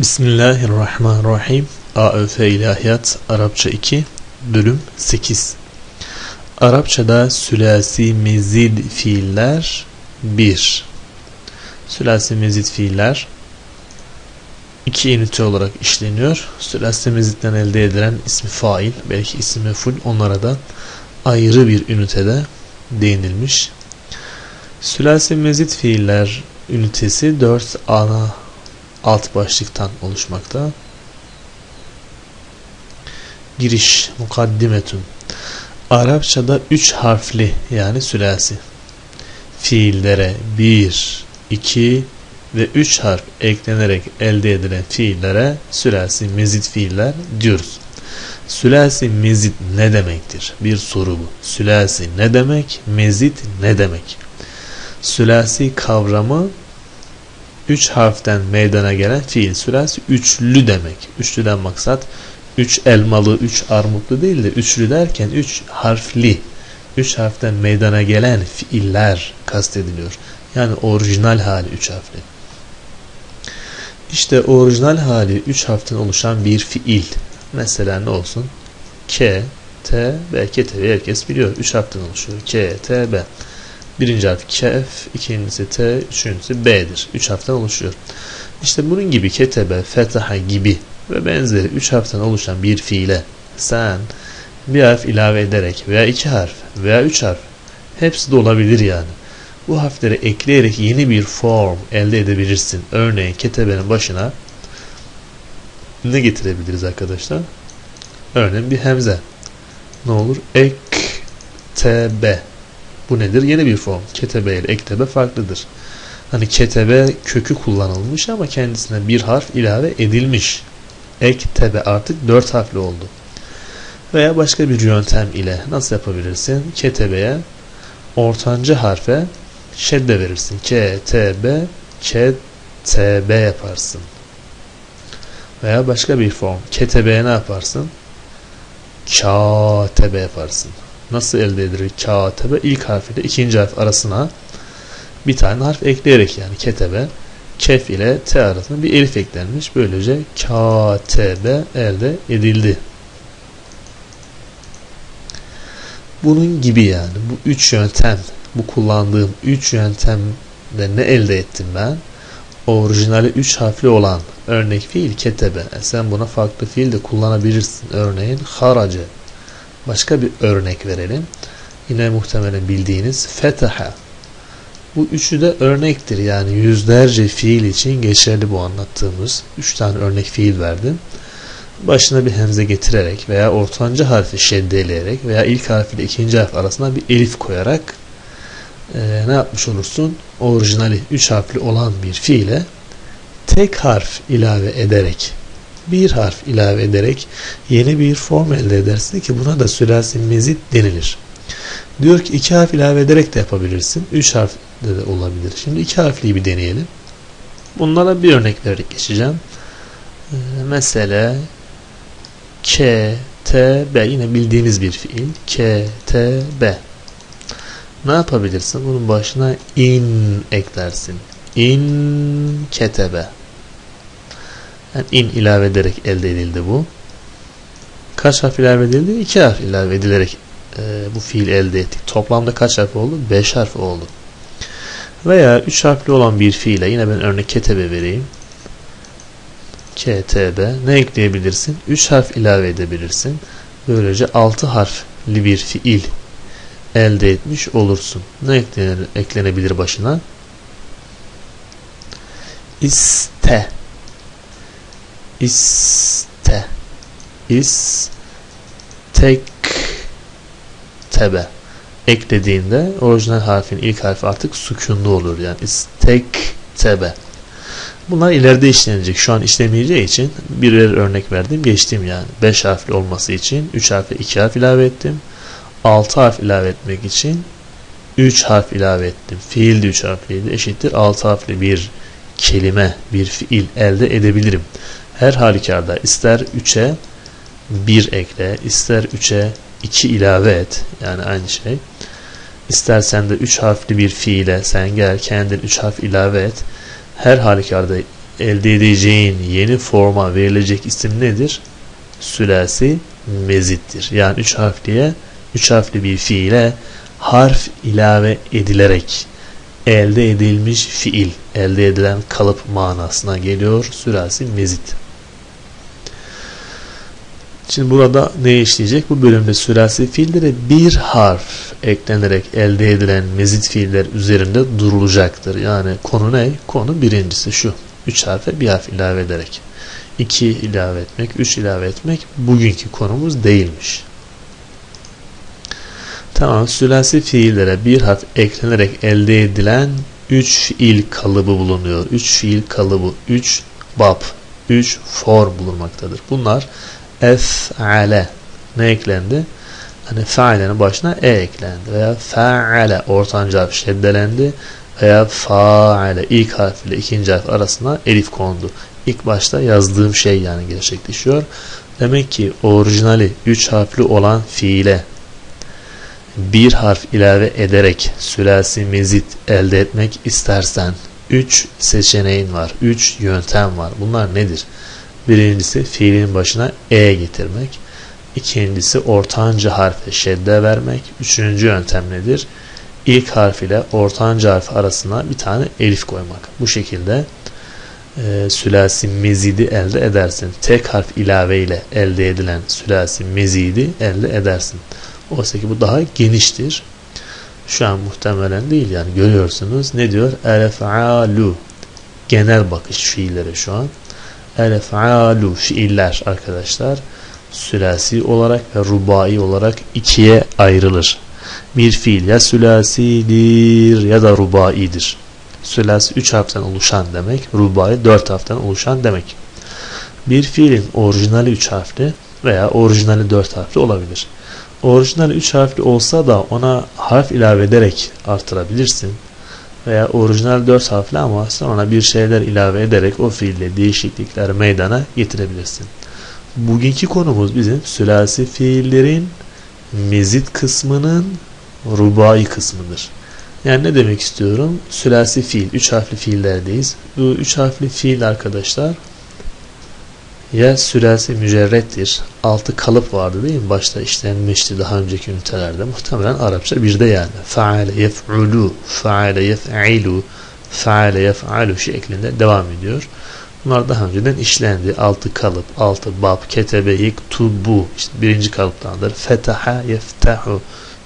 Bismillahirrahmanirrahim. AÖF İlahiyat Arapça 2 Bölüm 8 Arapçada sülasi mezid fiiller 1 Sülasi mezid fiiller iki ünite olarak işleniyor. Sülasi mezitten elde edilen ismi fail, belki ismi full onlara da ayrı bir ünitede değinilmiş. Sülasi mezid fiiller ünitesi 4 ana alt başlıktan oluşmakta. Giriş, mukaddimetun. Arapçada üç harfli yani sülasi fiillere bir, iki ve üç harf eklenerek elde edilen fiillere sülasi mezit fiiller diyoruz. Sülasi mezit ne demektir? Bir soru bu. Sülasi ne demek? Mezit ne demek? Sülasi kavramı üç harften meydana gelen fiil süresi üçlü demek. Üçlüden maksat üç elmalı, üç armutlu değil de üçlü derken üç harfli, üç harften meydana gelen fiiller kastediliyor. Yani orijinal hali üç harfli. İşte orijinal hali üç harften oluşan bir fiil. Mesela ne olsun? K, T, B, K, T, herkes biliyor. Üç harften oluşuyor. K, T, B. Birinci harf kef, ikincisi t, üçüncüsü b'dir. Üç harften oluşuyor. İşte bunun gibi ketebe, fetaha gibi ve benzeri üç harften oluşan bir fiile sen bir harf ilave ederek veya iki harf veya üç harf hepsi de olabilir yani. Bu harfleri ekleyerek yeni bir form elde edebilirsin. Örneğin ketebenin başına ne getirebiliriz arkadaşlar? Örneğin bir hemze. Ne olur? Ek, tebe bu nedir? Yeni bir form. Ketebe ile ektebe farklıdır. Hani ketebe kökü kullanılmış ama kendisine bir harf ilave edilmiş. Ektebe artık dört harfli oldu. Veya başka bir yöntem ile nasıl yapabilirsin? Ketebeye ortancı harfe şedde verirsin. K, T, B, K, T, B yaparsın. Veya başka bir form. Ketebeye ne yaparsın? B yaparsın. Nasıl elde edilir kâtebe? İlk harfiyle ikinci harf arasına bir tane harf ekleyerek yani ketebe kef ile t arasında bir elif eklenmiş. Böylece kâtebe elde edildi. Bunun gibi yani bu üç yöntem bu kullandığım üç yöntemle ne elde ettim ben? Orijinali üç harfli olan örnek fiil ketebe. E sen buna farklı fiil de kullanabilirsin. Örneğin harace Başka bir örnek verelim. Yine muhtemelen bildiğiniz fetaha. Bu üçü de örnektir. Yani yüzlerce fiil için geçerli bu anlattığımız. Üç tane örnek fiil verdim. Başına bir hemze getirerek veya ortancı harfi şeddeleyerek veya ilk harf ile ikinci harf arasına bir elif koyarak e, ne yapmış olursun? Orijinali üç harfli olan bir fiile tek harf ilave ederek bir harf ilave ederek yeni bir form elde edersin ki buna da sülasi mezit denilir. Diyor ki iki harf ilave ederek de yapabilirsin. Üç harf de, de olabilir. Şimdi iki harfliyi bir deneyelim. Bunlara bir örnek vererek geçeceğim. Ee, mesela K, T, B yine bildiğimiz bir fiil. K, T, B. Ne yapabilirsin? Bunun başına in eklersin. İn ketebe. Yani in ilave ederek elde edildi bu. Kaç harf ilave edildi? İki harf ilave edilerek e, bu fiil elde ettik. Toplamda kaç harf oldu? Beş harf oldu. Veya üç harfli olan bir fiile yine ben örnek ketebe vereyim. KTB ne ekleyebilirsin? Üç harf ilave edebilirsin. Böylece altı harfli bir fiil elde etmiş olursun. Ne eklenebilir başına? İste iste is tek tebe eklediğinde orijinal harfin ilk harfi artık sükunlu olur. Yani istek tebe. Bunlar ileride işlenecek. Şu an işlemeyeceği için birer örnek verdim. Geçtim yani. 5 harfli olması için 3 harfle 2 harf ilave ettim. 6 harf ilave etmek için 3 harf ilave ettim. Fiil de 3 harfliydi. Eşittir 6 harfli bir kelime, bir fiil elde edebilirim. Her halükarda ister 3'e 1 ekle, ister 3'e 2 ilave et. Yani aynı şey. İstersen de 3 harfli bir fiile sen gel kendin 3 harf ilave et. Her halükarda elde edeceğin yeni forma verilecek isim nedir? Sülasi mezittir. Yani üç harfliye, üç harfli bir fiile harf ilave edilerek elde edilmiş fiil, elde edilen kalıp manasına geliyor sürasi mezit. Şimdi burada ne işleyecek? Bu bölümde sürasi fiillere bir harf eklenerek elde edilen mezit fiiller üzerinde durulacaktır. Yani konu ne? Konu birincisi şu. Üç harfe bir harf ilave ederek. iki ilave etmek, üç ilave etmek bugünkü konumuz değilmiş. Tamam, sülasi fiillere bir harf eklenerek elde edilen üç fiil kalıbı bulunuyor. Üç fiil kalıbı, üç bab, üç form bulunmaktadır. Bunlar ef'ale ne eklendi? Hani fa'ilenin başına e eklendi veya fa'ale ortanca harf şeddelendi veya fa'ale ilk harf ile ikinci harf arasına elif kondu. İlk başta yazdığım şey yani gerçekleşiyor. Demek ki orijinali 3 harfli olan fiile bir harf ilave ederek sülasi mezit elde etmek istersen 3 seçeneğin var. 3 yöntem var. Bunlar nedir? Birincisi fiilin başına e getirmek. İkincisi ortanca harfe şedde vermek. Üçüncü yöntem nedir? İlk harf ile ortanca harf arasına bir tane elif koymak. Bu şekilde e, sülasi mezidi elde edersin. Tek harf ilave ile elde edilen sülasi mezidi elde edersin. Oysa ki bu daha geniştir. Şu an muhtemelen değil yani görüyorsunuz. Ne diyor? El-ef'alu genel bakış fiillere şu an. El-ef'alu fiiller arkadaşlar sülasi olarak ve rubai olarak ikiye ayrılır. Bir fiil ya sülasidir ya da rubaidir. Sülasi 3 harften oluşan demek, rubai 4 harften oluşan demek. Bir fiilin orijinali 3 harfli veya orijinali 4 harfli olabilir. Orijinali 3 harfli olsa da ona harf ilave ederek artırabilirsin. Veya orijinal 4 harfli ama sonra bir şeyler ilave ederek o fiille değişiklikler meydana getirebilirsin. Bugünkü konumuz bizim sülasi fiillerin mezit kısmının rubai kısmıdır. Yani ne demek istiyorum? Sülasi fiil, 3 harfli fiillerdeyiz. Bu 3 harfli fiil arkadaşlar ya sülasi mücerrettir. Altı kalıp vardı değil mi? Başta işlenmişti daha önceki ünitelerde. Muhtemelen Arapça birde yani. Faale yef'ulu, faale yef'ilu, faale yef'alu şeklinde devam ediyor. Bunlar daha önceden işlendi. Altı kalıp, altı bab, ketebe, yektubu işte birinci kalıptandır. Fetaha, yeftahu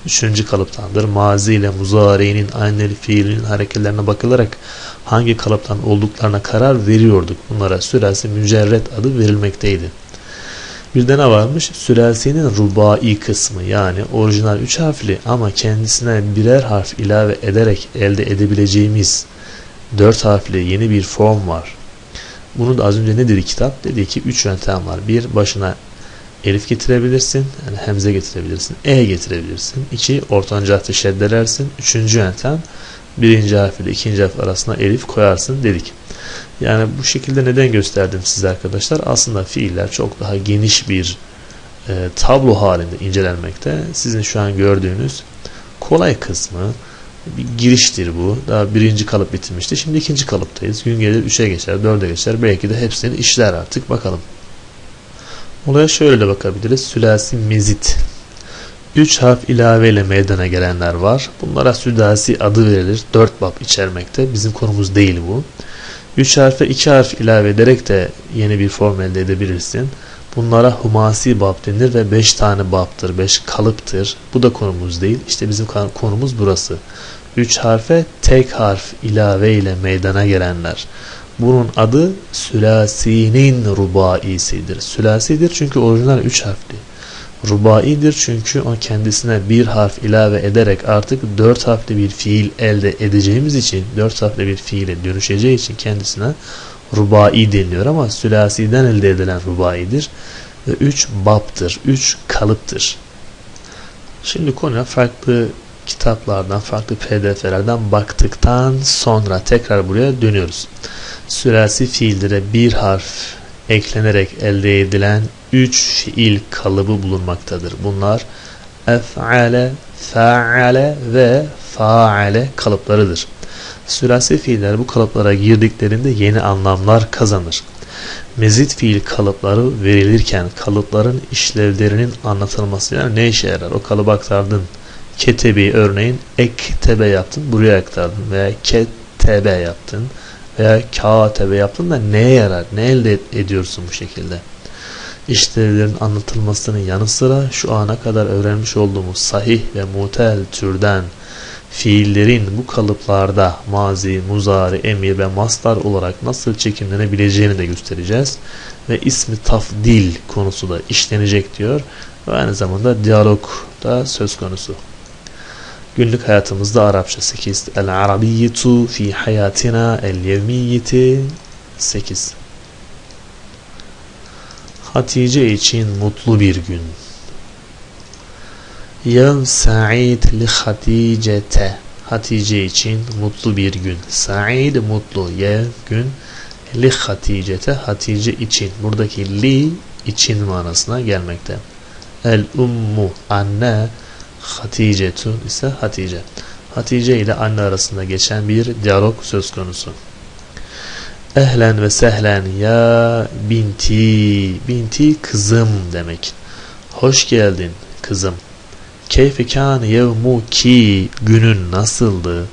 üçüncü kalıptandır. Mazi ile muzari'nin aynı fiilinin hareketlerine bakılarak hangi kalıptan olduklarına karar veriyorduk. Bunlara süresi mücerret adı verilmekteydi. Bir de ne varmış? Sülasinin rubai kısmı yani orijinal üç harfli ama kendisine birer harf ilave ederek elde edebileceğimiz dört harfli yeni bir form var. Bunu da az önce ne dedi kitap? Dedi ki üç yöntem var. Bir başına elif getirebilirsin. Yani hemze getirebilirsin. E getirebilirsin. İki ortanca harfi şeddelersin. Üçüncü yöntem birinci harf ile ikinci harf arasına elif koyarsın dedik. Yani bu şekilde neden gösterdim size arkadaşlar? Aslında fiiller çok daha geniş bir e, tablo halinde incelenmekte. Sizin şu an gördüğünüz kolay kısmı bir giriştir bu. Daha birinci kalıp bitirmişti. Şimdi ikinci kalıptayız. Gün gelir üçe geçer, dörde geçer. Belki de hepsini işler artık. Bakalım. Olaya şöyle bakabiliriz. Sülasi mezit. 3 harf ilave ile meydana gelenler var. Bunlara südasi adı verilir. 4 bab içermekte. Bizim konumuz değil bu. 3 harfe 2 harf ilave ederek de yeni bir form elde edebilirsin. Bunlara humasi bab denir ve 5 tane babtır, 5 kalıptır. Bu da konumuz değil. İşte bizim konumuz burası. 3 harfe tek harf ilave ile meydana gelenler. Bunun adı sülasinin rubaisidir. Sülasidir çünkü orijinal 3 harfli. Rubaidir çünkü o kendisine bir harf ilave ederek artık 4 harfli bir fiil elde edeceğimiz için 4 harfli bir fiile dönüşeceği için kendisine rubai deniliyor ama sülasiden elde edilen rubaidir ve 3 baptır, 3 kalıptır. Şimdi konuya farklı kitaplardan, farklı pdf'lerden baktıktan sonra tekrar buraya dönüyoruz. Sülasi fiillere bir harf eklenerek elde edilen 3 fiil kalıbı bulunmaktadır. Bunlar ef'ale, fa'ale ve fa'ale kalıplarıdır. Sülasi fiiller bu kalıplara girdiklerinde yeni anlamlar kazanır. Mezit fiil kalıpları verilirken kalıpların işlevlerinin anlatılması yani ne işe yarar? O kalıbı aktardın. Ketebi örneğin ektebe yaptın buraya aktardın veya ketebe yaptın veya katebe yaptın da neye yarar? Ne elde ediyorsun bu şekilde? işlevlerin anlatılmasının yanı sıra şu ana kadar öğrenmiş olduğumuz sahih ve mutel türden fiillerin bu kalıplarda mazi, muzari, emir ve mastar olarak nasıl çekimlenebileceğini de göstereceğiz. Ve ismi tafdil konusu da işlenecek diyor. Ve aynı zamanda diyalog da söz konusu. Günlük hayatımızda Arapça 8. El-Arabiyyetu fi hayatina el-yevmiyyeti 8. Hatice için mutlu bir gün. Yevm sa'id li Haticete. Hatice için mutlu bir gün. Sa'id mutlu. Yev gün. Li Haticete. Hatice için. Buradaki li için manasına gelmekte. El ummu anne Haticetun ise Hatice. Hatice ile anne arasında geçen bir diyalog söz konusu. Ehlen ve sehlen ya binti. Binti kızım demek. Hoş geldin kızım. Keyfe kâne yevmuki günün nasıldı?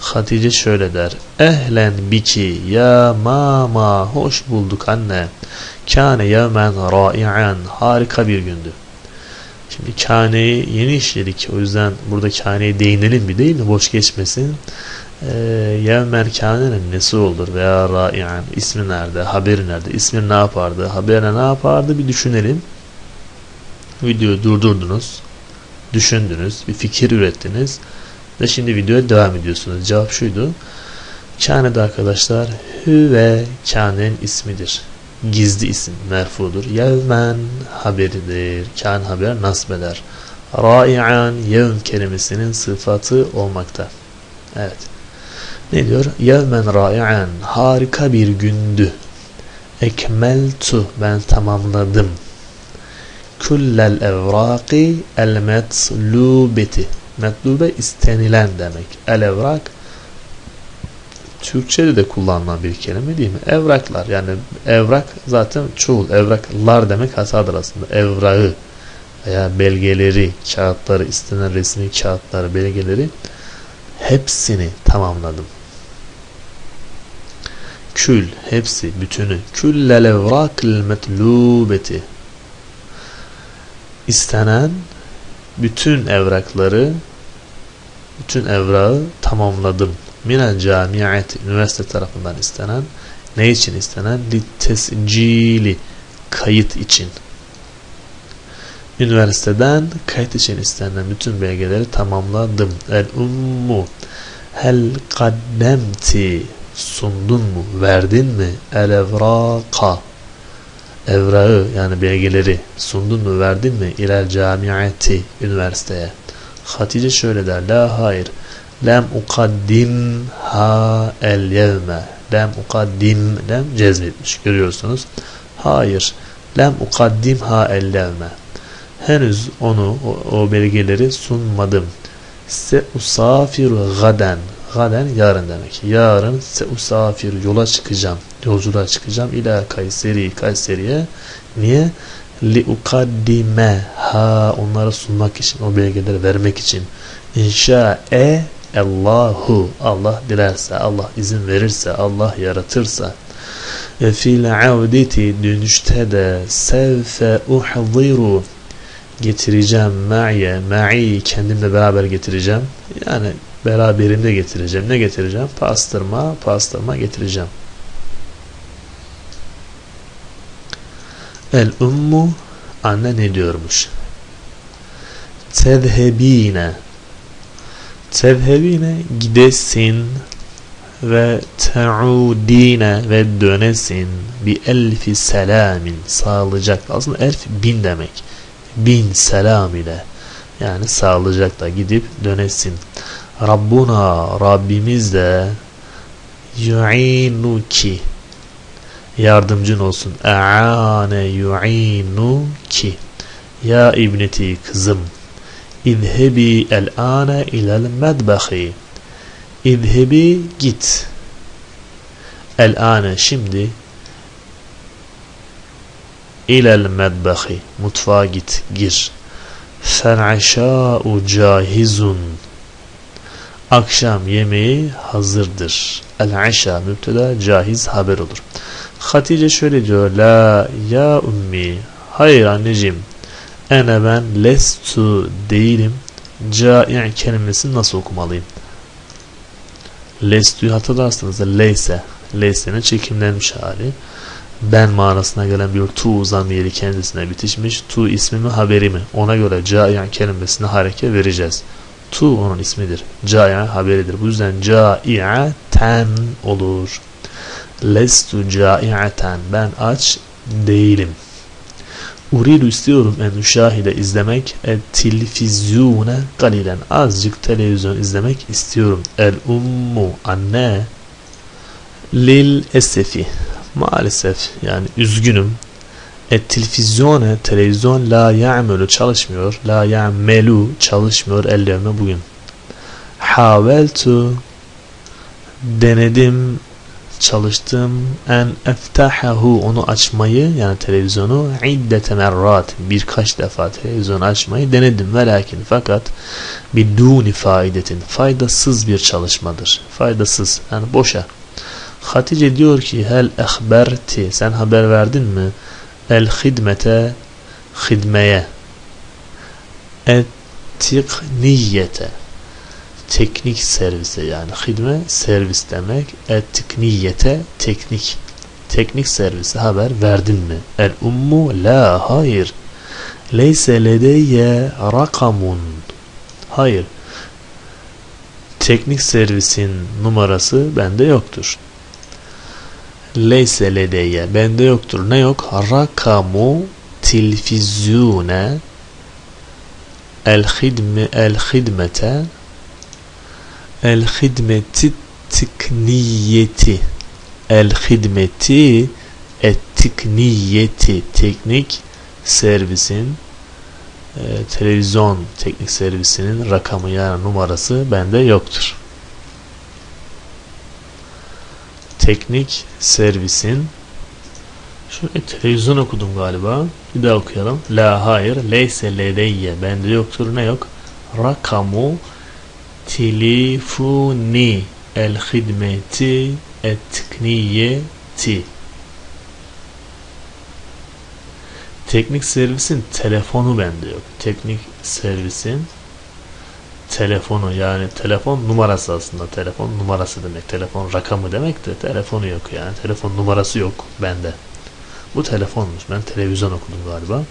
Hatice şöyle der. Ehlen biki ya mama hoş bulduk anne. Kâne yevmen rai'an harika bir gündü. Şimdi kâneyi yeni işledik. O yüzden burada kâneyi değinelim bir değil mi? Boş geçmesin. Ee, yevmen kânenin nesi olur veya rai'an ismi nerede? Haberi nerede? İsmi ne yapardı? Haberine ne yapardı? Bir düşünelim. Videoyu durdurdunuz düşündünüz, bir fikir ürettiniz ve şimdi videoya devam ediyorsunuz. Cevap şuydu. Kâne'de arkadaşlar hüve kâne'nin ismidir. Gizli isim merfudur. Yevmen haberidir. Kâne haber nasbeder. Rai'an yevm kelimesinin sıfatı olmakta. Evet. Ne diyor? Yevmen rai'an harika bir gündü. Ekmeltu ben tamamladım kullel evraki el metlubeti. Metlube istenilen demek. El evrak Türkçe'de de kullanılan bir kelime değil mi? Evraklar yani evrak zaten çoğul. Evraklar demek hatadır aslında. Evrağı veya belgeleri, kağıtları, istenen resmi kağıtları, belgeleri hepsini tamamladım. Kül, hepsi, bütünü. Küllel evrakil metlubeti istenen bütün evrakları bütün evrağı tamamladım. Minel camiati üniversite tarafından istenen ne için istenen? Litescili kayıt için. Üniversiteden kayıt için istenen bütün belgeleri tamamladım. El ummu hel kaddemti sundun mu? Verdin mi? El evraka evrağı yani belgeleri sundun mu verdin mi ilal camiati üniversiteye Hatice şöyle der la hayır lem ukaddim ha el yevme lem ukaddim lem cezmetmiş görüyorsunuz hayır lem ukaddim ha el yevme henüz onu o, o belgeleri sunmadım se usafiru gaden gaden yarın demek. Yarın se usafir yola çıkacağım. Yolculuğa çıkacağım. İla Kayseri Kayseri'ye. Niye? Li ukaddime ha onlara sunmak için o belgeleri vermek için. İnşa e Allahu Allah dilerse Allah izin verirse Allah yaratırsa ve fil avdeti dönüşte de sevfe uhziru getireceğim ma'iye ma'i kendimle beraber getireceğim yani beraberinde getireceğim. Ne getireceğim? Pastırma, pastırma getireceğim. El ummu anne ne diyormuş? Tezhebine Tezhebine gidesin ve te'udine ve dönesin. Bi elfi selamin sağlıcakla aslında elf bin demek. Bin selam ile. Yani sağlıcakla gidip dönesin. Rabbuna Rabbimiz de yu'inuki. Yardımcın olsun. E'ane yu'inuki. Ya ibneti kızım İzhebi el-ane ilel medbahi İzhebi git. El ane şimdi ilel medbahi mutfağa git gir. Fen'aşâ'u cahizun akşam yemeği hazırdır. El-aşa müpteda cahiz haber olur. Hatice şöyle diyor. La ya ummi. Hayır anneciğim. Ene ben lestu değilim. Cai kelimesini nasıl okumalıyım? Lestu'yu hatırlarsınız da leyse. Leyse'nin çekimlenmiş hali. Ben manasına gelen bir tu zamiri kendisine bitişmiş. Tu ismi mi haberi mi? Ona göre cai kelimesine hareket vereceğiz. Tu onun ismidir. Cai'a haberidir. Bu yüzden cai'aten olur. Lestu cai'aten. Ben aç değilim. Uridu istiyorum en üşahide izlemek el tilfizyune galilen azıcık televizyon izlemek istiyorum. El ummu anne lil esefi maalesef yani üzgünüm et televizyone televizyon la ya'melu çalışmıyor. La ya'melu çalışmıyor ellerime bugün. Haveltu denedim çalıştım. En eftahahu onu açmayı yani televizyonu iddete merrat birkaç defa televizyon açmayı denedim. Ve lakin fakat biduni faidetin faydasız bir çalışmadır. Faydasız yani boşa. Hatice diyor ki hel ehberti? Sen haber verdin mi? El hidmete hidmeye. Et tekniyete teknik servise yani hidme servis demek et tekniyete teknik teknik servise haber verdin mi? El ummu la hayır. Leyse ledeyye rakamun hayır. Teknik servisin numarası bende yoktur. Leyse ledeyye bende yoktur. Ne yok? Rakamu tilfizyune el hidme el hidmete el hidmeti tekniyeti el hidmeti et tekniyeti teknik servisin e, televizyon teknik servisinin rakamı yani numarası bende yoktur. teknik servisin şöyle televizyon okudum galiba. Bir daha okuyalım. La hayır. Leyse ledeyye. Bende yoktur. Ne yok? Rakamu telefoni el hidmeti et tekniyeti. Teknik servisin telefonu bende yok. Teknik servisin telefonu yani telefon numarası aslında. Telefon numarası demek telefon rakamı demek de telefonu yok yani. Telefon numarası yok bende. Bu telefonmuş. Ben televizyon okudum galiba.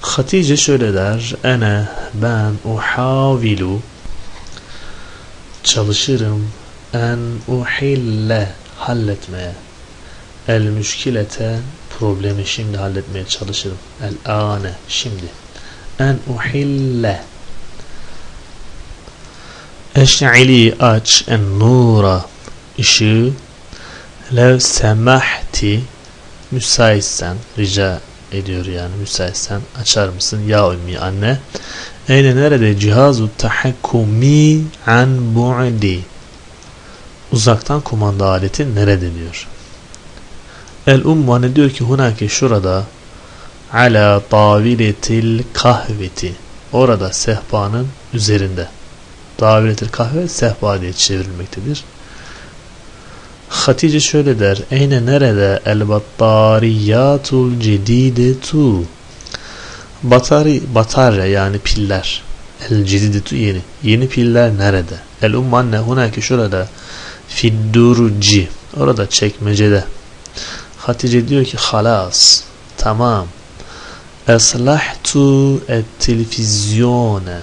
Hatice şöyle der ene ben uhavilu çalışırım. En uhille halletmeye. El müşkilete problemi şimdi halletmeye çalışırım. El ane şimdi. En uhille. Eş'ili aç en nura ışığı lev semahti müsaitsen rica ediyor yani müsaitsen açar mısın? Ya ümmi anne Eyne nerede? Cihazu tahakkumi an bu'di. Uzaktan kumanda aleti nerede diyor. El ummu anne diyor ki hunake şurada ala taviletil kahveti. Orada sehpanın üzerinde. Davetir kahve sehpa diye çevrilmektedir. Hatice şöyle der. Eyne nerede? El battariyatul cedidetu Batari, batarya yani piller. El cedidetu yeni. Yeni piller nerede? El ummanne hunaki şurada fiddurci. Orada çekmecede. Hatice diyor ki halas. Tamam. Eslahtu et televizyone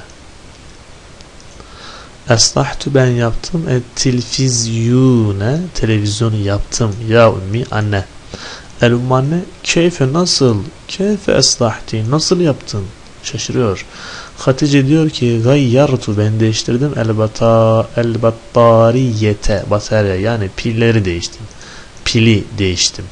Eslahtu ben yaptım. Et tilfizyune televizyonu yaptım. Ya ummi anne. El anne keyfe nasıl? Keyfe eslahti nasıl yaptın? Şaşırıyor. Hatice diyor ki gayyartu ben değiştirdim el bata el battariyete batarya yani pilleri değiştim. Pili değiştim.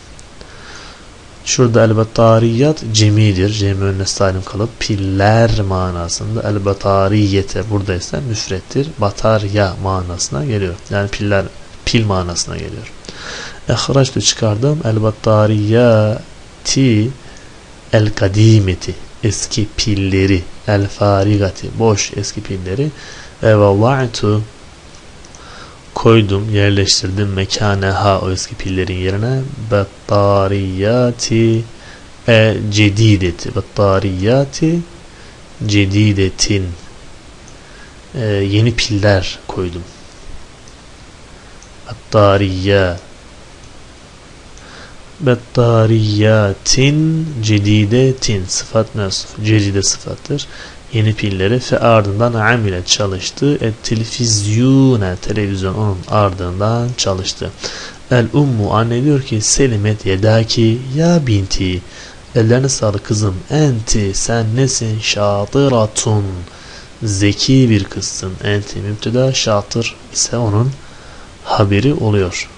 Şurada el-batariyat cemidir. Cemi önüne salim kalıp piller manasında el-batariyete burada ise müfrettir. Batarya manasına geliyor. Yani piller pil manasına geliyor. Ehraçtu çıkardım. El-batariyati el-kadimeti eski pilleri el-farigati boş eski pilleri. Ve valla'tu koydum, yerleştirdim mekaneha o eski pillerin yerine. Battariyati e cedideti battariyati cedidetin e, yeni piller koydum. Battariya battariyatin cedidetin sıfat nasıl cedide sıfattır yeni pilleri ve ardından amile çalıştı. Et televizyona televizyon onun ardından çalıştı. El ummu anne diyor ki selimet yedaki ya binti ellerine sağlık kızım enti sen nesin şatıratun zeki bir kızsın enti müpteda şatır ise onun haberi oluyor.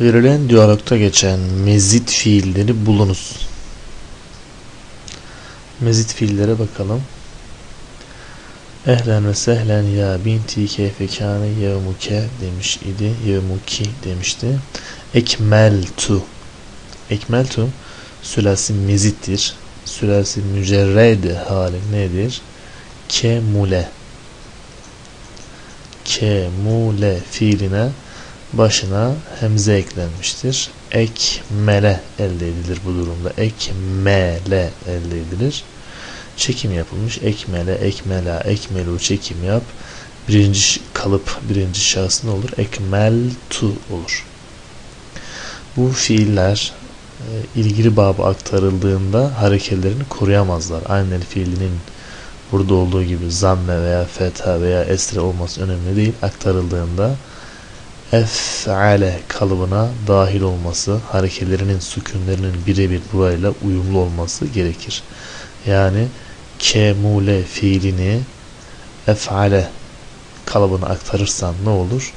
Verilen diyalogta geçen mezit fiilleri bulunuz. Mezit fiillere bakalım. Ehlen ve sehlen ya binti keyfe kâne yevmuke demiş idi. Yevmuki demişti. Ekmeltu. Ekmeltu sülasi mezittir. Sülasi mücerred hali nedir? Kemule. Kemule fiiline başına hemze eklenmiştir. Ekmele elde edilir bu durumda. Ekmele elde edilir çekim yapılmış. Ekmele, ekmela, ekmelu çekim yap. Birinci kalıp birinci şahıs ne olur? Ekmel tu olur. Bu fiiller e, ilgili babı aktarıldığında hareketlerini koruyamazlar. Aynen fiilinin burada olduğu gibi zamme veya fetha veya esre olması önemli değil. Aktarıldığında ef'ale kalıbına dahil olması, hareketlerinin, sükunlerinin birebir burayla uyumlu olması gerekir. Yani kemule fiilini ef'ale kalıbına aktarırsan ne olur?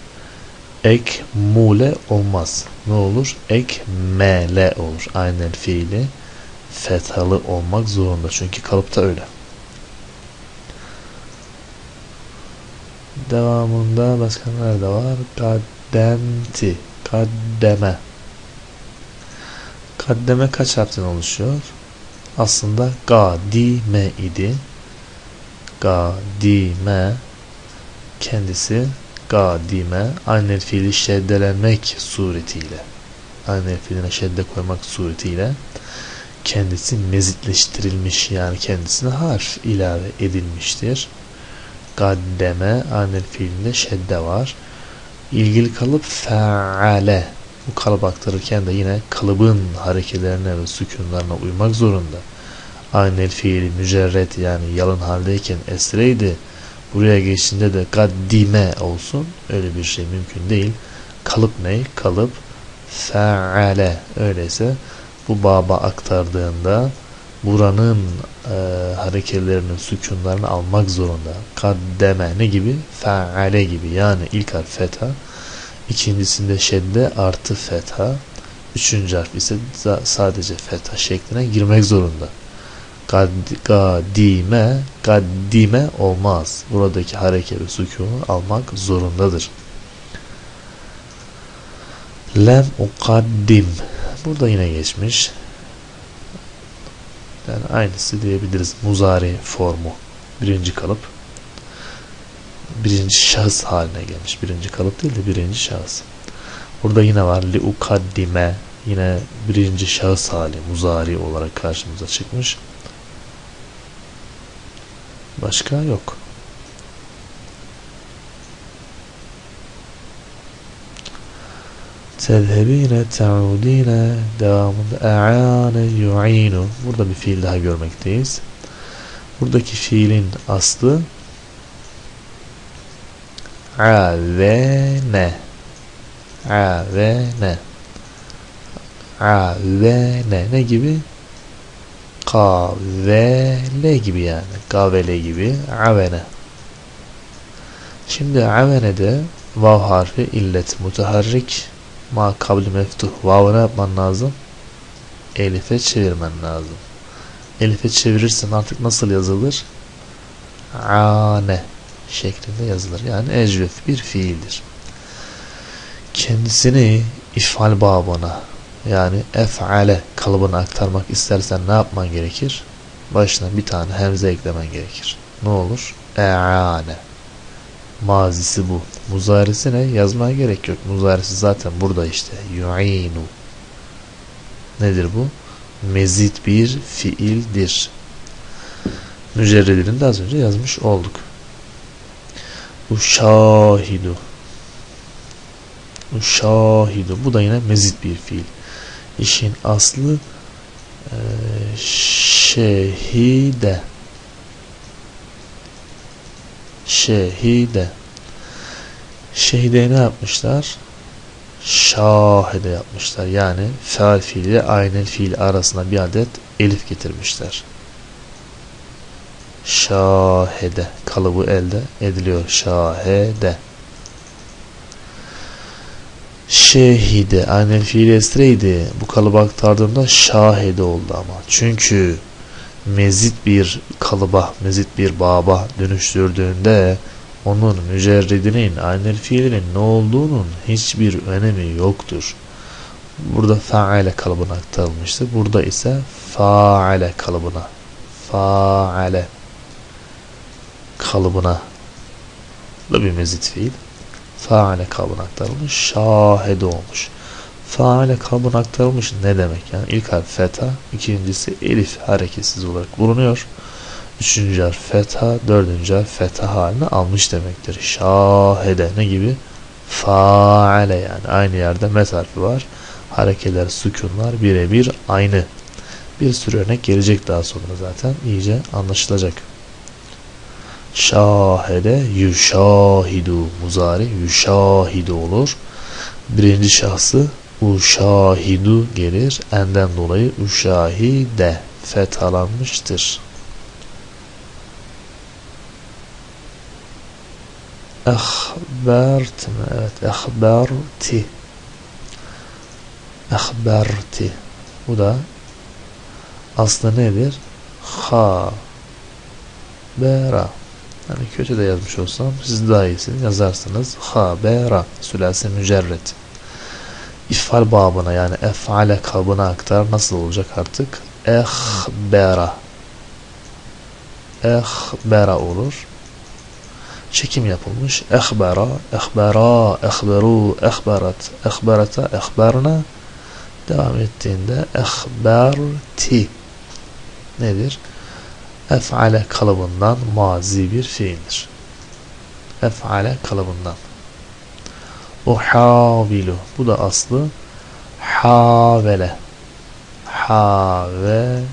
Ek mule olmaz. Ne olur? Ek mele olur. Aynen fiili fethalı olmak zorunda. Çünkü kalıpta öyle. Devamında başka nerede var? Kaddemti. Kaddeme. Kaddeme kaç harften oluşuyor? aslında gadime idi. Gadime kendisi gadime aynel fiili şeddelenmek suretiyle aynel fiiline şedde koymak suretiyle kendisi mezitleştirilmiş yani kendisine harf ilave edilmiştir. Gaddeme aynel fiilinde şedde var. İlgili kalıp feale bu kalıp aktarırken de yine kalıbın hareketlerine ve sükunlarına uymak zorunda. Aynel fiili mücerret yani yalın haldeyken esreydi. Buraya geçtiğinde de gaddime olsun. Öyle bir şey mümkün değil. Kalıp ne? Kalıp feale. Öyleyse bu baba aktardığında buranın e, hareketlerinin sükunlarını almak zorunda. Kaddeme ne gibi? Feale gibi. Yani ilk harf fetha İkincisinde şedde artı fetha. Üçüncü harf ise sadece fetha şekline girmek zorunda. Gadime, gaddime olmaz. Buradaki hareket ve sükunu almak zorundadır. Lem ukaddim. Burada yine geçmiş. Yani aynısı diyebiliriz. Muzari formu. Birinci kalıp birinci şahıs haline gelmiş. Birinci kalıp değil de birinci şahıs. Burada yine var li ukaddime yine birinci şahıs hali muzari olarak karşımıza çıkmış. Başka yok. Tezhebine te'udine devamında e'ane yu'inu. Burada bir fiil daha görmekteyiz. Buradaki fiilin aslı avene. avene. avene. Ne gibi? Kavele gibi yani. Kavele gibi. Avene. Şimdi avene'de vav harfi illet mutaharrik ma kabli meftuh vav'ına yapman lazım Elif'e çevirmen lazım. Elif'e çevirirsen artık nasıl yazılır? Ane şeklinde yazılır. Yani ecvef bir fiildir. Kendisini ifal babına yani ef'ale kalıbına aktarmak istersen ne yapman gerekir? Başına bir tane hemze eklemen gerekir. Ne olur? E'ane. Mazisi bu. Muzarisi ne? Yazmaya gerek yok. Muzarisi zaten burada işte. Yu'inu. Nedir bu? Mezit bir fiildir. Mücerredini de az önce yazmış olduk. Uşahidu. Uşahidu. Bu da yine mezit bir fiil. İşin aslı e, şehide. Şehide. Şehide ne yapmışlar? Şahide yapmışlar. Yani faal fiil ile aynel fiil arasında bir adet elif getirmişler. Şahede kalıbı elde ediliyor. Şahede. Şehide aynel fiil esreydi. Bu kalıbı aktardığımda şahede oldu ama. Çünkü mezit bir kalıba, mezit bir baba dönüştürdüğünde onun mücerridinin, aynel fiilinin ne olduğunun hiçbir önemi yoktur. Burada faale kalıbına aktarılmıştı. Burada ise faale kalıbına faale kalıbına da bir mezit fiil. Faale kalıbına aktarılmış. Şahede olmuş. Faale kalıbına aktarılmış ne demek? Yani ilk harf feta, ikincisi elif hareketsiz olarak bulunuyor. Üçüncü harf fetha, dördüncü harf fetha halini almış demektir. Şahede ne gibi? Faale yani aynı yerde met harfi var. Harekeler, sükunlar birebir aynı. Bir sürü örnek gelecek daha sonra zaten iyice anlaşılacak. Şahede yuşahidu muzari yuşahidu olur. Birinci şahsı uşahidu gelir. Enden dolayı uşahide fethalanmıştır. Ehbert mi? Evet. Ehberti. Ehberti. Bu da aslı nedir? Ha. Bera. Hani kötü de yazmış olsam siz daha iyisiniz yazarsınız. Ha. Bera. Sülasi mücerret. İfal babına yani efale kabına aktar. Nasıl olacak artık? Ehbera. Ehbera olur çekim yapılmış. Ehbera, ehbera, ehberu, ehberat, ehberata, ehberna devam ettiğinde ehberti nedir? Ef'ale kalıbından mazi bir fiildir. Ef'ale kalıbından. Uhavilu. Bu da aslı havele. Havele.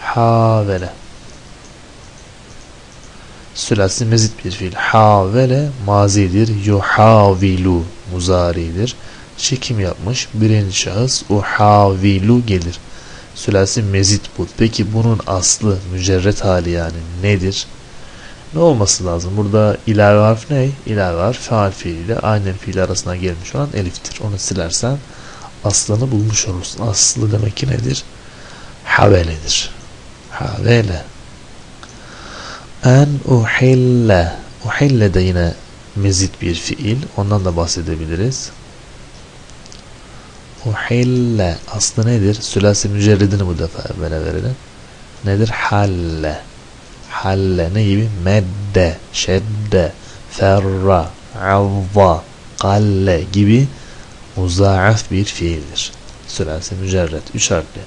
Havele. Sülasi mezit bir fiil. Havele mazidir. Yuhavilu muzaridir. Çekim yapmış. Birinci şahıs uhavilu gelir. Sülasi mezit bu. Peki bunun aslı mücerret hali yani nedir? Ne olması lazım? Burada ilave harf ne? İlave harf faal fiil ile aynen fiil arasına gelmiş olan eliftir. Onu silersen aslını bulmuş olursun. Aslı demek ki nedir? Haveledir. Havele. En uhille. Uhille de yine mezit bir fiil. Ondan da bahsedebiliriz. Uhille. Aslı nedir? Sülasi mücerridini bu defa evvela verelim. Nedir? Halle. Halle ne gibi? Medde, şedde, ferra, avva, kalle gibi muzaaf bir fiildir. Sülasi mücerred. Üç harfli.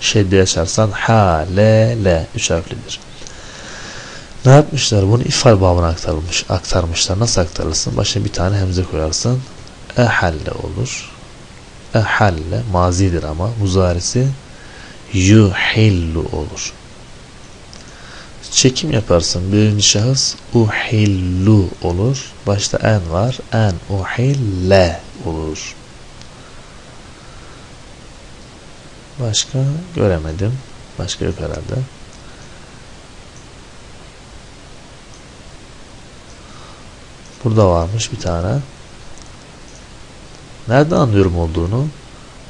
Şedde yaşarsan ha, le, le. Üç harflidir. Ne yapmışlar? Bunu ifal babına aktarılmış, aktarmışlar. Nasıl aktarırsın? Başına bir tane hemze koyarsın. Ehalle olur. Ehalle mazidir ama muzarisi yuhillu olur. Çekim yaparsın. Birinci şahıs uhillu olur. Başta en var. En uhille olur. Başka göremedim. Başka yok herhalde. Burada varmış bir tane. Nereden anlıyorum olduğunu?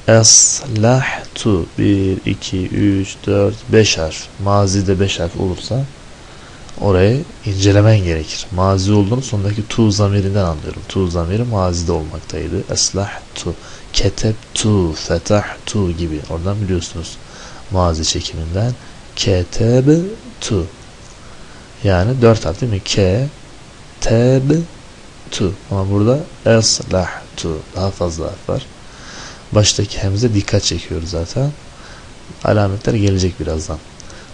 Eslahtu 1, 2, 3, 4, 5 harf. Mazide 5 harf olursa orayı incelemen gerekir. Mazi olduğunu sondaki tu zamirinden anlıyorum. Tu zamiri mazide olmaktaydı. Eslahtu, ketebtu, fetahtu gibi. Oradan biliyorsunuz mazi çekiminden. Ketebtu. Yani dört harf değil mi? Ke, teb, tu. Ama burada eslahtu. Daha fazla harf var. Baştaki hemze dikkat çekiyor zaten. Alametler gelecek birazdan.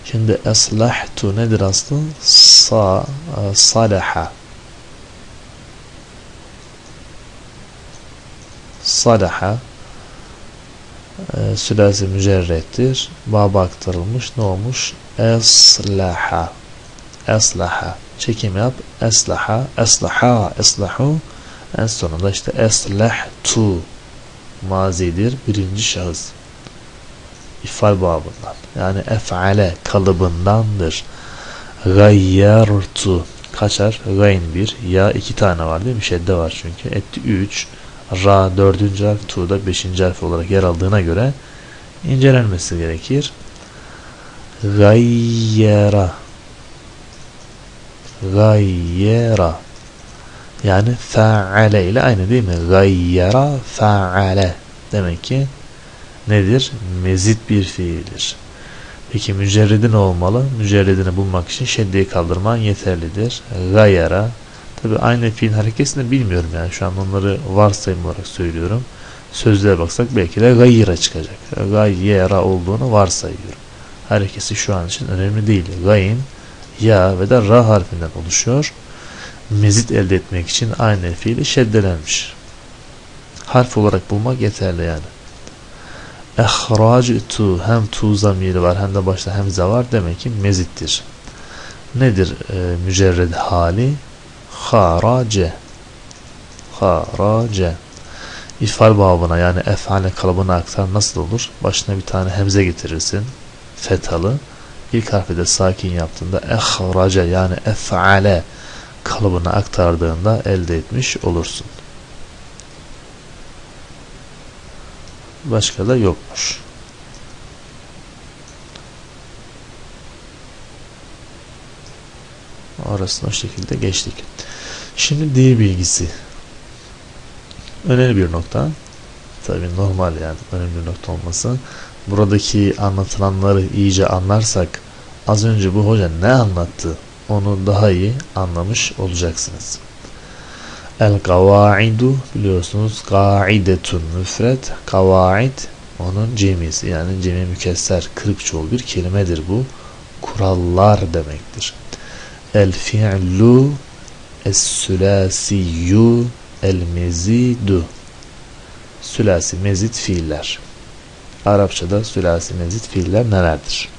Şimdi eslahtu nedir aslı? Sa, e, salaha. Salaha e, sülasi mücerrettir. Baba aktarılmış. Ne olmuş? Eslaha. Eslaha. Çekim yap. Eslaha. Eslaha. Eslahu. En sonunda işte eslahtu mazidir. Birinci şahıs. İfal babından. Yani ef'ale kalıbındandır. Gayyartu kaçar? Gayn bir. Ya iki tane var değil mi? Şedde var çünkü. Etti üç. Ra dördüncü harf. Tu da beşinci harf olarak yer aldığına göre incelenmesi gerekir. Gayyara Gayyara yani faale ile aynı değil mi? Gayyara faale. Demek ki nedir? Mezit bir fiildir. Peki mücerredi ne olmalı? Mücerredini bulmak için şeddeyi kaldırman yeterlidir. Gayyara. Tabi aynı fiil hareketini bilmiyorum yani. Şu an onları varsayım olarak söylüyorum. Sözlüğe baksak belki de gayyara çıkacak. Gayyara olduğunu varsayıyorum. Harekesi şu an için önemli değil. Gayin, ya ve de ra harfinden oluşuyor mezit elde etmek için aynı fiili şeddelenmiş. Harf olarak bulmak yeterli yani. tu hem tu zamiri var hem de başta hemze var demek ki mezittir. Nedir e, mücerred hali? Harace. Harace. İfal babına yani efale kalıbına aktar nasıl olur? Başına bir tane hemze getirirsin. Fetalı. İlk harfi de sakin yaptığında ehrace yani efale kalıbına aktardığında elde etmiş olursun. Başka da yokmuş. Orasını o şekilde geçtik. Şimdi dil bilgisi. Önemli bir nokta. Tabi normal yani önemli nokta olması. Buradaki anlatılanları iyice anlarsak az önce bu hoca ne anlattı onu daha iyi anlamış olacaksınız. El kavaidu biliyorsunuz kaidetun müfret kavaid onun cemisi yani cemi mükesser kırık çoğul bir kelimedir bu. Kurallar demektir. El fi'lu es sülasiyu el mezidu sülasi mezit fiiller. Arapçada sülasi mezit fiiller nelerdir?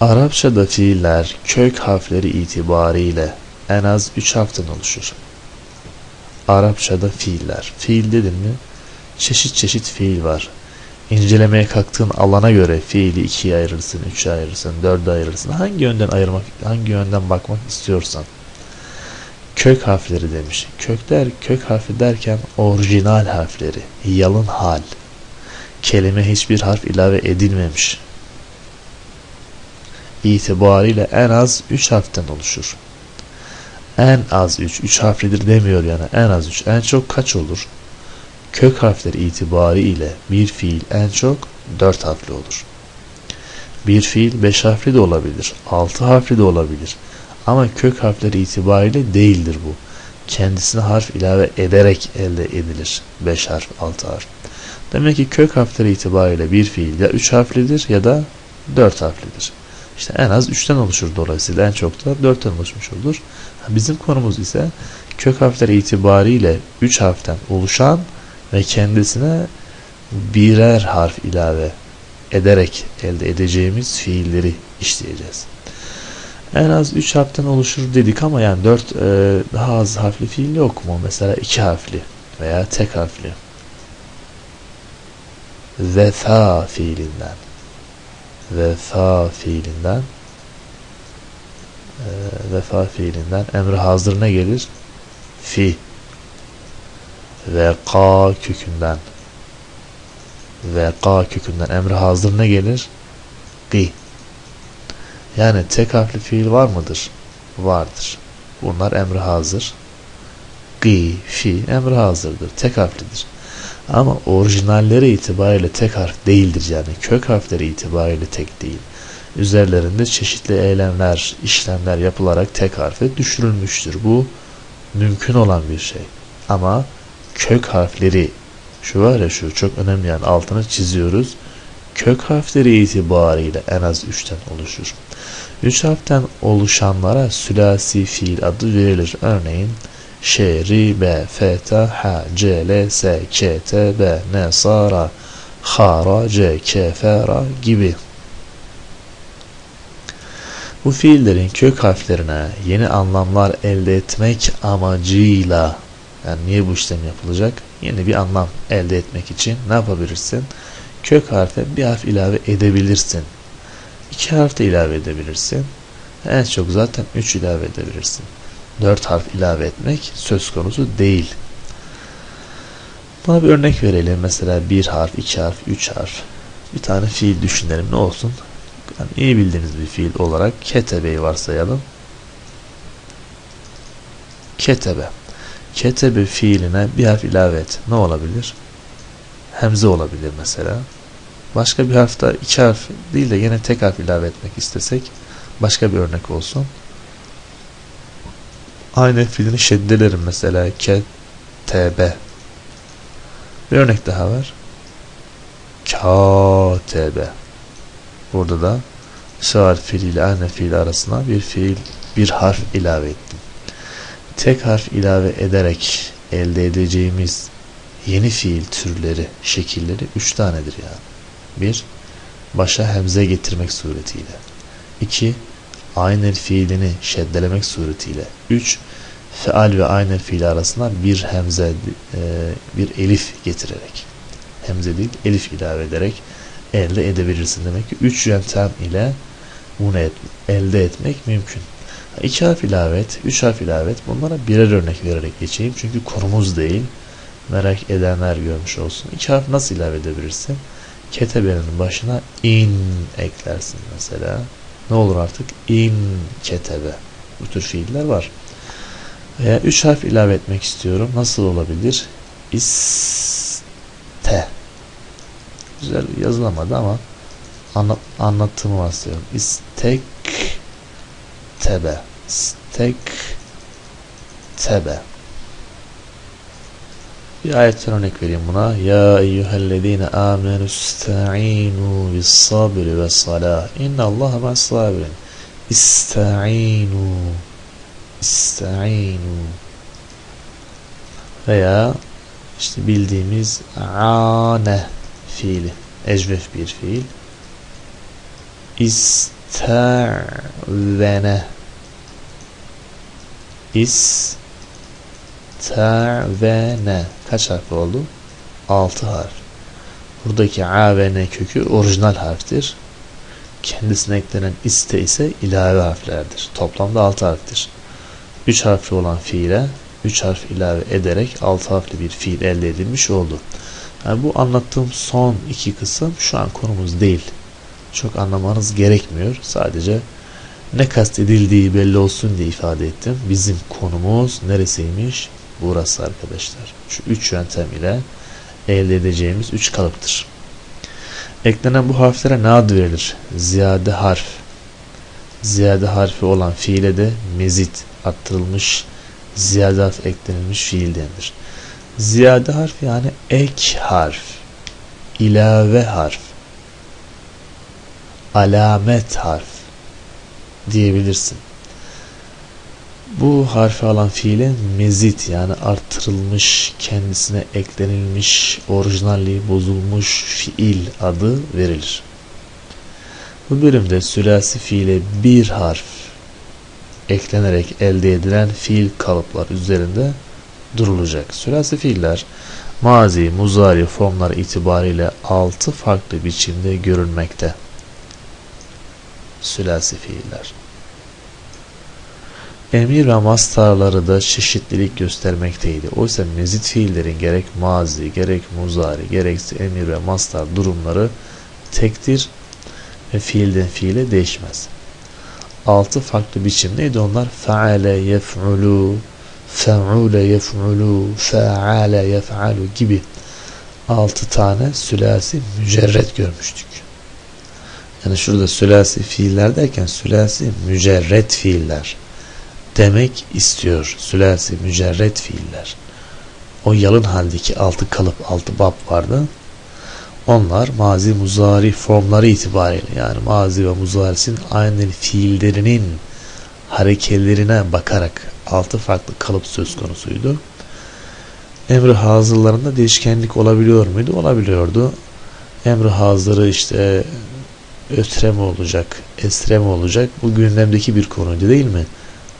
Arapçada fiiller kök harfleri itibariyle en az üç harften oluşur. Arapçada fiiller. Fiil dedin mi? Çeşit çeşit fiil var. İncelemeye kalktığın alana göre fiili ikiye ayırırsın, üçe ayırırsın, dörde ayırırsın. Hangi yönden ayırmak, hangi yönden bakmak istiyorsan. Kök harfleri demiş. Kökler, kök harfi derken orijinal harfleri, yalın hal. Kelime hiçbir harf ilave edilmemiş itibariyle en az 3 harften oluşur. En az 3, 3 harflidir demiyor yani en az 3. En çok kaç olur? Kök harfleri itibariyle bir fiil en çok 4 harfli olur. Bir fiil 5 harfli de olabilir, 6 harfli de olabilir. Ama kök harfleri itibariyle değildir bu. Kendisine harf ilave ederek elde edilir. 5 harf, 6 harf. Demek ki kök harfleri itibariyle bir fiil ya 3 harflidir ya da 4 harflidir. İşte en az 3'ten oluşur dolayısıyla en çok da 4'ten oluşmuş olur. Bizim konumuz ise kök harfler itibariyle 3 harften oluşan ve kendisine birer harf ilave ederek elde edeceğimiz fiilleri işleyeceğiz. En az 3 harften oluşur dedik ama yani 4 e, daha az harfli fiil yok mu? Mesela 2 harfli veya tek harfli. Vefa fiilinden vefa fiilinden e, vefa fiilinden emri hazır ne gelir? Fi. ve kökünden ve ka kökünden emri hazır ne gelir? Gi. Yani tek harfli fiil var mıdır? Vardır. Bunlar emri hazır. Gi, fi emri hazırdır. Tek harflidir. Ama orijinalleri itibariyle tek harf değildir yani. Kök harfleri itibariyle tek değil. Üzerlerinde çeşitli eylemler, işlemler yapılarak tek harfe düşürülmüştür. Bu mümkün olan bir şey. Ama kök harfleri şu var ya şu çok önemli yani altını çiziyoruz. Kök harfleri itibariyle en az 3'ten oluşur. 3 harften oluşanlara sülasi fiil adı verilir. Örneğin şeribe, feta, ha, cele, se, kete, be, nesara, hara, ce, kefera gibi. Bu fiillerin kök harflerine yeni anlamlar elde etmek amacıyla yani niye bu işlem yapılacak? Yeni bir anlam elde etmek için ne yapabilirsin? Kök harfe bir harf ilave edebilirsin. İki harf de ilave edebilirsin. En çok zaten üç ilave edebilirsin. Dört harf ilave etmek söz konusu değil. Buna bir örnek verelim. Mesela bir harf, iki harf, üç harf. Bir tane fiil düşünelim. Ne olsun? Yani iyi bildiğiniz bir fiil olarak ketebeyi varsayalım. Ketebe. Ketebe fiiline bir harf ilave et. Ne olabilir? Hemze olabilir mesela. Başka bir harfta iki harf değil de yine tek harf ilave etmek istesek başka bir örnek olsun. Aynı fiilini şeddelerim mesela ketebe. Bir örnek daha var. Katebe. Burada da şair fiil ile aynı fiil arasına bir fiil, bir harf ilave ettim. Tek harf ilave ederek elde edeceğimiz yeni fiil türleri, şekilleri üç tanedir yani. Bir, başa hemze getirmek suretiyle. İki, aynı fiilini şeddelemek suretiyle. Üç, feal ve aynı fiil arasına bir hemze, e, bir elif getirerek. Hemze değil, elif ilave ederek elde edebilirsin. Demek ki üç yöntem ile bunu et, elde etmek mümkün. İki harf ilave et, üç harf ilave et. Bunlara birer örnek vererek geçeyim. Çünkü konumuz değil. Merak edenler görmüş olsun. İki harf nasıl ilave edebilirsin? Ketebenin başına in eklersin mesela. Ne olur artık? İn ketebe. Bu tür fiiller var. Veya üç harf ilave etmek istiyorum. Nasıl olabilir? İste. Güzel yazılamadı ama anlat, anlattığımı varsayıyorum. İstek tebe. İstek tebe. Bir ayetten örnek vereyim buna. Ya eyyühellezine amenü sta'inu bis sabri ve salah. İnna Allaha ma'as sabirin. İsta'inu. İsta'inu. Veya işte bildiğimiz ane fiili. Ecvef bir fiil. İsta'vene. İsta'vene. Kaç harf oldu? 6 harf. Buradaki A ve N kökü orijinal harftir. Kendisine eklenen iste ise ilave harflerdir. Toplamda 6 harftir. 3 harfli olan fiile 3 harf ilave ederek 6 harfli bir fiil elde edilmiş oldu. Yani bu anlattığım son iki kısım şu an konumuz değil. Çok anlamanız gerekmiyor. Sadece ne kastedildiği belli olsun diye ifade ettim. Bizim konumuz neresiymiş? Burası arkadaşlar. Şu üç yöntem ile elde edeceğimiz üç kalıptır. Eklenen bu harflere ne ad verilir? Ziyade harf. Ziyade harfi olan fiile de mezit, arttırılmış, ziyade harf eklenilmiş fiil denir. Ziyade harf yani ek harf, ilave harf, alamet harf diyebilirsin. Bu harfi alan fiile mezit yani artırılmış, kendisine eklenilmiş, orijinalliği bozulmuş fiil adı verilir. Bu bölümde sülasi fiile bir harf eklenerek elde edilen fiil kalıplar üzerinde durulacak. Sülasi fiiller mazi, muzari formlar itibariyle altı farklı biçimde görülmekte. Sülasi fiiller. Emir ve mastarları da çeşitlilik göstermekteydi. Oysa mezit fiillerin gerek mazi, gerek muzari, gerekse emir ve mastar durumları tektir ve fiilden fiile değişmez. Altı farklı biçim neydi onlar? Feale yef'ulu, fe'ule yef'ulu, fe'ale yef'alu gibi altı tane sülasi mücerret görmüştük. Yani şurada sülasi fiiller derken sülasi mücerret fiiller demek istiyor. Sülasi mücerret fiiller. O yalın haldeki altı kalıp altı bab vardı. Onlar mazi muzari formları itibariyle yani mazi ve muzarisin aynı fiillerinin hareketlerine bakarak altı farklı kalıp söz konusuydu. Emri hazırlarında değişkenlik olabiliyor muydu? Olabiliyordu. Emri hazırı işte ötre mi olacak, esre mi olacak? Bu gündemdeki bir konuydu değil mi?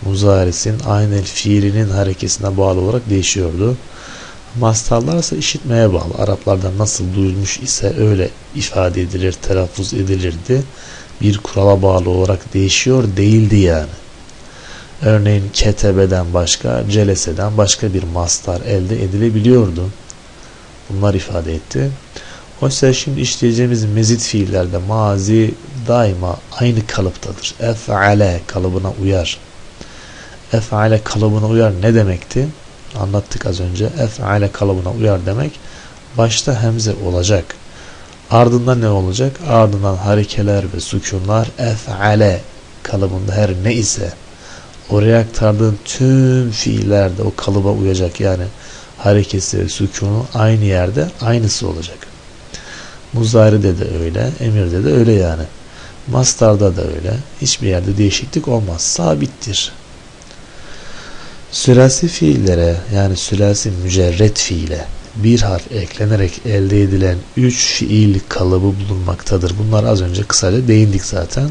Muzarisin aynı fiilinin harekesine bağlı olarak değişiyordu. Mastarlar ise işitmeye bağlı. Araplardan nasıl duyulmuş ise öyle ifade edilir, telaffuz edilirdi. Bir kurala bağlı olarak değişiyor değildi yani. Örneğin ketebeden başka, celeseden başka bir mastar elde edilebiliyordu. Bunlar ifade etti. Oysa şimdi işleyeceğimiz mezit fiillerde mazi daima aynı kalıptadır. Ef'ale kalıbına uyar. Ef'ale kalıbına uyar ne demekti? Anlattık az önce. Ef'ale kalıbına uyar demek başta hemze olacak. Ardından ne olacak? Ardından harekeler ve sükunlar ef'ale kalıbında her ne ise oraya aktardığın tüm fiillerde o kalıba uyacak. Yani harekesi sükunu aynı yerde aynısı olacak. Muzari'de de öyle, emirde de öyle yani. Mastarda da öyle. Hiçbir yerde değişiklik olmaz. Sabittir. Sülasi fiillere yani sülasi mücerret fiile bir harf eklenerek elde edilen üç fiil kalıbı bulunmaktadır. Bunlar az önce kısaca değindik zaten.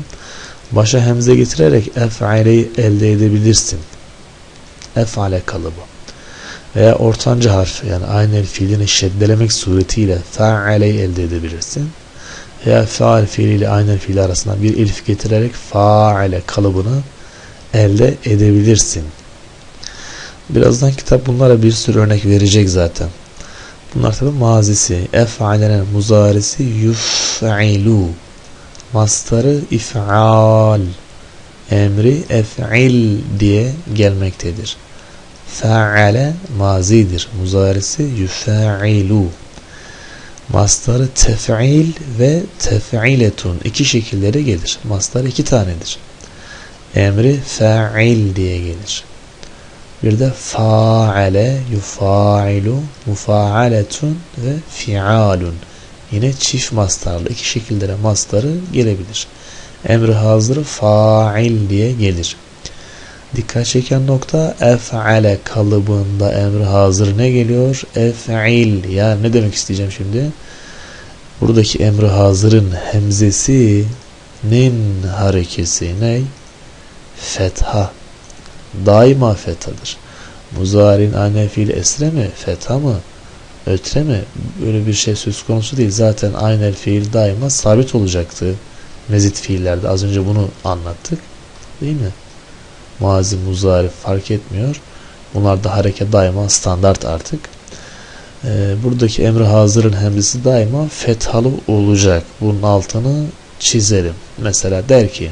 Başa hemze getirerek ef'aleyi elde edebilirsin. Ef'ale kalıbı. Veya ortanca harf yani aynı fiilini şeddelemek suretiyle fa'aleyi elde edebilirsin. Veya faal fiiliyle aynı fiil arasında bir elif getirerek fa'ale kalıbını elde edebilirsin. Birazdan kitap bunlara bir sürü örnek verecek zaten. Bunlar tabi mazisi. Ef'alenin muzarisi yuf'ilu. Mastarı if'al. Emri ef'il diye gelmektedir. Fa'ale mazidir. Muzarisi yuf'ilu. Mastarı tef'il ve tef'iletun. iki şekillere gelir. Mastar iki tanedir. Emri fa'il diye gelir. Bir de faale, yufailu, mufaaletun ve fialun. Yine çift mastarlı iki şekilde mastarı gelebilir. Emri hazır fail diye gelir. Dikkat çeken nokta ef'ale kalıbında emri hazır ne geliyor? Ef'il. Ya ne demek isteyeceğim şimdi? Buradaki emri hazırın hemzesi nin harekesi ne? Fetha daima fethadır. Muzarin anne fiil esre mi? Fetha mı? Ötre mi? Böyle bir şey söz konusu değil. Zaten aynel fiil daima sabit olacaktı. Mezit fiillerde az önce bunu anlattık. Değil mi? Mazi, muzari fark etmiyor. Bunlarda hareket daima standart artık. Ee, buradaki emri hazırın hemzesi daima fethalı olacak. Bunun altını çizelim. Mesela der ki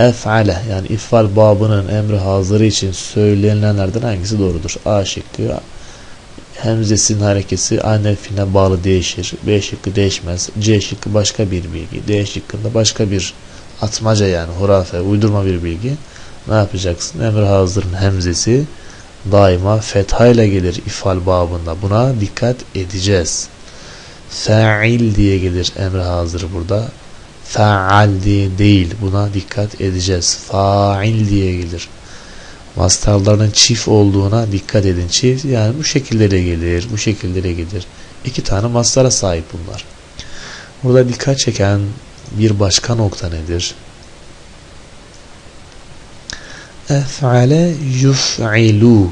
ef'ale yani ifal babının emri hazırı için söylenilenlerden hangisi doğrudur? A şıkkı hemzesinin harekesi aynı filine bağlı değişir. B şıkkı değişmez. C şıkkı başka bir bilgi. D şıkkında başka bir atmaca yani hurafe, uydurma bir bilgi. Ne yapacaksın? Emri hazırın hemzesi daima fethayla gelir ifal babında. Buna dikkat edeceğiz. Fa'il diye gelir emri hazır burada faal diye değil. Buna dikkat edeceğiz. Fail diye gelir. Mastarların çift olduğuna dikkat edin. Çift yani bu şekillere gelir. Bu şekillere gelir. İki tane mastara sahip bunlar. Burada dikkat çeken bir başka nokta nedir? Ef'ale yuf'ilu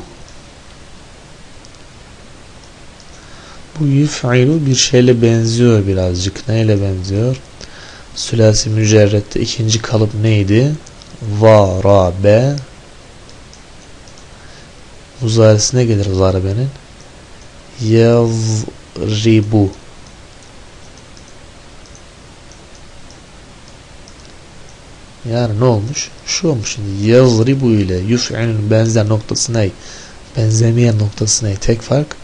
Bu yuf'ilu bir şeyle benziyor birazcık. Neyle benziyor? Sülasi mücerrette ikinci kalıp neydi? Varabe Muzarisi ne gelir zarabenin? Yazribu. Yani ne olmuş? Şu olmuş şimdi. Yazribu ile yuf'ilin benzer noktası ne? Benzemeyen noktası ne? Tek fark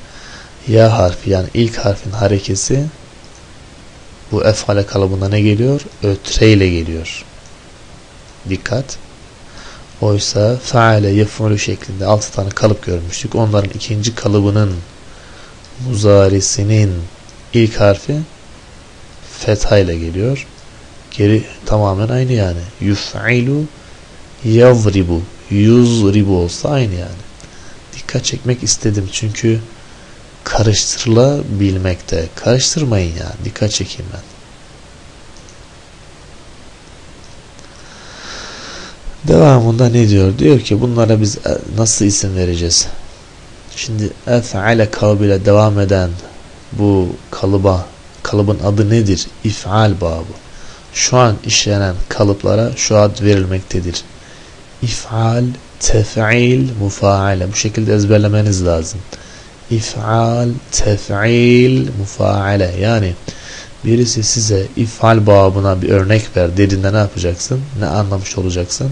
ya harfi yani ilk harfin harekesi bu efale kalıbına ne geliyor? Ötre ile geliyor. Dikkat. Oysa faale yef'ulu şeklinde 6 tane kalıp görmüştük. Onların ikinci kalıbının muzarisinin ilk harfi fetha ile geliyor. Geri tamamen aynı yani. Yuf'ilu yavribu yuzribu olsa aynı yani. Dikkat çekmek istedim çünkü karıştırılabilmekte. Karıştırmayın ya. Dikkat çekeyim ben. Devamında ne diyor? Diyor ki bunlara biz e, nasıl isim vereceğiz? Şimdi ef'ale kalıbıyla devam eden bu kalıba kalıbın adı nedir? İf'al babı. Şu an işlenen kalıplara şu ad verilmektedir. İf'al, tef'il, mufaale. Bu şekilde ezberlemeniz lazım. İf'al, tef'il, mufaale. Yani birisi size if'al babına bir örnek ver dediğinde ne yapacaksın? Ne anlamış olacaksın?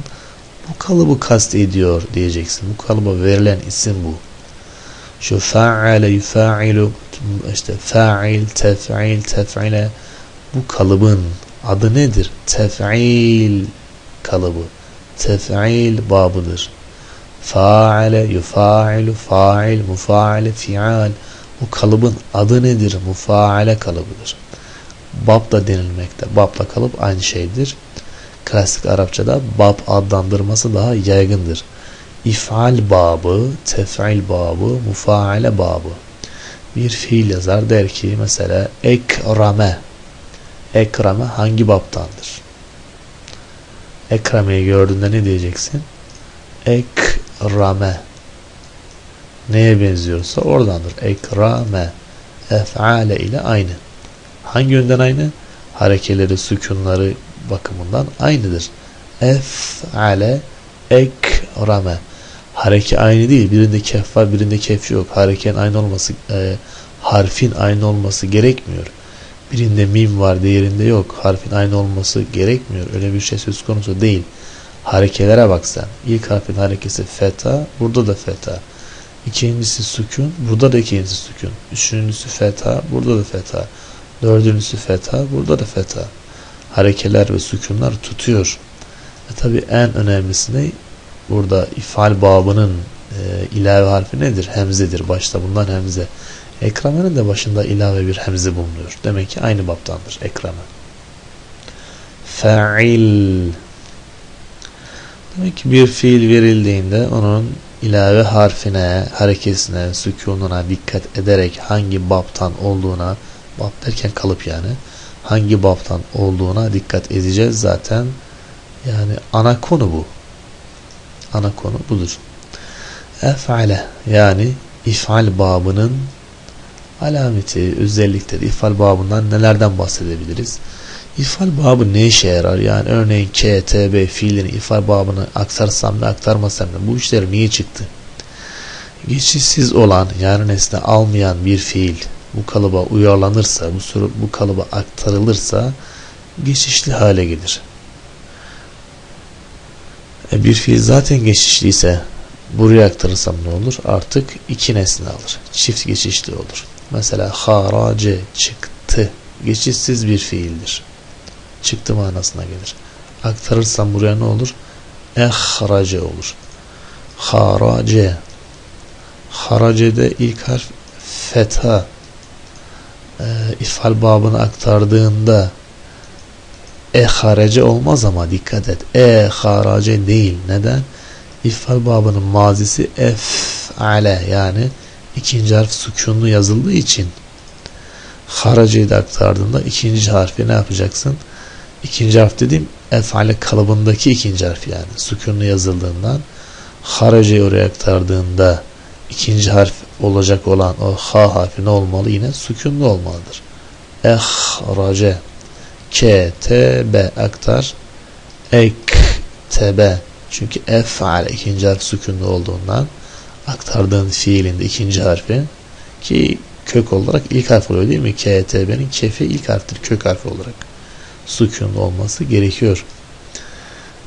Bu kalıbı kast ediyor diyeceksin. Bu kalıba verilen isim bu. Şu fa'ale yufa'ilu işte fa'il, tef'il, tef'ile bu kalıbın adı nedir? Tef'il kalıbı. Tef'il babıdır. Fa'ale, yufa'ilu, fa'il, mufa'ale, fi'al. Bu kalıbın adı nedir? Mufa'ale kalıbıdır. Bab da denilmekte. Babla kalıp aynı şeydir. Klasik Arapçada bab adlandırması daha yaygındır. İf'al babı, tef'il babı, mufaale babı. Bir fiil yazar der ki mesela ekrame. Ekrame hangi babtandır? Ekremeyi gördüğünde ne diyeceksin? Ekrame. Neye benziyorsa oradandır. Ekrame. Ef'ale ile aynı. Hangi yönden aynı? Harekeleri, sükunları bakımından aynıdır. Ef'ale ekrame. Hareke aynı değil. Birinde kef var, birinde kef yok. Harekenin aynı olması, e, harfin aynı olması gerekmiyor. Birinde mim var, diğerinde yok. Harfin aynı olması gerekmiyor. Öyle bir şey söz konusu değil. Harekelere bak sen. İlk harfin harekesi feta, burada da feta. İkincisi sükun, burada da ikincisi sükun. Üçüncüsü feta, burada da feta. Dördüncüsü feta, burada da feta. Harekeler ve sükunlar tutuyor. E tabi en önemlisi ne? Burada ifal babının e, ilave harfi nedir? Hemzedir. Başta bundan hemze. Ekramenin de başında ilave bir hemze bulunuyor. Demek ki aynı baptandır ekrame. Fa'il Demek ki bir fiil verildiğinde onun ilave harfine, harekesine, sükununa dikkat ederek hangi baptan olduğuna, bab derken kalıp yani, hangi baptan olduğuna dikkat edeceğiz zaten. Yani ana konu bu. Ana konu budur. Ef'ale yani if'al babının alameti, özellikleri ifal babından nelerden bahsedebiliriz? İfal babı ne işe yarar? Yani örneğin K, T, B fiilini ifal babını aktarsam da aktarmasam da bu işler niye çıktı? Geçişsiz olan yani nesne almayan bir fiil bu kalıba uyarlanırsa, bu, soru, bu kalıba aktarılırsa geçişli hale gelir. E bir fiil zaten geçişliyse buraya aktarırsam ne olur? Artık iki nesne alır. Çift geçişli olur. Mesela harace çıktı. Geçişsiz bir fiildir. Çıktı manasına gelir. Aktarırsam buraya ne olur? Ehrace olur. Harace. Harace'de ilk harf fetha. E, ifal babını aktardığında e olmaz ama dikkat et. E harace değil. Neden? İfal babının mazisi ef'ale yani ikinci harf sükunlu yazıldığı için haracıyı da aktardığında ikinci harfi ne yapacaksın? İkinci harf dediğim efale kalıbındaki ikinci harf yani sükunlu yazıldığından haracıyı oraya aktardığında ikinci harf olacak olan o ha harfi ne olmalı? Yine sükunlu olmalıdır. Ehrace K, T, B aktar ek, T, B çünkü efale ikinci harf sükunlu olduğundan aktardığın fiilin de ikinci harfi ki kök olarak ilk harf oluyor değil mi? KTB'nin kefi ilk harftir kök harfi olarak. Sükunlu olması gerekiyor.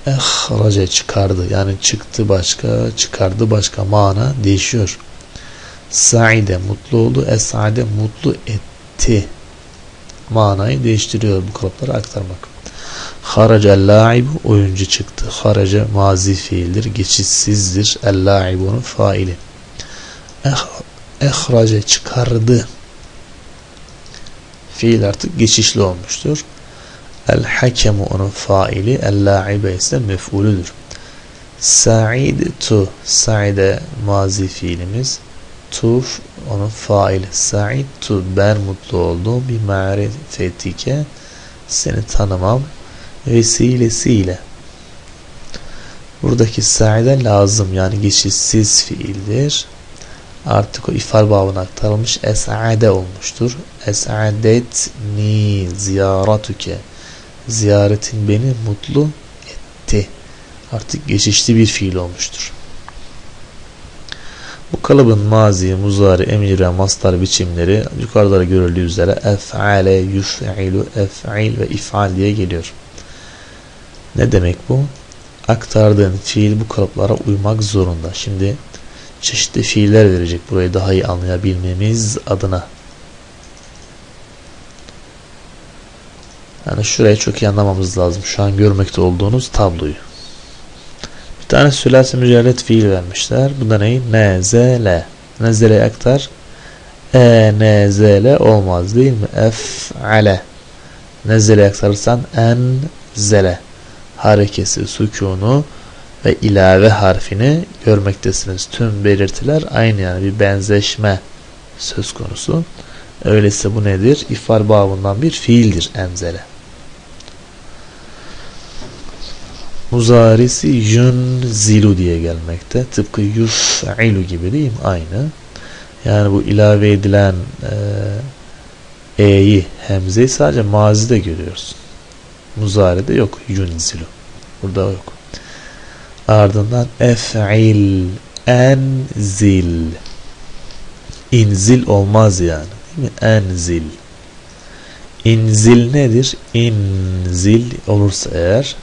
Ehrace çıkardı. Yani çıktı başka, çıkardı başka mana değişiyor. Saide mutlu oldu. Esade mutlu etti. Manayı değiştiriyor bu kalıpları aktarmak. Haraca laibu oyuncu çıktı. Haraca mazi fiildir. Geçişsizdir. El laibunun faili. Eh, ehrace çıkardı. Fiil artık geçişli olmuştur. El hakemu onun faili. El laibe ise mef'ulüdür. tu Sa'ide mazi fiilimiz. Tuf onun faili. tu ben mutlu oldum. Bir marifetike seni tanımam vesilesiyle. Buradaki sa'ide lazım yani geçişsiz fiildir. Artık o ifal babına aktarılmış es'ade olmuştur. Es'adet ni ziyaratuke ziyaretin beni mutlu etti. Artık geçişli bir fiil olmuştur. Bu kalıbın mazi, muzari, emire, mastar biçimleri yukarıda görüldüğü üzere ef'ale, yuf'ilu, ef'il ve if'al diye geliyor. Ne demek bu? Aktardığın fiil bu kalıplara uymak zorunda. Şimdi çeşitli fiiller verecek burayı daha iyi anlayabilmemiz adına. Yani şurayı çok iyi anlamamız lazım. Şu an görmekte olduğunuz tabloyu. Bir tane sülasi mücerret fiil vermişler. Bu da ne? Nezele. Nezele aktar. E nezele olmaz değil mi? Ef'ale. Nezele aktarırsan en zele harekesi, sükunu ve ilave harfini görmektesiniz. Tüm belirtiler aynı yani bir benzeşme söz konusu. Öyleyse bu nedir? İfar babından bir fiildir enzele. Muzarisi yunzilu diye gelmekte. Tıpkı yuf'ilu gibi değil mi? Aynı. Yani bu ilave edilen e, e'yi, hemzeyi sadece mazide görüyoruz. Muzari'de yok. Yunzilu. Burada yok. Ardından ef'il enzil. İnzil olmaz yani. Değil mi? Enzil. İnzil nedir? İnzil olursa eğer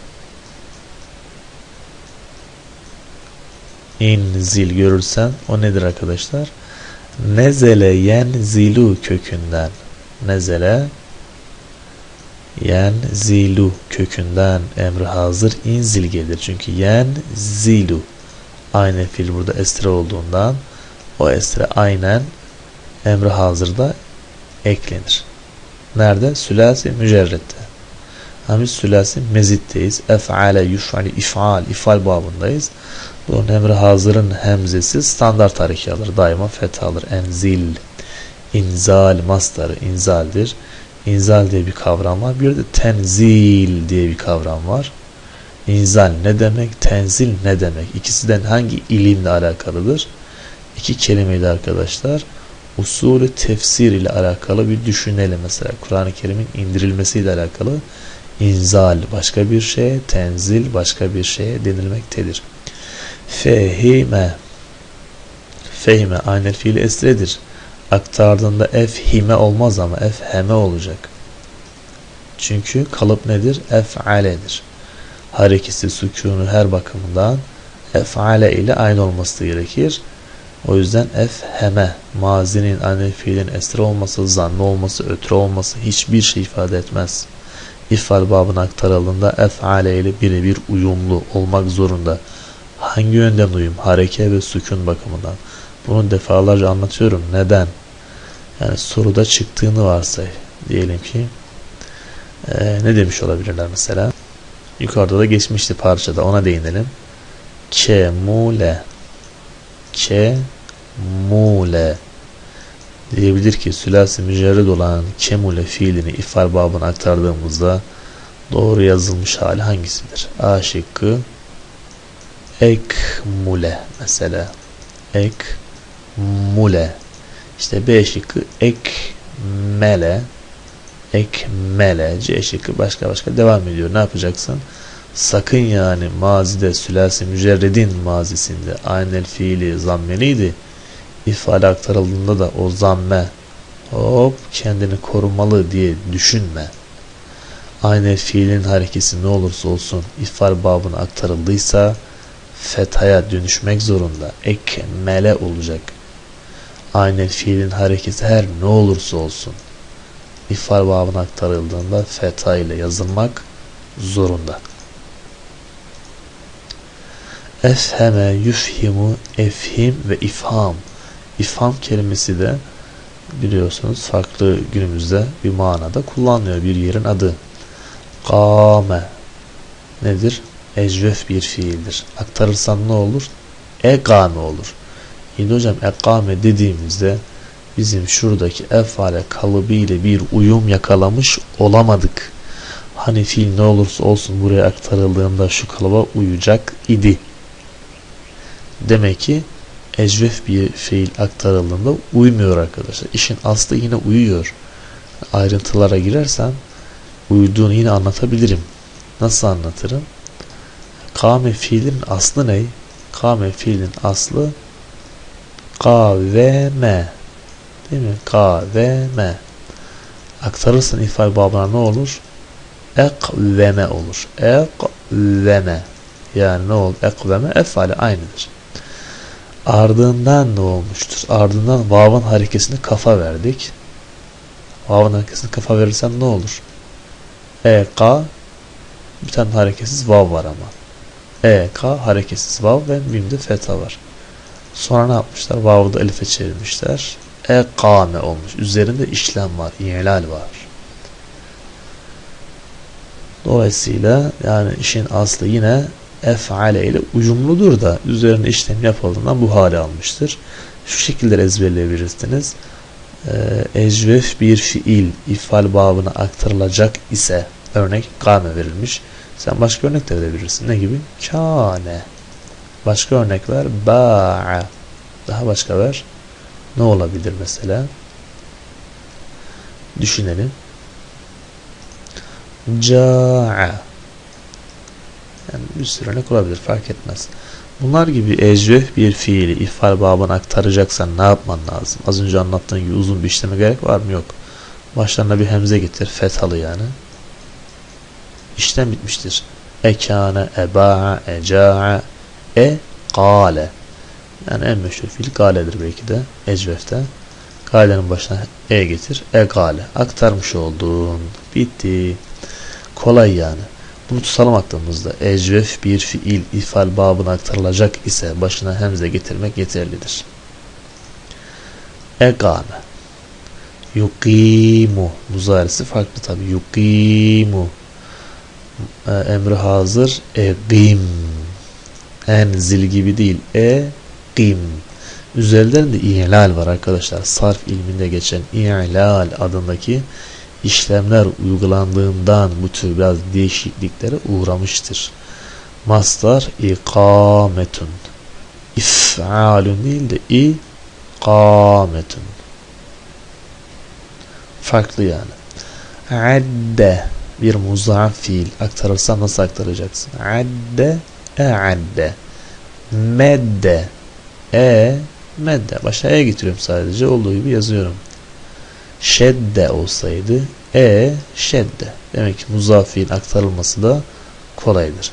inzil görürsen o nedir arkadaşlar? Nezele yenzilu kökünden nezele yen zilu kökünden emri hazır inzil gelir. Çünkü yen zilu aynı fiil burada estre olduğundan o estre aynen emri hazırda eklenir. Nerede? Sülasi mücerrette. Ama biz sülasi mezitteyiz. Ef'ale, yuf'ali, if'al, if'al babındayız. Bunun emri hazırın hemzesi standart hareket alır. Daima fetha alır. Enzil, inzal, mastarı inzaldir. İnzal diye bir kavram var. Bir de tenzil diye bir kavram var. İnzal ne demek? Tenzil ne demek? İkisinden hangi ilimle alakalıdır? İki kelimeyle arkadaşlar usulü tefsir ile alakalı bir düşünelim. Mesela Kur'an-ı Kerim'in indirilmesiyle alakalı inzal başka bir şey, tenzil başka bir şeye denilmektedir. Fehime Fehime aynel fiili esredir aktardığında efhime olmaz ama efheme olacak. Çünkü kalıp nedir? Ef'aledir. Harekesi, sükunu her bakımından ef'ale ile aynı olması gerekir. O yüzden efheme, mazinin, anne fiilin esre olması, zanlı olması, ötre olması hiçbir şey ifade etmez. İfal babına aktarıldığında ef'ale ile birebir uyumlu olmak zorunda. Hangi yönden uyum? Hareke ve sükun bakımından. Bunu defalarca anlatıyorum. Neden? Yani soruda çıktığını varsay. Diyelim ki e, ne demiş olabilirler mesela? Yukarıda da geçmişti parçada. Ona değinelim. Kemule Kemule diyebilir ki sülasi mücerred olan kemule fiilini ifal babına aktardığımızda doğru yazılmış hali hangisidir? A şıkkı ekmule mesela ekmule işte B şıkkı ekmele ekmele C şıkkı başka başka devam ediyor. Ne yapacaksın? Sakın yani mazide sülasi mücerredin mazisinde aynel fiili zammeliydi. İfade aktarıldığında da o zamme hop kendini korumalı diye düşünme. Aynı fiilin harekesi ne olursa olsun ifar babına aktarıldıysa fethaya dönüşmek zorunda. Ekmele olacak. Aynı fiilin hareketi her ne olursa olsun ifar babına aktarıldığında fetha ile yazılmak zorunda. Efheme, yufhimu, efhim ve ifham. İfham kelimesi de biliyorsunuz farklı günümüzde bir manada kullanılıyor bir yerin adı. Kame nedir? Ecvef bir fiildir. Aktarırsan ne olur? Egame olur. Şimdi hocam ekame dediğimizde bizim şuradaki efale kalıbı ile bir uyum yakalamış olamadık. Hani fiil ne olursa olsun buraya aktarıldığında şu kalıba uyacak idi. Demek ki ecvef bir fiil aktarıldığında uymuyor arkadaşlar. İşin aslı yine uyuyor. Ayrıntılara girersem uyduğunu yine anlatabilirim. Nasıl anlatırım? Kame fiilin aslı ne? Kame fiilin aslı kaveme değil mi? Kaveme aktarırsan ifade babına ne olur? Ekveme olur. Ekveme yani ne olur? Ekveme efale aynıdır. Ardından ne olmuştur? Ardından vav'ın harekesini kafa verdik. Vav'ın harekesini kafa verirsen ne olur? E, K bir tane hareketsiz vav var ama. E, K hareketsiz vav ve mimde feta var. Sonra ne yapmışlar? Vav'ı da elife çevirmişler. E, kame olmuş. Üzerinde işlem var. İ'lal var. Dolayısıyla yani işin aslı yine ef'ale ile uyumludur da üzerine işlem yapıldığından bu hale almıştır. Şu şekilde ezberleyebilirsiniz. Ee, ecvef bir fiil ifal babına aktarılacak ise örnek kame verilmiş. Sen başka örnek de verebilirsin. Ne gibi? Kâne. Başka örnek ver. Ba'a. Daha başka ver. Ne olabilir mesela? Düşünelim. Ca'a. Yani bir sürü örnek olabilir fark etmez. Bunlar gibi ecveh bir fiili ifal babına aktaracaksan ne yapman lazım? Az önce anlattığım gibi uzun bir işleme gerek var mı? Yok. Başlarına bir hemze getir. Fethalı yani. İşlem bitmiştir. Ekane, eba'a, eca'a, e, kale. Yani en meşhur fiil galedir belki de. Ecvef'te. Galenin başına e getir. E gale. Aktarmış oldun. Bitti. Kolay yani. Bunu tutalım aklımızda. Ecvef bir fiil ifal babına aktarılacak ise başına hemze getirmek yeterlidir. Egame. Yukimu. Muzarisi farklı tabi. Yukimu. E, emri hazır. Egim. En zil gibi değil. Egim. Üzerlerinde i'lal var arkadaşlar. Sarf ilminde geçen i'lal adındaki işlemler uygulandığından bu tür biraz değişikliklere uğramıştır. Mastar ikametun. İf'alun değil de ikametun. Farklı yani. Adde bir muzaf fiil aktarırsan nasıl aktaracaksın? Adde e'adde medde e medde başa e getiriyorum sadece olduğu gibi yazıyorum şedde olsaydı e şedde. Demek ki muzafin aktarılması da kolaydır.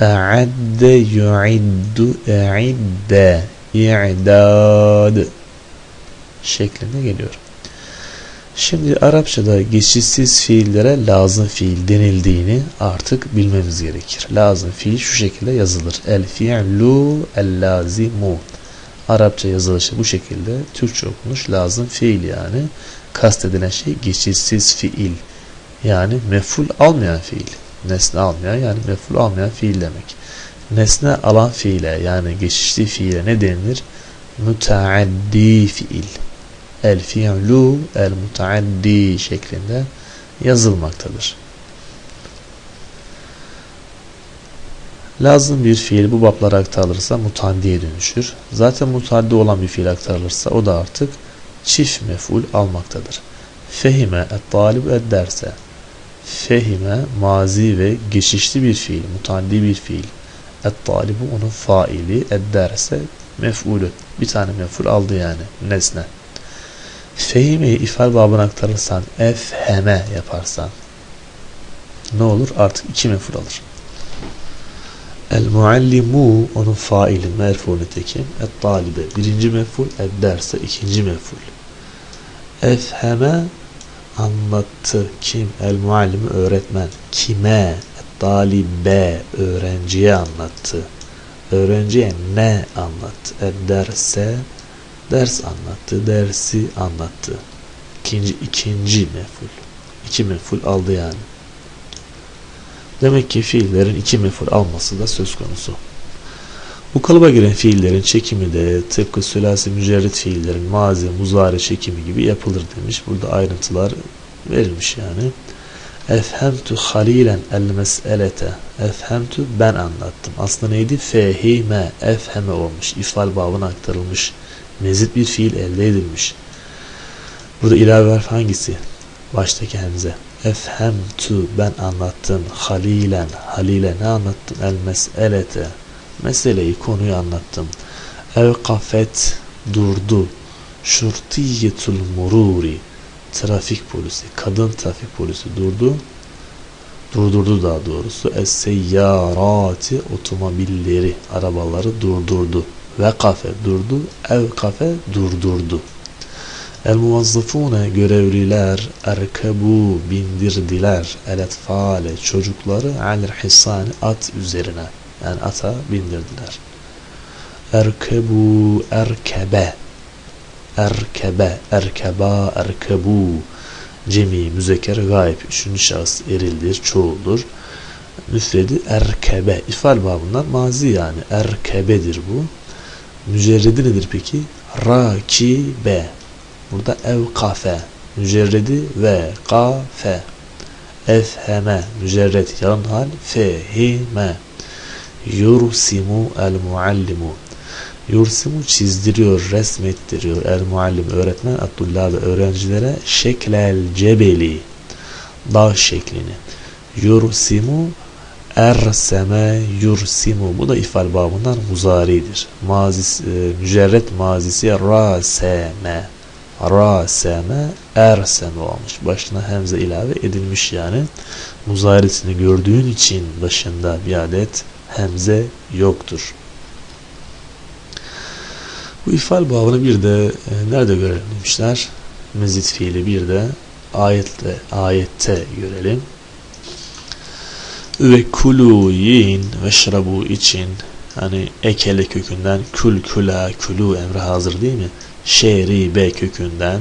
E'adde yu'iddu e'idde i'dad şeklinde geliyor. Şimdi Arapçada geçişsiz fiillere lazım fiil denildiğini artık bilmemiz gerekir. Lazım fiil şu şekilde yazılır. El fi'lu el lazimu. Arapça yazılışı bu şekilde. Türkçe okunuş lazım fiil yani. Kastedilen şey geçişsiz fiil. Yani meful almayan fiil. Nesne almayan yani meful almayan fiil demek. Nesne alan fiile yani geçişli fiile ne denilir? Müteaddi fiil. El fi'lu el mutaaddi şeklinde yazılmaktadır. Lazım bir fiil bu bablara aktarılırsa mutaddiye dönüşür. Zaten mutaddi olan bir fiil aktarılırsa o da artık çift meful almaktadır. Fehime et talibu et derse Fehime mazi ve geçişli bir fiil, mutalli bir fiil. Et-talibu onun faili, ed-derse mef'ulü. Bir tane mef'ul aldı yani nesne. Fehimeyi ifal babına aktarırsan efheme yaparsan ne olur? Artık iki mef'ul alır. El muallimu onun faili merfu nitekim. Et talibe birinci mef'ul. Et derse ikinci mef'ul. Efheme anlattı. Kim? El muallimi öğretmen. Kime? Et talibe öğrenciye anlattı. Öğrenciye ne anlattı? Et derse ders anlattı. Dersi anlattı. İkinci, ikinci mef'ul. İki mef'ul aldı yani. Demek ki fiillerin iki mef'ul alması da söz konusu. Bu kalıba giren fiillerin çekimi de tıpkı sülasi mücerrit fiillerin mazi, muzari çekimi gibi yapılır demiş. Burada ayrıntılar verilmiş yani. Efhemtu halilen el meselete. Efhemtu ben anlattım. Aslında neydi? Fehime, efheme olmuş. İfal babına aktarılmış. Mezit bir fiil elde edilmiş. Burada ilave harf hangisi? Baştaki hemze. Efhemtu ben anlattım. Halilen, halile ne anlattım? El meselete. Meseleyi, konuyu anlattım. Evkafet durdu. Şurtiyetul mururi trafik polisi, kadın trafik polisi durdu. Durdurdu daha doğrusu. Es-seyyarati otomobilleri, arabaları durdurdu. Ve kafe durdu. Ev kafe durdurdu. El muvazzafune görevliler erkebu bindirdiler el etfale çocukları alel hissani at üzerine yani ata bindirdiler. Erkebu erkebe erkebe, erkeba, erkebu cemi, müzekker, gayb, üçüncü şahıs erildir, çoğuldur. Müfredi erkebe, ifal babından mazi yani erkebedir bu. Mücerredi nedir peki? Rakibe. Burada evkafe, mücerredi ve kafe. Efheme, mücerred, yan hal, fehime. Yursimu el muallimu Yursimu çizdiriyor, resmettiriyor. El muallim öğretmen Abdullah öğrencilere şeklel cebeli dağ şeklini. Yursimu erseme yursimu. Bu da ifal babından muzaridir. Mazisi, e, mücerret mazisi raseme. Raseme erseme olmuş. Başına hemze ilave edilmiş yani. Muzarisini gördüğün için başında bir adet hemze yoktur. Bu ifal babını bir de e, nerede görelim demişler. Mezit fiili bir de ayette, ayette görelim. Ve kulu yiyin ve şrabu için hani ekele kökünden kül küla külü emri hazır değil mi? Şeri be kökünden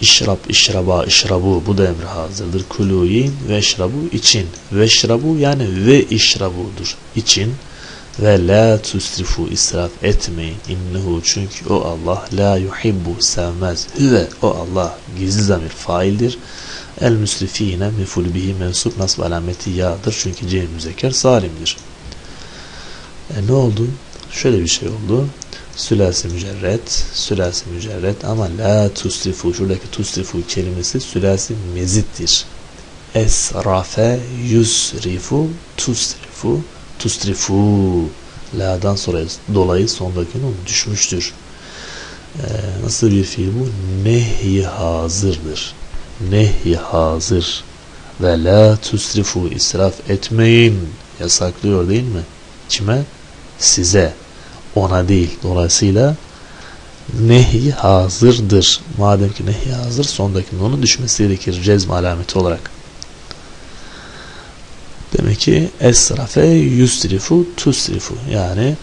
işrab işraba işrabu bu da emri hazırdır. Kulu yiyin ve şrabu için. Ve şrabu yani ve işrabudur. için ve la tusrifu israf etmeyin innehu çünkü o Allah la yuhibbu sevmez hüve o Allah gizli zamir faildir el müsrifine meful bihi mensup nasb alameti yağdır. Çünkü cem müzekker salimdir e ne oldu? Şöyle bir şey oldu. Sülasi mücerret sülasi mücerret. Ama la tusrifu şuradaki tusrifu kelimesi sülasi mezittir. Esrafe yusrifu tusrifu. Tustrifu la'dan sonra dolayı sondaki nun düşmüştür. Ee, nasıl bir fiil bu? Nehi hazırdır. Nehi hazır. Ve la tusrifu israf etmeyin. Yasaklıyor değil mi? Kime? Size. Ona değil. Dolayısıyla nehi hazırdır. Madem ki nehi hazır sondaki nunun düşmesi gerekir cezm alameti olarak. Demek ki esrafe yusrifu tusrifu yani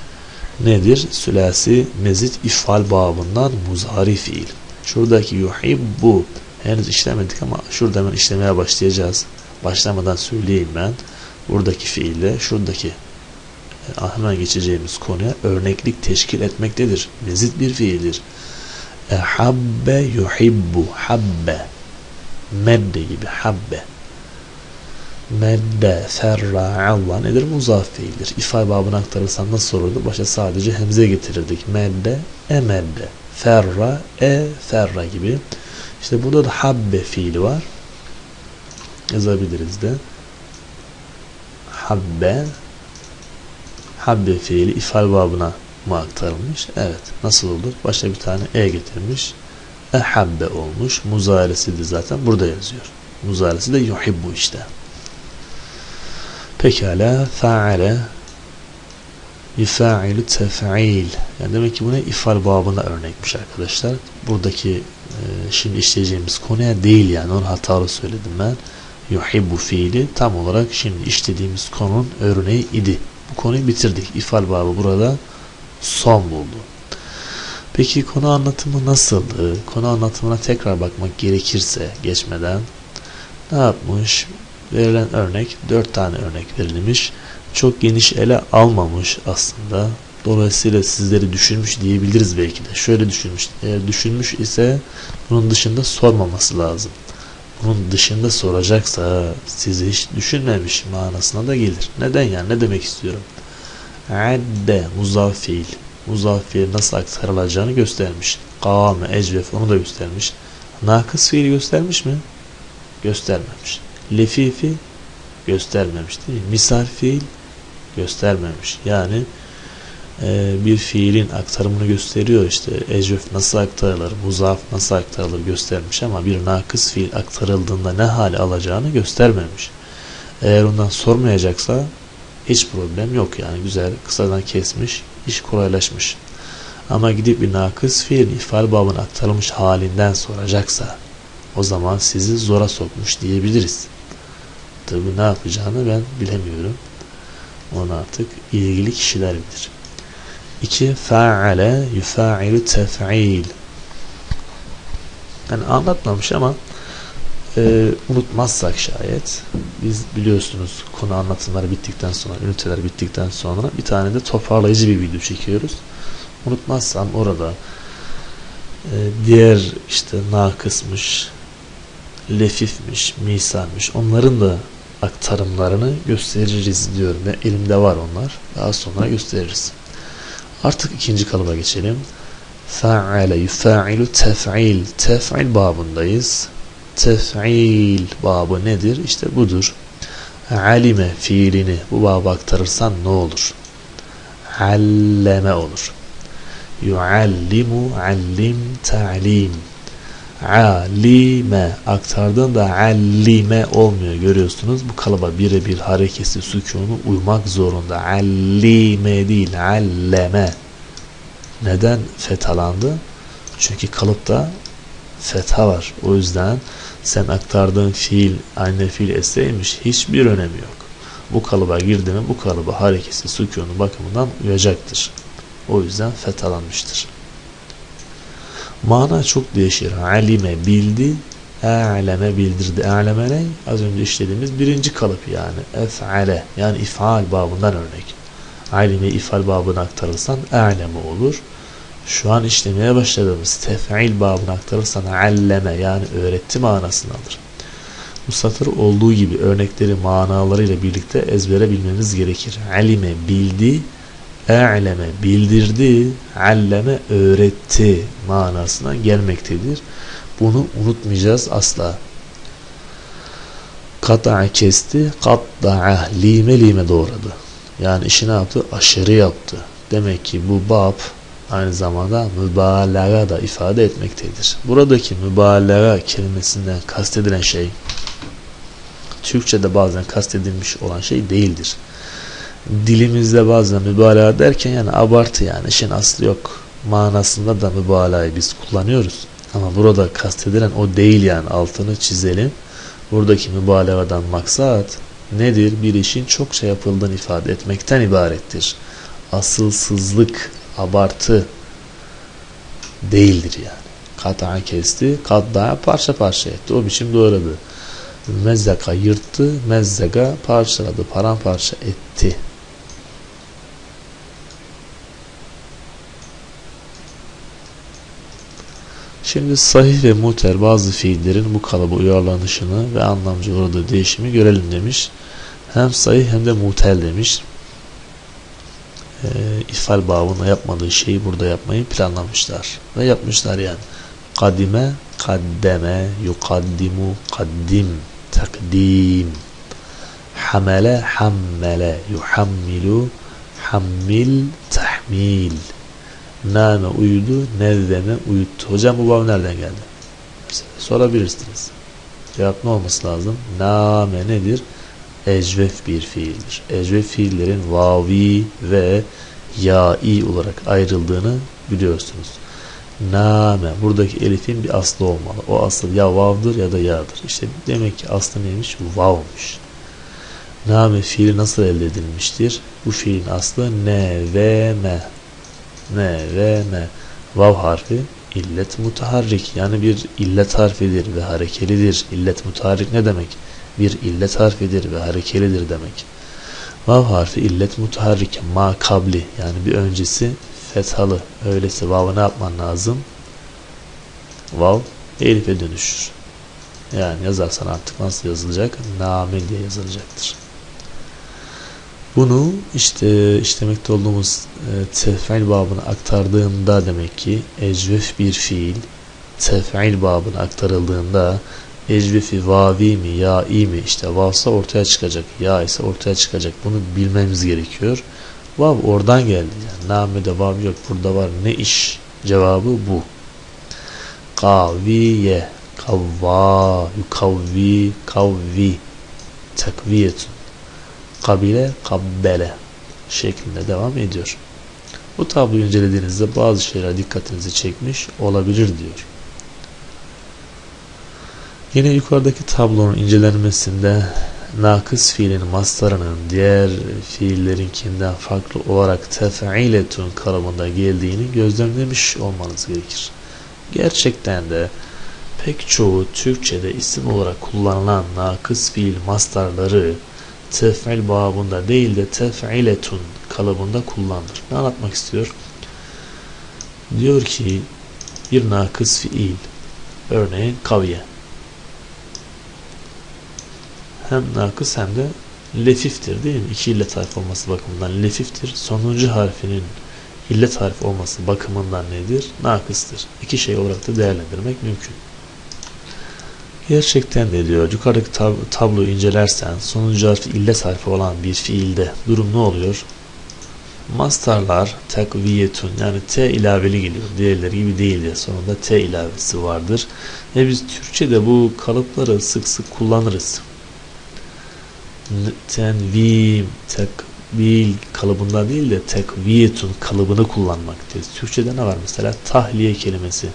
nedir? Sülasi mezit ifal babından muzari fiil. Şuradaki yuhibbu henüz işlemedik ama şurada hemen işlemeye başlayacağız. Başlamadan söyleyeyim ben. Buradaki fiille şuradaki e, hemen geçeceğimiz konuya örneklik teşkil etmektedir. Mezit bir fiildir. Habbe yuhibbu habbe medde gibi habbe medde, ferra, Allah nedir? Muzaf fiildir. İfade babına aktarırsan nasıl olurdu? Başa sadece hemze getirirdik. Medde, emedde, ferra, e, ferra gibi. İşte burada da habbe fiili var. yazabiliriz de. Habbe Habbe fiili ifal babına mı aktarılmış? Evet. Nasıl olur? Başa bir tane e getirmiş. Ehabbe olmuş. Muzaresi de zaten burada yazıyor. Muzaresi de yuhibbu işte. Pekala faale yufailu tef'il. Yani demek ki bu ne ifal babına örnekmiş arkadaşlar. Buradaki şimdi işleyeceğimiz konuya değil yani onu hatalı söyledim ben. Yuhibbu fiili tam olarak şimdi işlediğimiz konunun örneği idi. Bu konuyu bitirdik. İfal babı burada son buldu. Peki konu anlatımı nasıldı? Konu anlatımına tekrar bakmak gerekirse geçmeden ne yapmış? Verilen örnek dört tane örnek verilmiş. Çok geniş ele almamış aslında. Dolayısıyla sizleri düşünmüş diyebiliriz belki de. Şöyle düşünmüş. Eğer düşünmüş ise bunun dışında sormaması lazım. Bunun dışında soracaksa sizi hiç düşünmemiş manasına da gelir. Neden yani? Ne demek istiyorum? Adde muzaf fiil. Muzaf fiil nasıl aktarılacağını göstermiş. Kavame, ecvef onu da göstermiş. Nakıs fiil göstermiş mi? Göstermemiş. Lefifi göstermemiş değil mi? Misal fiil göstermemiş. Yani bir fiilin aktarımını gösteriyor işte ecvef nasıl aktarılır, muzaf nasıl aktarılır göstermiş ama bir nakıs fiil aktarıldığında ne hale alacağını göstermemiş. Eğer ondan sormayacaksa hiç problem yok yani güzel kısadan kesmiş iş kolaylaşmış. Ama gidip bir nakıs fiil ifade babına aktarılmış halinden soracaksa o zaman sizi zora sokmuş diyebiliriz. Tabi ne yapacağını ben bilemiyorum. Onu artık ilgili kişiler bilir. 2. Fa'ale yufa'ilu tef'il Yani anlatmamış ama e, unutmazsak şayet biz biliyorsunuz konu anlatımları bittikten sonra üniteler bittikten sonra bir tane de toparlayıcı bir video çekiyoruz. Unutmazsam orada e, diğer işte nakısmış lefifmiş, misalmiş onların da aktarımlarını gösteririz diyorum. elimde var onlar. Daha sonra gösteririz. Artık ikinci kalıba geçelim. Fa'ale yufa'ilu tef'il. Tef'il babındayız. Tef'il babı nedir? İşte budur. Alime fiilini bu baba aktarırsan ne olur? Alleme olur. Yuallimu allim ta'lim alime aktardığında allime olmuyor görüyorsunuz. Bu kalıba birebir harekesi sükunu uymak zorunda. Allime değil alleme. Neden fethalandı? Çünkü kalıpta fetha var. O yüzden sen aktardığın fiil aynı fiil eseymiş hiçbir önemi yok. Bu kalıba girdi mi bu kalıba harekesi sükunu bakımından uyacaktır. O yüzden fethalanmıştır. Mana çok değişir. Alime bildi, a'leme bildirdi. A'leme ne? Az önce işlediğimiz birinci kalıp yani. Ef'ale yani ifal babından örnek. Alime ifal babına aktarırsan a'leme olur. Şu an işlemeye başladığımız tef'il babına aktarırsan alleme yani öğretti manasını alır. Bu satır olduğu gibi örnekleri manalarıyla birlikte ezbere bilmemiz gerekir. Alime bildi, e'leme bildirdi, alleme öğretti manasına gelmektedir. Bunu unutmayacağız asla. Kata'a kesti, katta'a lime lime doğradı. Yani işi ne yaptı? Aşırı yaptı. Demek ki bu bab aynı zamanda mübalağa da ifade etmektedir. Buradaki mübalağa kelimesinden kastedilen şey Türkçe'de bazen kastedilmiş olan şey değildir dilimizde bazen mübalağa derken yani abartı yani işin aslı yok manasında da mübalağayı biz kullanıyoruz. Ama burada kastedilen o değil yani altını çizelim. Buradaki mübalağadan maksat nedir? Bir işin çok şey yapıldığını ifade etmekten ibarettir. Asılsızlık, abartı değildir yani. Kata'a kesti, kadda'a parça parça etti. O biçim doğradı. Mezzaka yırttı, mezzega parçaladı, paramparça etti. Şimdi sahih ve muter bazı fiillerin bu kalıba uyarlanışını ve anlamcı uğradığı değişimi görelim demiş. Hem sahih hem de mutel demiş. E, ifal babına yapmadığı şeyi burada yapmayı planlamışlar. Ve yapmışlar yani. Kadime, kaddeme, yukaddimu, kaddim. takdim. Hamele hammele yuhammilu hammil tahmil. Name uyudu, nevveme uyuttu. Hocam bu vav nereden geldi? Mesela sorabilirsiniz. Cevap ne olması lazım? Name nedir? Ecvef bir fiildir. Ecvef fiillerin vavi ve ya'i olarak ayrıldığını biliyorsunuz. Name. Buradaki elifin bir aslı olmalı. O asıl ya vavdır ya da ya'dır. İşte demek ki aslı neymiş? Vavmış. Name fiili nasıl elde edilmiştir? Bu fiilin aslı ne Ne ve me. Vav harfi illet mutaharrik. Yani bir illet harfidir ve harekelidir. İllet mutaharrik ne demek? Bir illet harfidir ve harekelidir demek. Vav harfi illet mutaharrik ma kabli yani bir öncesi fethalı. Öyleyse vav'ı ne yapman lazım? Vav elife dönüşür. Yani yazarsan artık nasıl yazılacak? Name diye yazılacaktır. Bunu işte işlemekte olduğumuz e, tef'il babını aktardığında demek ki ecvef bir fiil tef'il babına aktarıldığında ecvefi vavi mi ya i mi işte vavsa ortaya çıkacak ya ise ortaya çıkacak. Bunu bilmemiz gerekiyor. Vav oradan geldi. Yani namede vav yok burada var. Ne iş? Cevabı bu. Kaviye kavva yukavvi kavvi tekviyetun kabile kabbele şeklinde devam ediyor. Bu tabloyu incelediğinizde bazı şeyler dikkatinizi çekmiş olabilir diyor. Yine yukarıdaki tablonun incelenmesinde nakıs fiilin mastarının diğer fiillerinkinden farklı olarak tef'iletun kalıbında geldiğini gözlemlemiş olmanız gerekir. Gerçekten de pek çoğu Türkçe'de isim olarak kullanılan nakıs fiil mastarları tef'il babında değil de tef'iletun kalıbında kullanılır. Ne anlatmak istiyor? Diyor ki bir nakıs fiil örneğin kaviye hem nakıs hem de lefiftir değil mi? İki illet harf olması bakımından lefiftir. Sonuncu harfinin illet harf olması bakımından nedir? Nakıstır. İki şey olarak da değerlendirmek mümkün. Gerçekten de diyor yukarıdaki tab tabloyu incelersen sonuncu harfi illet harfi olan bir fiilde durum ne oluyor? Mastarlar takviyetun yani T ilaveli geliyor. Diğerleri gibi değil diye sonunda T ilavesi vardır. Ve biz Türkçe'de bu kalıpları sık sık kullanırız tenvim, tekbil kalıbında değil de tekviyetun kalıbını kullanmaktayız. Türkçede ne var mesela? Tahliye kelimesi.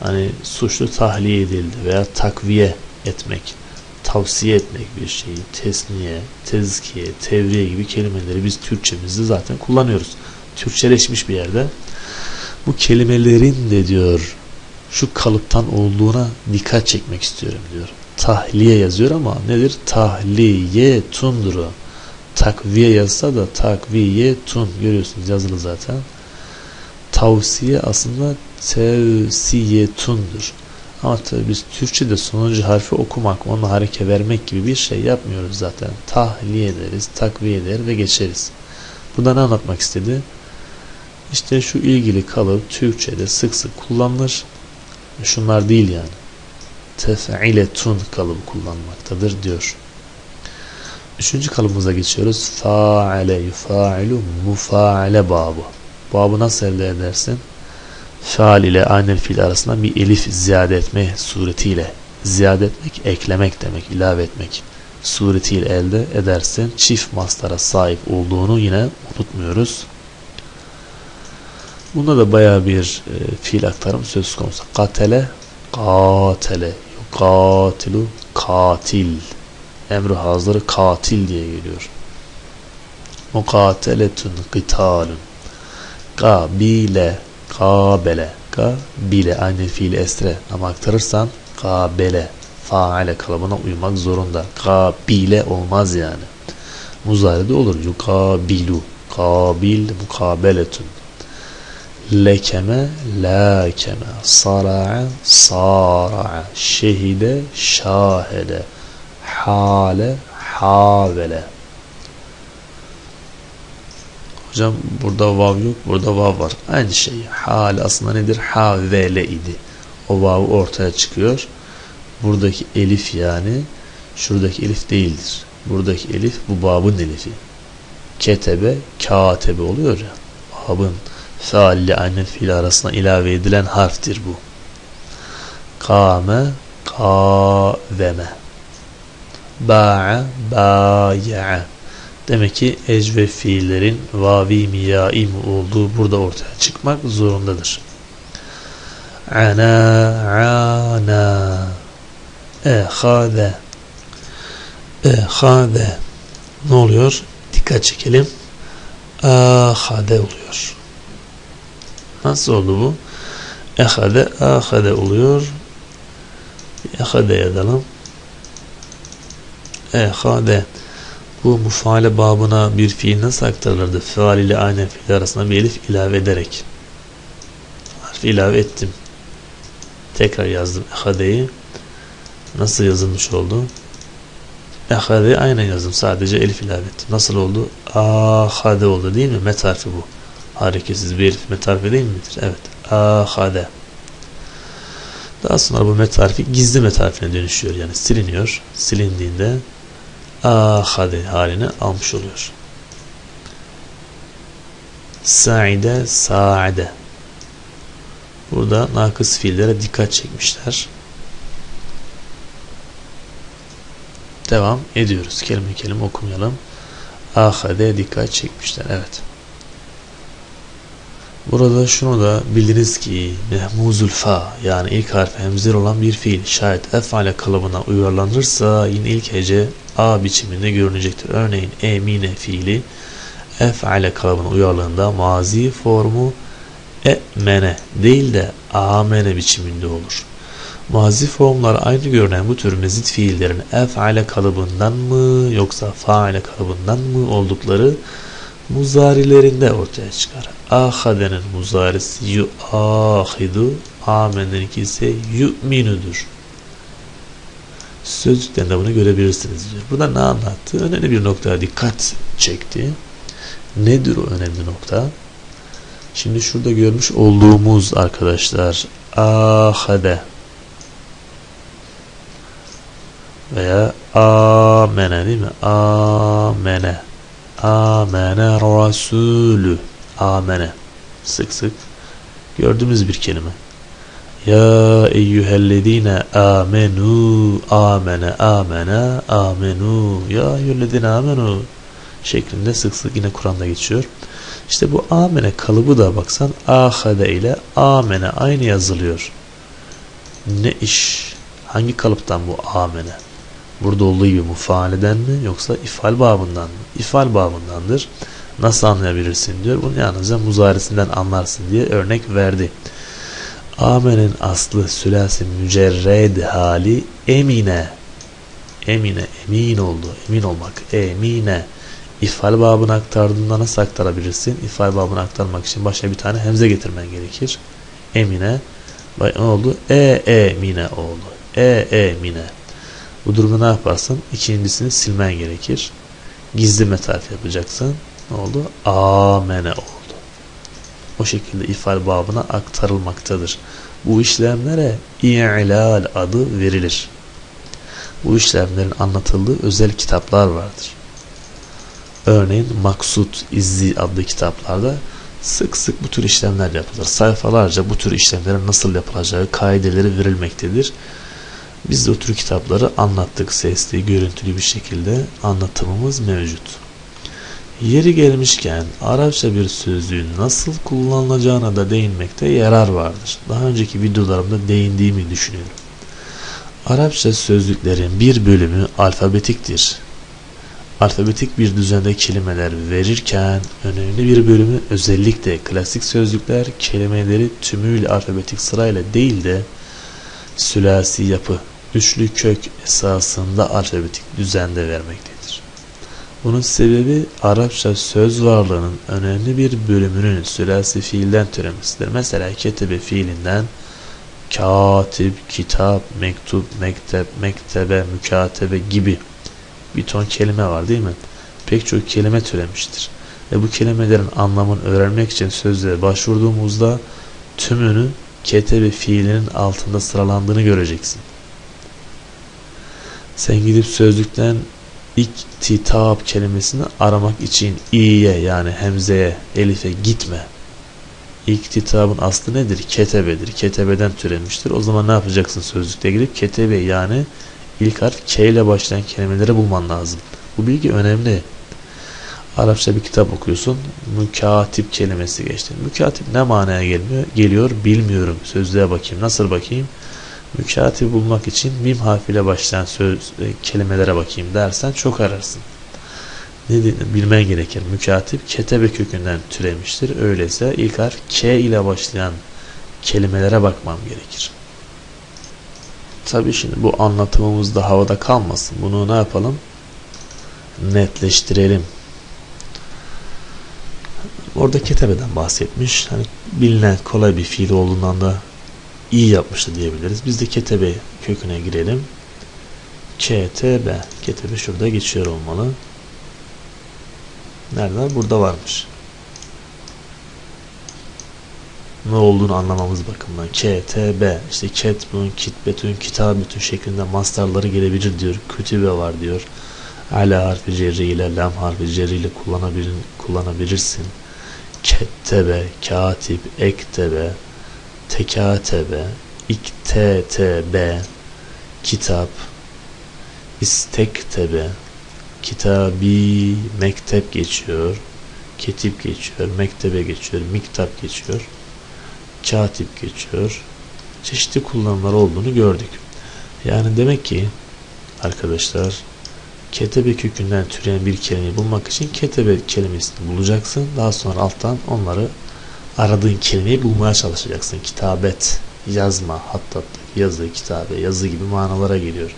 Hani suçlu tahliye edildi veya takviye etmek, tavsiye etmek bir şeyi, tesniye, tezkiye, tevriye gibi kelimeleri biz Türkçemizde zaten kullanıyoruz. Türkçeleşmiş bir yerde. Bu kelimelerin de diyor şu kalıptan olduğuna dikkat çekmek istiyorum diyor tahliye yazıyor ama nedir? Tahliye tundur Takviye yazsa da takviye tun görüyorsunuz yazılı zaten. Tavsiye aslında tevsiyetundur. Ama tabi biz Türkçe'de sonuncu harfi okumak, ona hareke vermek gibi bir şey yapmıyoruz zaten. Tahliye ederiz, takviye eder ve geçeriz. Burada ne anlatmak istedi? İşte şu ilgili kalıp Türkçe'de sık sık kullanılır. Şunlar değil yani tef'iletun kalıbı kullanmaktadır diyor. Üçüncü kalıbımıza geçiyoruz. Fa'ale yufa'ilu mufa'ale babı. Babı nasıl elde edersin? Faal ile aynı fiil arasında bir elif ziyade etme suretiyle. Ziyade etmek, eklemek demek, ilave etmek. Suretiyle elde edersin. Çift mastara sahip olduğunu yine unutmuyoruz. Bunda da baya bir e, fiil aktarım söz konusu. Katele, katele katilu katil emri hazırı katil diye geliyor mukateletun qitalun kabile kabele. Kabile. Aynı fiil esre ama aktarırsan kabele. Faale kalıbına uymak zorunda. Kabile olmaz yani. Muzarede olur. Yukabilu. Kabil mukabeletun. Lekeme lakeme. Sara'a sara'a şehide şahede. Hale havele hocam burada vav yok burada vav var aynı şey hale aslında nedir havele idi o vav ortaya çıkıyor buradaki elif yani Şuradaki elif değildir. Buradaki elif bu babın elifi. Ketebe, katebe oluyor ya. Babın faal ile aynen fiil arasına ilave edilen harftir bu. Kame, kaveme. Ba'a, baya'a. Demek ki ecve fiillerin vavi mi olduğu burada ortaya çıkmak zorundadır. Ana, ana. Ehade. Ehade. Ne oluyor? Dikkat çekelim. Ahade oluyor. Nasıl oldu bu? Ehade, ahade oluyor. Ehade yazalım. Ehade. Bu mufaale babına bir fiil nasıl aktarılırdı? Faal ile aynen fiil arasında bir elif ilave ederek. Harfi ilave ettim. Tekrar yazdım ehadeyi. Nasıl yazılmış oldu? Ehadeyi aynen yazdım. Sadece elif ilave ettim. Nasıl oldu? Ahade oldu değil mi? Met harfi bu. Hareketsiz bir elif met harfi değil midir? Evet. Ahade. Daha sonra bu met harfi gizli met harfine dönüşüyor. Yani siliniyor. Silindiğinde ahade halini almış oluyor. Sa'ide, sa'ide. Burada nakıs fiillere dikkat çekmişler. Devam ediyoruz. Kelime kelime okumayalım. Ahade dikkat çekmişler. Evet. Burada şunu da biliriz ki mehmuzul fa yani ilk harfi hemzir olan bir fiil şayet efale kalıbına uyarlanırsa yine ilk hece a biçiminde görünecektir. Örneğin emine fiili efale kalıbına uyarlandığında mazi formu e'mene değil de amene biçiminde olur. Mazi formlar aynı görünen bu tür mezit fiillerin efale kalıbından mı yoksa faale kalıbından mı oldukları muzarilerinde ortaya çıkar. Ahadenin muzarisi yuahidu, ameninki ise yu'minudur. Sözlükten bunu görebilirsiniz. Burada ne anlattı? Önemli bir noktaya dikkat çekti. Nedir o önemli nokta? Şimdi şurada görmüş olduğumuz arkadaşlar ahade veya amene değil mi? Amene amene rasulü amene sık sık gördüğümüz bir kelime ya eyyühellezine amenu amene amene amenu ya eyyühellezine amenu şeklinde sık sık yine Kur'an'da geçiyor. İşte bu amene kalıbı da baksan ahade ile amene aynı yazılıyor. Ne iş? Hangi kalıptan bu amene? Burada olduğu gibi mufaleden mi yoksa ifal babından mı? İfal babındandır. Nasıl anlayabilirsin diyor. Bunu yalnızca muzarisinden anlarsın diye örnek verdi. Amen'in aslı sülasi mücerred hali emine. Emine, emin oldu. Emin olmak. Emine. İfal babını aktardığında nasıl aktarabilirsin? İfal babını aktarmak için başka bir tane hemze getirmen gerekir. Emine. Ne oldu? E, e, mine oldu. E, e, mine. Bu durumda ne yaparsın? İkincisini silmen gerekir. Gizli metarif yapacaksın. Ne oldu? Amene oldu. O şekilde ifal babına aktarılmaktadır. Bu işlemlere i'lal adı verilir. Bu işlemlerin anlatıldığı özel kitaplar vardır. Örneğin Maksut İzzi adlı kitaplarda sık sık bu tür işlemler yapılır. Sayfalarca bu tür işlemlerin nasıl yapılacağı kaideleri verilmektedir. Biz de o tür kitapları anlattık sesli, görüntülü bir şekilde anlatımımız mevcut. Yeri gelmişken Arapça bir sözlüğün nasıl kullanılacağına da değinmekte yarar vardır. Daha önceki videolarımda değindiğimi düşünüyorum. Arapça sözlüklerin bir bölümü alfabetiktir. Alfabetik bir düzende kelimeler verirken önemli bir bölümü özellikle klasik sözlükler kelimeleri tümüyle alfabetik sırayla değil de sülasi yapı üçlü kök esasında alfabetik düzende vermektedir. Bunun sebebi Arapça söz varlığının önemli bir bölümünün sülasi fiilden türemesidir. Mesela ketebe fiilinden katip, kitap, mektup, mektep, mektebe, mükatebe gibi bir ton kelime var değil mi? Pek çok kelime türemiştir. Ve bu kelimelerin anlamını öğrenmek için sözlüğe başvurduğumuzda tümünü ketebe fiilinin altında sıralandığını göreceksin. Sen gidip sözlükten iktitap kelimesini aramak için i'ye yani hemzeye, elife gitme. İktitabın aslı nedir? Ketebedir. Ketebeden türemiştir. O zaman ne yapacaksın sözlükte girip ketebe yani ilk harf K ile başlayan kelimeleri bulman lazım. Bu bilgi önemli. Arapça bir kitap okuyorsun. Mükatip kelimesi geçti. Mükatip ne manaya gelmiyor? Geliyor bilmiyorum. Sözlüğe bakayım. Nasıl bakayım? Mükatip bulmak için mim harfiyle başlayan söz e, kelimelere bakayım dersen çok ararsın. Ne bilmen gerekir. Mükatip ketebe kökünden türemiştir. Öyleyse ilk harf K ile başlayan kelimelere bakmam gerekir. Tabi şimdi bu anlatımımız da havada kalmasın. Bunu ne yapalım? Netleştirelim. Orada ketebeden bahsetmiş. Hani bilinen kolay bir fiil olduğundan da iyi yapmıştı diyebiliriz. Biz de ketebe köküne girelim. KTB. Ketebe şurada geçiyor olmalı. Nerede? Burada varmış. Ne olduğunu anlamamız bakımından. KTB. İşte ket bunun kitbetün, kitabetün şeklinde mastarları gelebilir diyor. Kütübe var diyor. Ala harfi cerri ile lam harfi cerri ile kullanabilir, kullanabilirsin. Kettebe, katip, ektebe, tekatebe, iktetebe, kitap, istektebe, kitabi, mektep geçiyor, ketip geçiyor, mektebe geçiyor, miktap geçiyor, katip geçiyor. Çeşitli kullanımlar olduğunu gördük. Yani demek ki arkadaşlar ketebe kökünden türeyen bir kelimeyi bulmak için ketebe kelimesini bulacaksın. Daha sonra alttan onları aradığın kelimeyi bulmaya çalışacaksın. Kitabet, yazma, hattat, yazı, kitabe, yazı gibi manalara geliyor.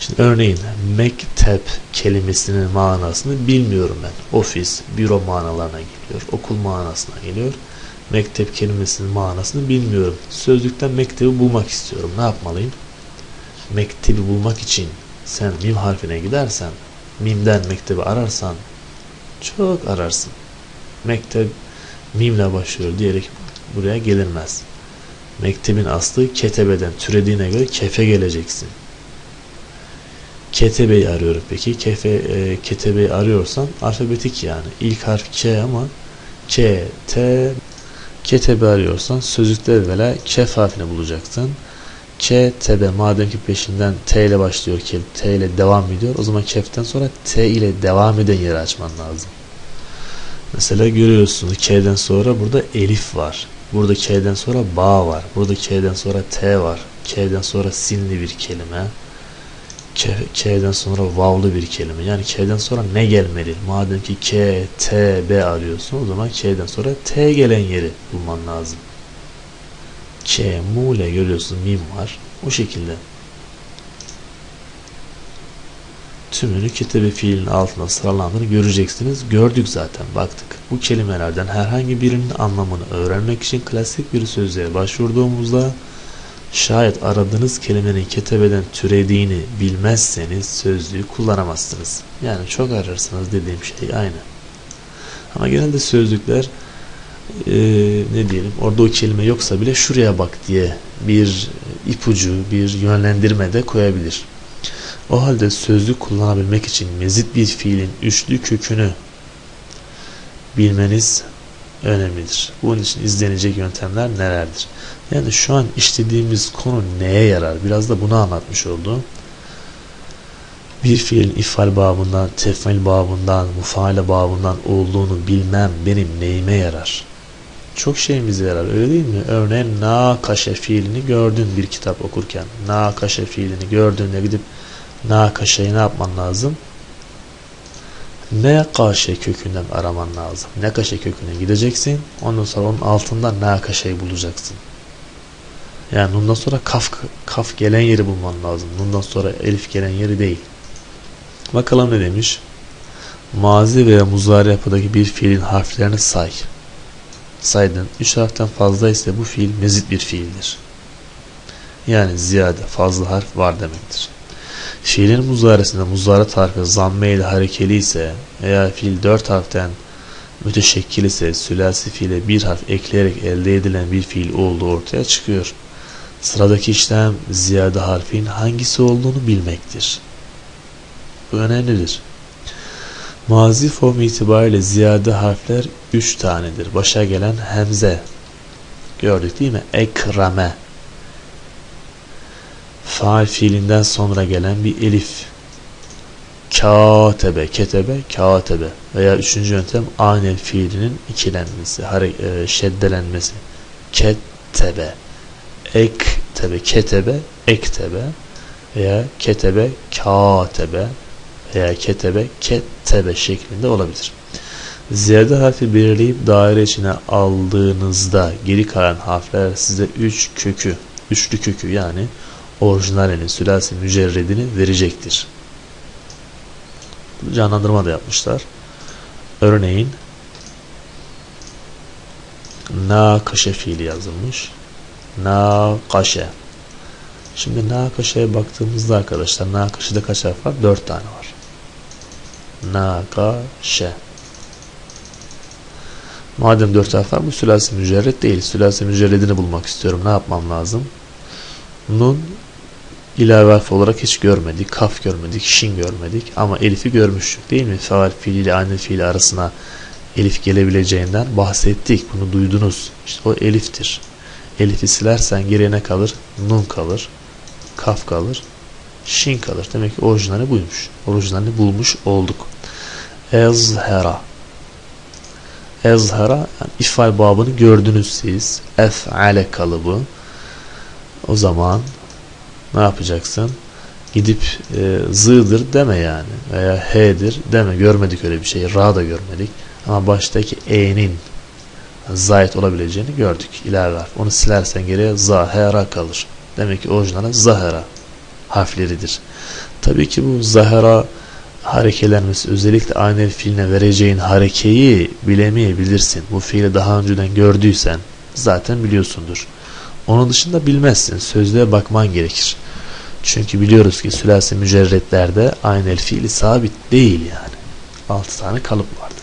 Şimdi örneğin mektep kelimesinin manasını bilmiyorum ben. Ofis, büro manalarına geliyor. Okul manasına geliyor. Mektep kelimesinin manasını bilmiyorum. Sözlükten mektebi bulmak istiyorum. Ne yapmalıyım? Mektebi bulmak için sen mim harfine gidersen, mimden mektebi ararsan çok ararsın. Mektep mimle başlıyor diyerek buraya gelinmez. Mektebin aslı ketebeden türediğine göre kefe geleceksin. Ketebeyi arıyorum peki. Kefe, e, ketebeyi arıyorsan alfabetik yani. İlk harf K ama K, T, ketebe arıyorsan sözlükte evvela kef harfini bulacaksın. K, T, madem ki peşinden T ile başlıyor ki T ile devam ediyor. O zaman keften sonra T ile devam eden yeri açman lazım. Mesela görüyorsunuz K'den sonra burada elif var. Burada K'den sonra ba var. Burada K'den sonra T var. K'den sonra sinli bir kelime. K'den sonra vavlı bir kelime. Yani K'den sonra ne gelmeli? Madem ki K, T, B arıyorsun o zaman K'den sonra T gelen yeri bulman lazım. K, mu ile görüyorsun mim var. O şekilde. Tümünü kitebe fiilin altına sıralandığını göreceksiniz. Gördük zaten baktık. Bu kelimelerden herhangi birinin anlamını öğrenmek için klasik bir sözlüğe başvurduğumuzda Şayet aradığınız kelimenin ketebeden türediğini bilmezseniz sözlüğü kullanamazsınız. Yani çok ararsınız dediğim şey aynı. Ama genelde sözlükler e, ne diyelim orada o kelime yoksa bile şuraya bak diye bir ipucu, bir yönlendirme de koyabilir. O halde sözlük kullanabilmek için mezit bir fiilin üçlü kökünü bilmeniz önemlidir. Bunun için izlenecek yöntemler nelerdir? Yani şu an işlediğimiz konu neye yarar? Biraz da bunu anlatmış oldu. Bir fiilin ifal babından, tefil babından, mufaile babından olduğunu bilmem benim neyime yarar? Çok şeyimize yarar öyle değil mi? Örneğin nakaşe fiilini gördün bir kitap okurken. Nakaşe fiilini gördüğünde gidip nakaşeyi ne yapman lazım? Nakaşe kökünden araman lazım. Nakaşe köküne gideceksin. Ondan sonra onun altından nakaşeyi bulacaksın. Yani bundan sonra kaf, kaf gelen yeri bulman lazım. Bundan sonra elif gelen yeri değil. Bakalım ne demiş? Mazi veya muzari yapıdaki bir fiilin harflerini say. Saydın. Üç harften fazla ise bu fiil mezit bir fiildir. Yani ziyade fazla harf var demektir. Fiilin muzaresinde muzaret harfi zamme ile harekeli ise eğer fiil dört harften müteşekkil ise sülasi fiile bir harf ekleyerek elde edilen bir fiil olduğu ortaya çıkıyor. Sıradaki işlem ziyade harfin hangisi olduğunu bilmektir. Bu önemlidir. Mazi form itibariyle ziyade harfler 3 tanedir. Başa gelen hemze. Gördük değil mi? Ekrame. Faal fiilinden sonra gelen bir elif. Katebe, ketebe, katebe. Veya üçüncü yöntem anel fiilinin ikilenmesi, e, şeddelenmesi. Ketebe. Ektebe, ketebe, ektebe. Veya ketebe, katebe. Veya ketebe, ketebe şeklinde olabilir. Ziyade harfi belirleyip daire içine aldığınızda geri kalan harfler size üç kökü, üçlü kökü yani orijinalinin sülasi mücerredini verecektir. Canlandırma da yapmışlar. Örneğin nakaşe fiili yazılmış. Nakaşe. Şimdi nakaşe'ye baktığımızda arkadaşlar nakaşe'de kaç harf var? Dört tane var. Nakaşe. Madem dört harf var bu sülasi mücerred değil. Sülasi mücerredini bulmak istiyorum. Ne yapmam lazım? Nun ilave harf olarak hiç görmedik. Kaf görmedik, şin görmedik. Ama elifi görmüştük değil mi? Faal fiil ile aynı fiil arasına elif gelebileceğinden bahsettik. Bunu duydunuz. İşte o eliftir. Elifi silersen geriye ne kalır? Nun kalır. Kaf kalır. Şin kalır. Demek ki orijinali buymuş. Orijinalini bulmuş olduk. Ezhera. Ezhera yani ifal babını gördünüz siz. Ef'ale kalıbı. O zaman ne yapacaksın? Gidip e, zı'dır deme yani veya h'dir deme. Görmedik öyle bir şey. Ra da görmedik. Ama baştaki e'nin zayet olabileceğini gördük. Harf. Onu silersen geriye zahera kalır. Demek ki orijinali zahera harfleridir. Tabii ki bu zahera harekelenmesi özellikle aynı fiiline vereceğin harekeyi bilemeyebilirsin. Bu fiili daha önceden gördüysen zaten biliyorsundur. Onun dışında bilmezsin. Sözlüğe bakman gerekir. Çünkü biliyoruz ki sülasi mücerretlerde aynı fiili sabit değil yani. 6 tane kalıp vardı.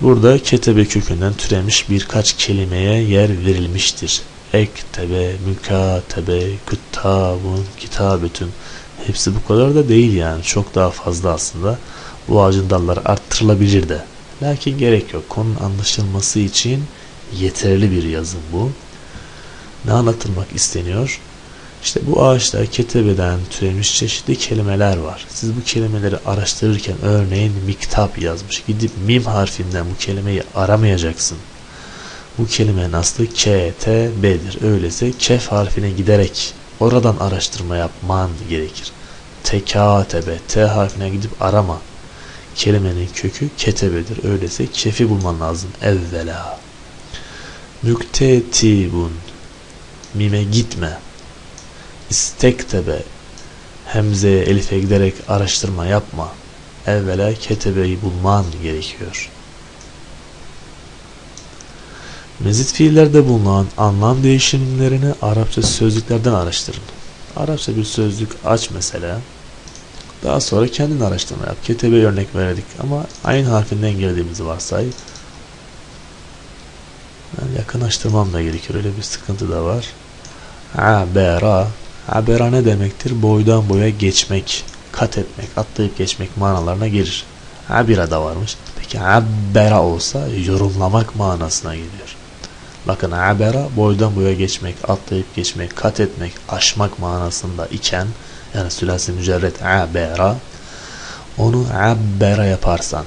Burada ketebe kökünden türemiş birkaç kelimeye yer verilmiştir. Ektebe, mükatebe, küttabun, kitabetün. Hepsi bu kadar da değil yani. Çok daha fazla aslında. Bu ağacın dalları arttırılabilir de. Lakin gerek yok. Konunun anlaşılması için yeterli bir yazım bu. Ne anlatılmak isteniyor? İşte bu ağaçta ketebeden türemiş çeşitli kelimeler var. Siz bu kelimeleri araştırırken örneğin miktap yazmış. Gidip mim harfinden bu kelimeyi aramayacaksın. Bu kelimenin aslı K, T, B'dir. Öyleyse kef harfine giderek oradan araştırma yapman gerekir. Tekatebe, T harfine gidip arama. Kelimenin kökü ketebedir. Öyleyse kefi bulman lazım. Evvela. Müktetibun. Mime gitme. İstektebe. Hemzeye, elife giderek araştırma yapma. Evvela ketebeyi bulman gerekiyor. Mezit fiillerde bulunan anlam değişimlerini Arapça sözlüklerden araştırın. Arapça bir sözlük aç mesela. Daha sonra kendin araştırma yap. Ketebe örnek verdik ama aynı harfinden geldiğimizi varsay. Yani yakınlaştırmam da gerekiyor. Öyle bir sıkıntı da var. Abera. Abera ne demektir? Boydan boya geçmek, kat etmek, atlayıp geçmek manalarına gelir. Abira da varmış. Peki abera olsa yorumlamak manasına geliyor. Bakın abera boydan boya geçmek, atlayıp geçmek, kat etmek, aşmak manasında iken yani sülasi mücerret abera onu abbera yaparsan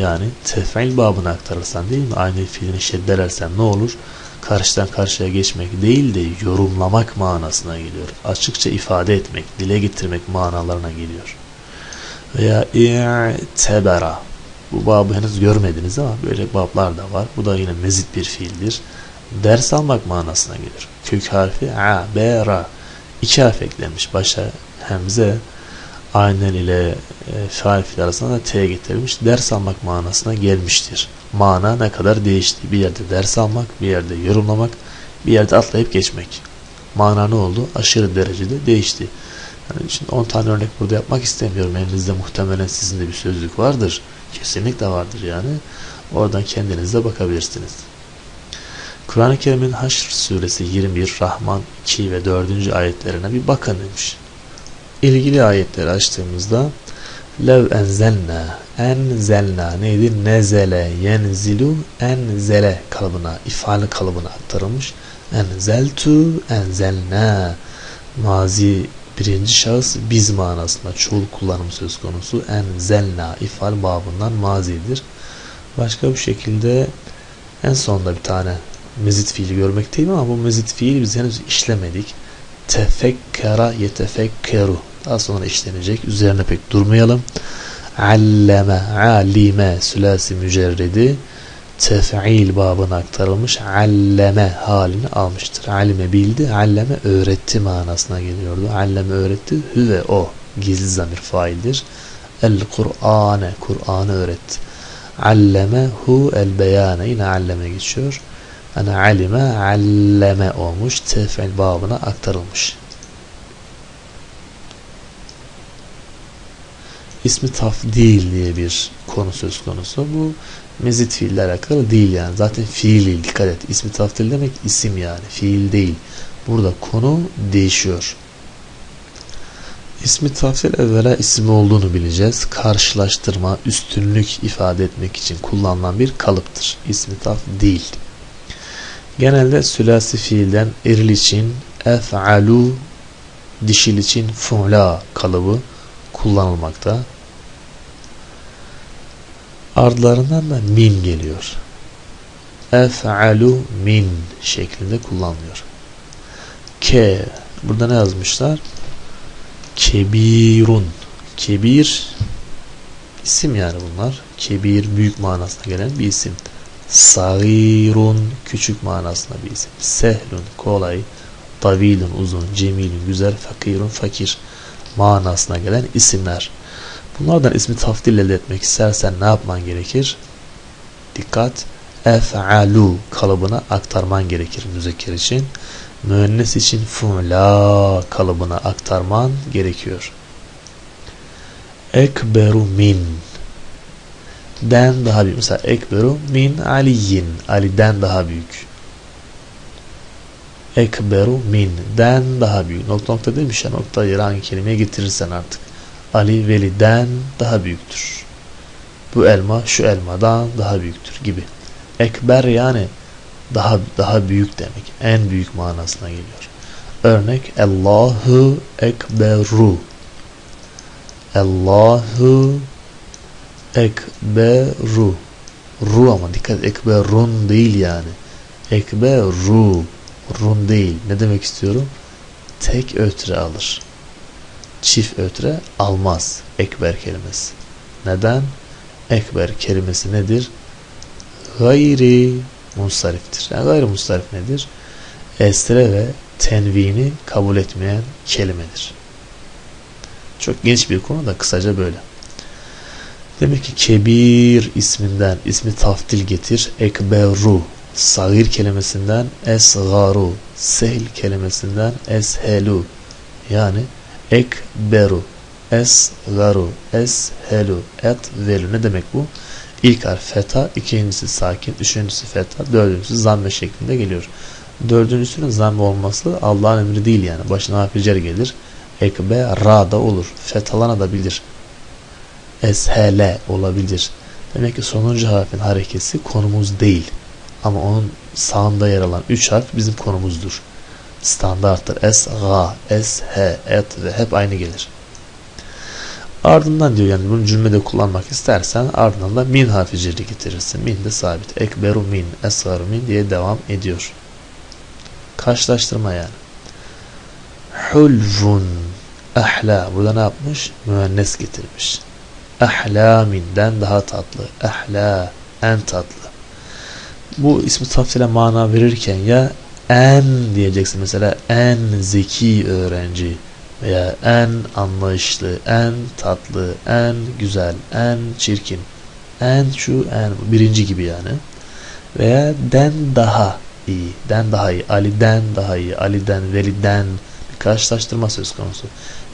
yani tef'il babına aktarırsan değil mi? Aynı fiilini şeddelersen ne olur? Karşıdan karşıya geçmek değil de yorumlamak manasına geliyor. Açıkça ifade etmek, dile getirmek manalarına geliyor. Veya i'tebera bu babı henüz görmediniz ama böyle bablar da var. Bu da yine mezit bir fiildir. Ders almak manasına gelir. Kök harfi a, b, ra. İki harf eklenmiş. Başa hemze aynen ile e, arasında da t getirilmiş. Ders almak manasına gelmiştir. Mana ne kadar değişti. Bir yerde ders almak, bir yerde yorumlamak, bir yerde atlayıp geçmek. Mana ne oldu? Aşırı derecede değişti. Yani şimdi 10 tane örnek burada yapmak istemiyorum. Elinizde muhtemelen sizin de bir sözlük vardır. Kesinlikle vardır yani. Oradan kendiniz de bakabilirsiniz. Kur'an-ı Kerim'in Haşr suresi 21, Rahman 2 ve 4. ayetlerine bir bakın demiş. İlgili ayetleri açtığımızda Lev enzelna enzelna neydi? Nezele yenzilu enzele kalıbına, ifade kalıbına aktarılmış. Enzeltu enzelna mazi birinci şahıs biz manasında çoğul kullanım söz konusu. Enzelna ifal babından mazidir. Başka bir şekilde en sonunda bir tane mezit fiili görmekteyim ama bu mezit fiili biz henüz işlemedik. Tefekkera yetefekkeru daha sonra işlenecek. Üzerine pek durmayalım. Alleme, alime sülasi mücerredi tef'il babına aktarılmış alleme halini almıştır. Alime bildi, alleme öğretti manasına geliyordu. Alleme öğretti, hüve o. Gizli zamir faildir. El Kur'ane, Kur'an'ı öğretti. Alleme hu el beyane yine alleme geçiyor. Yani alime, alleme olmuş. Tef'il babına aktarılmış. İsmi tafdil diye bir konu söz konusu. Bu mezit fiille alakalı değil yani. Zaten fiil dikkat et. İsmi tafdil demek isim yani. Fiil değil. Burada konu değişiyor. İsmi tafdil evvela isim olduğunu bileceğiz. Karşılaştırma, üstünlük ifade etmek için kullanılan bir kalıptır. İsmi tafdil. Genelde sülasi fiilden eril için ef'alu, dişil için fu'la kalıbı kullanılmakta. Ardlarından da min geliyor. Ef'alu min şeklinde kullanılıyor. Ke burada ne yazmışlar? Kebirun. Kebir isim yani bunlar. Kebir büyük manasına gelen bir isim. Sagirun küçük manasına bir isim. Sehlun kolay. Tavilun uzun. Cemilun güzel. Fakirun fakir manasına gelen isimler. Bunlardan ismi tafdil elde etmek istersen ne yapman gerekir? Dikkat! Ef'alu kalıbına aktarman gerekir müzekker için. Müennes için fu'la kalıbına aktarman gerekiyor. Ekberu min den daha büyük. Mesela ekberu min aliyin. Ali'den daha büyük. Ekberu min den daha büyük. Nokta nokta demiş ya nokta yeri hangi kelimeye getirirsen artık. Ali Veli'den daha büyüktür. Bu elma şu elmadan daha büyüktür gibi. Ekber yani daha daha büyük demek. En büyük manasına geliyor. Örnek Allahu Ekberu. Allahu Ekberu. Ru ama dikkat Ekberun değil yani. Ekberu. Run değil. Ne demek istiyorum? Tek ötre alır çift ötre almaz ekber kelimesi. Neden? Ekber kelimesi nedir? Gayri munsariftir. Yani gayri munsarif nedir? Estre ve tenvini kabul etmeyen kelimedir. Çok geniş bir konu da kısaca böyle. Demek ki kebir isminden ismi taftil getir. Ekberu sagir kelimesinden esgaru sehl kelimesinden eshelu yani ekberu esgaru eshelu etvelu ne demek bu? İlk harf feta, ikincisi sakin, üçüncüsü feta, dördüncüsü zamme şeklinde geliyor. Dördüncüsünün zamme olması Allah'ın emri değil yani. Başına harficer gelir. Ekbe ra da olur. Fetalana da bilir. Eshele olabilir. Demek ki sonuncu harfin harekesi konumuz değil. Ama onun sağında yer alan üç harf bizim konumuzdur standarttır. Es, ga, es, he, et ve hep aynı gelir. Ardından diyor yani bunu cümlede kullanmak istersen ardından da min harfi cirri getirirsin. Min de sabit. Ekberu min, esgaru min diye devam ediyor. Karşılaştırma yani. Hulvun ahla. Burada ne yapmış? Müennes getirmiş. Ahla minden daha tatlı. Ahla en tatlı. Bu ismi tafsile mana verirken ya en diyeceksin mesela en zeki öğrenci veya en anlayışlı, en tatlı, en güzel, en çirkin, en şu, en birinci gibi yani. Veya den daha iyi, den daha iyi, Ali'den daha iyi, Ali'den, Veli'den bir karşılaştırma söz konusu.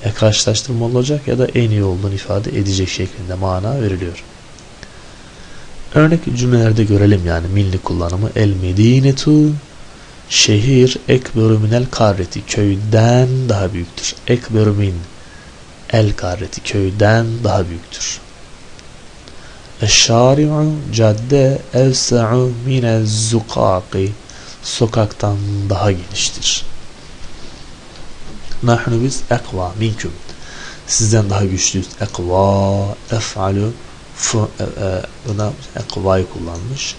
Ya karşılaştırma olacak ya da en iyi olduğunu ifade edecek şeklinde mana veriliyor. Örnek cümlelerde görelim yani milli kullanımı. El medinetu şehir ekberu minel karreti köyden daha büyüktür. Ekberu min el karreti köyden daha büyüktür. Eşşari'u cadde evsa'u minel zukaki sokaktan daha geniştir. Nahnu biz ekva minküm sizden daha güçlüyüz. Ekva ef'alu e, e, ekva'yı kullanmış.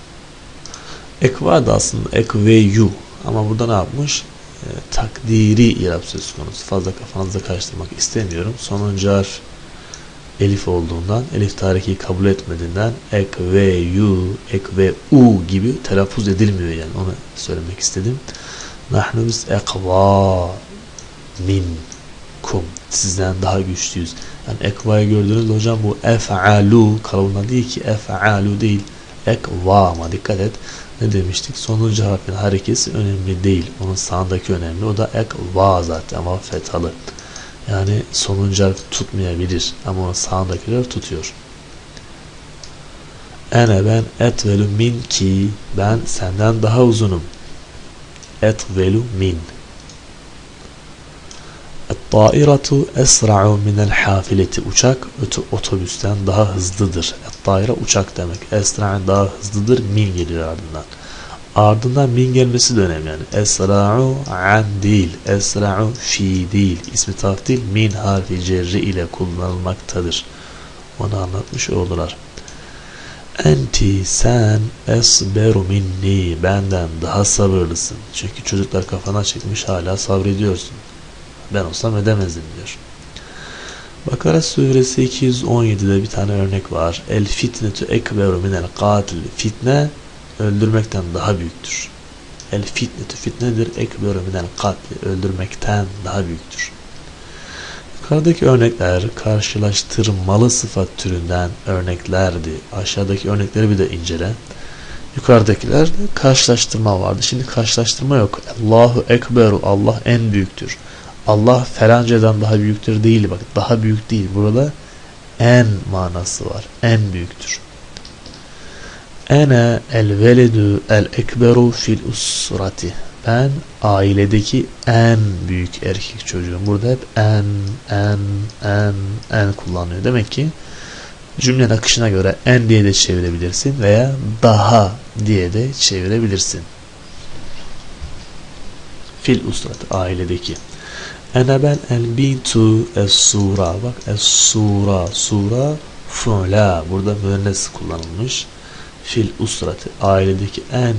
Ekva da aslında ekveyu ama burada ne yapmış? E, takdiri irab söz konusu. Fazla kafanızda karıştırmak istemiyorum. Sonuncu harf elif olduğundan, elif tarihi kabul etmediğinden ek ve yu, ek ve u gibi telaffuz edilmiyor yani. Onu söylemek istedim. Nahnu biz ekva min kum. Sizden daha güçlüyüz. Yani ekva'yı gördünüz hocam bu ef'alu kalıbına değil ki ef'alu değil. Ekva ama dikkat et. Ne demiştik? Sonuncu harfin harekesi önemli değil. Onun sağındaki önemli. O da ekva zaten ama fethalı. Yani sonuncu harf tutmayabilir. Ama onun sağındakiler tutuyor. Ene ben etvelü min ki ben senden daha uzunum. Etvelü min. Tairatu esra'u minel hafileti. Uçak otobüsten daha hızlıdır. Taira uçak demek. Esra daha hızlıdır. Min geliyor ardından. Ardından min gelmesi de önemli. Yani esra'u an değil. Esra'u fi değil. İsmi taf değil. Min harfi cerri ile kullanılmaktadır. Onu anlatmış oldular. Enti sen esberu minni benden daha sabırlısın. Çünkü çocuklar kafana çekmiş hala sabrediyorsun. Ben olsam edemezdim diyor. Bakara suresi 217'de bir tane örnek var. El fitnetu ekberu minel katil. Fitne öldürmekten daha büyüktür. El fitnetu fitnedir ekberu minel katil. Öldürmekten daha büyüktür. Yukarıdaki örnekler karşılaştırmalı sıfat türünden örneklerdi. Aşağıdaki örnekleri bir de incele. Yukarıdakiler karşılaştırma vardı. Şimdi karşılaştırma yok. Allahu Ekberu Allah en büyüktür. Allah felanceden daha büyüktür değil. Bak daha büyük değil. Burada en manası var. En büyüktür. Ene el veledu el ekberu fil usrati. Ben ailedeki en büyük erkek çocuğum. Burada hep en en en en kullanıyor demek ki cümlenin akışına göre en diye de çevirebilirsin veya daha diye de çevirebilirsin. Fil usrati ailedeki Ene ben el es sura. Bak es sura. Sura fu'la. Burada müennes kullanılmış. Fil usrati. Ailedeki en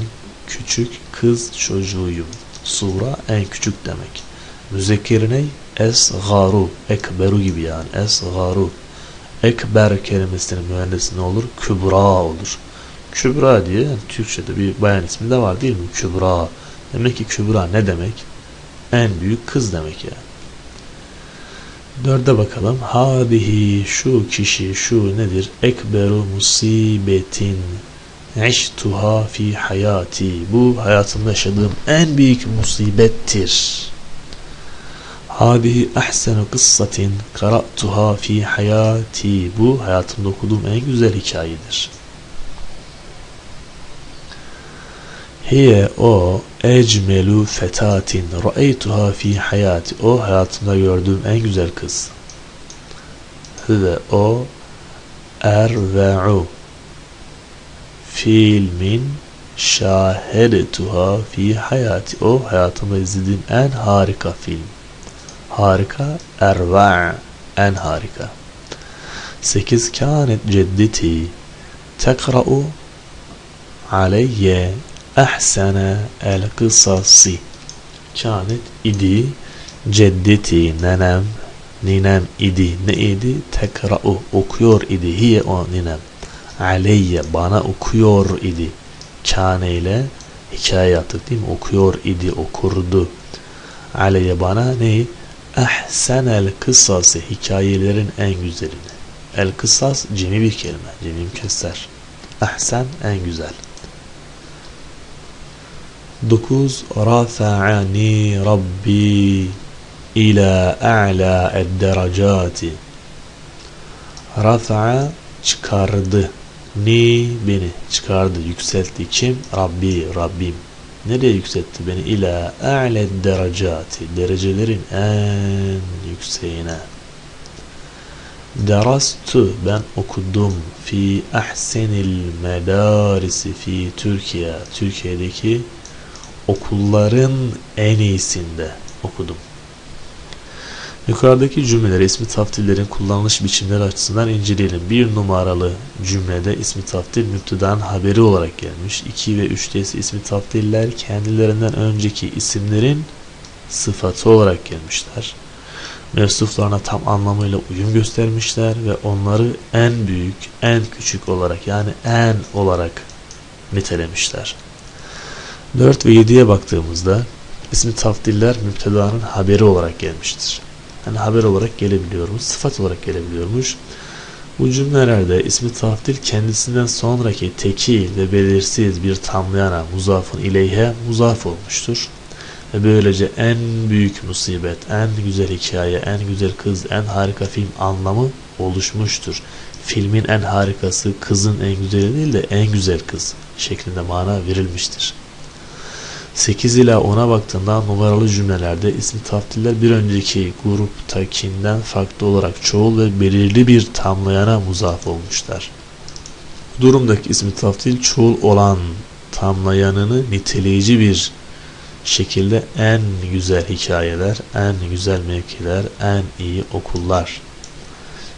küçük kız çocuğuyum. Sura en küçük demek. Müzekkeri ne? Es garu. Ekberu gibi yani. Es garu. Ekber kelimesinin mühendisi ne olur? Kübra olur. Kübra diye yani Türkçe'de bir bayan ismi de var değil mi? Kübra. Demek ki Kübra ne demek? En büyük kız demek yani. Dörde bakalım. Hadihi şu kişi şu nedir? Ekberu musibetin eştuha fi hayati. Bu hayatımda yaşadığım en büyük musibettir. Hadihi ahsenu kıssatin kara'tuha fi hayati. Bu hayatımda okuduğum en güzel hikayedir. Hiye o ecmelu fetatin ra'eytuha fi hayati. O hayatımda gördüğüm en güzel kız. Hüve o erve'u filmin şahedetuha fi hayati. O hayatımda izlediğim en harika film. Harika erva' en harika. 8 kânet ceddeti tekra'u aleyye ahsene el kısası kânet idi ceddeti nenem ninem idi. Ne idi? Tekra'u okuyor idi. Hiye o ninem. Aleyye bana okuyor idi. Kâne ile hikaye yaptık değil mi? Okuyor idi okurdu. Aleyye bana ne? Ahsenel kısası hikayelerin en güzelini el kısas cemi bir kelime cemi keser. Ahsen en güzel 9 rafa'ani rabbi ila a'la ed-derecati rafa'a çıkardı Ni beni çıkardı, yükseltti. Kim? Rabbi, Rabbim. Nereye yükseltti beni? İla a'le derecati. Derecelerin en yükseğine. Derastu ben okudum fi ahsenil medarisi fi Türkiye. Türkiye'deki okulların en iyisinde okudum. Yukarıdaki cümleleri ismi taftillerin kullanılış biçimleri açısından inceleyelim. Bir numaralı cümlede ismi taftil müptedanın haberi olarak gelmiş. 2 ve 3'te ise ismi taftiller kendilerinden önceki isimlerin sıfatı olarak gelmişler. Mevsuflarına tam anlamıyla uyum göstermişler ve onları en büyük, en küçük olarak yani en olarak nitelemişler. 4 ve 7'ye baktığımızda ismi taftiller müptedanın haberi olarak gelmiştir hani haber olarak gelebiliyormuş, sıfat olarak gelebiliyormuş. Bu cümlelerde ismi taftil kendisinden sonraki tekil ve belirsiz bir tamlayana muzafın ileyhe muzaf olmuştur. Ve böylece en büyük musibet, en güzel hikaye, en güzel kız, en harika film anlamı oluşmuştur. Filmin en harikası kızın en güzeli değil de en güzel kız şeklinde mana verilmiştir. 8 ila 10'a baktığında numaralı cümlelerde ismi taftiller bir önceki gruptakinden farklı olarak çoğul ve belirli bir tamlayana muzaf olmuşlar. Bu durumdaki ismi taftil çoğul olan tamlayanını niteleyici bir şekilde en güzel hikayeler, en güzel mevkiler, en iyi okullar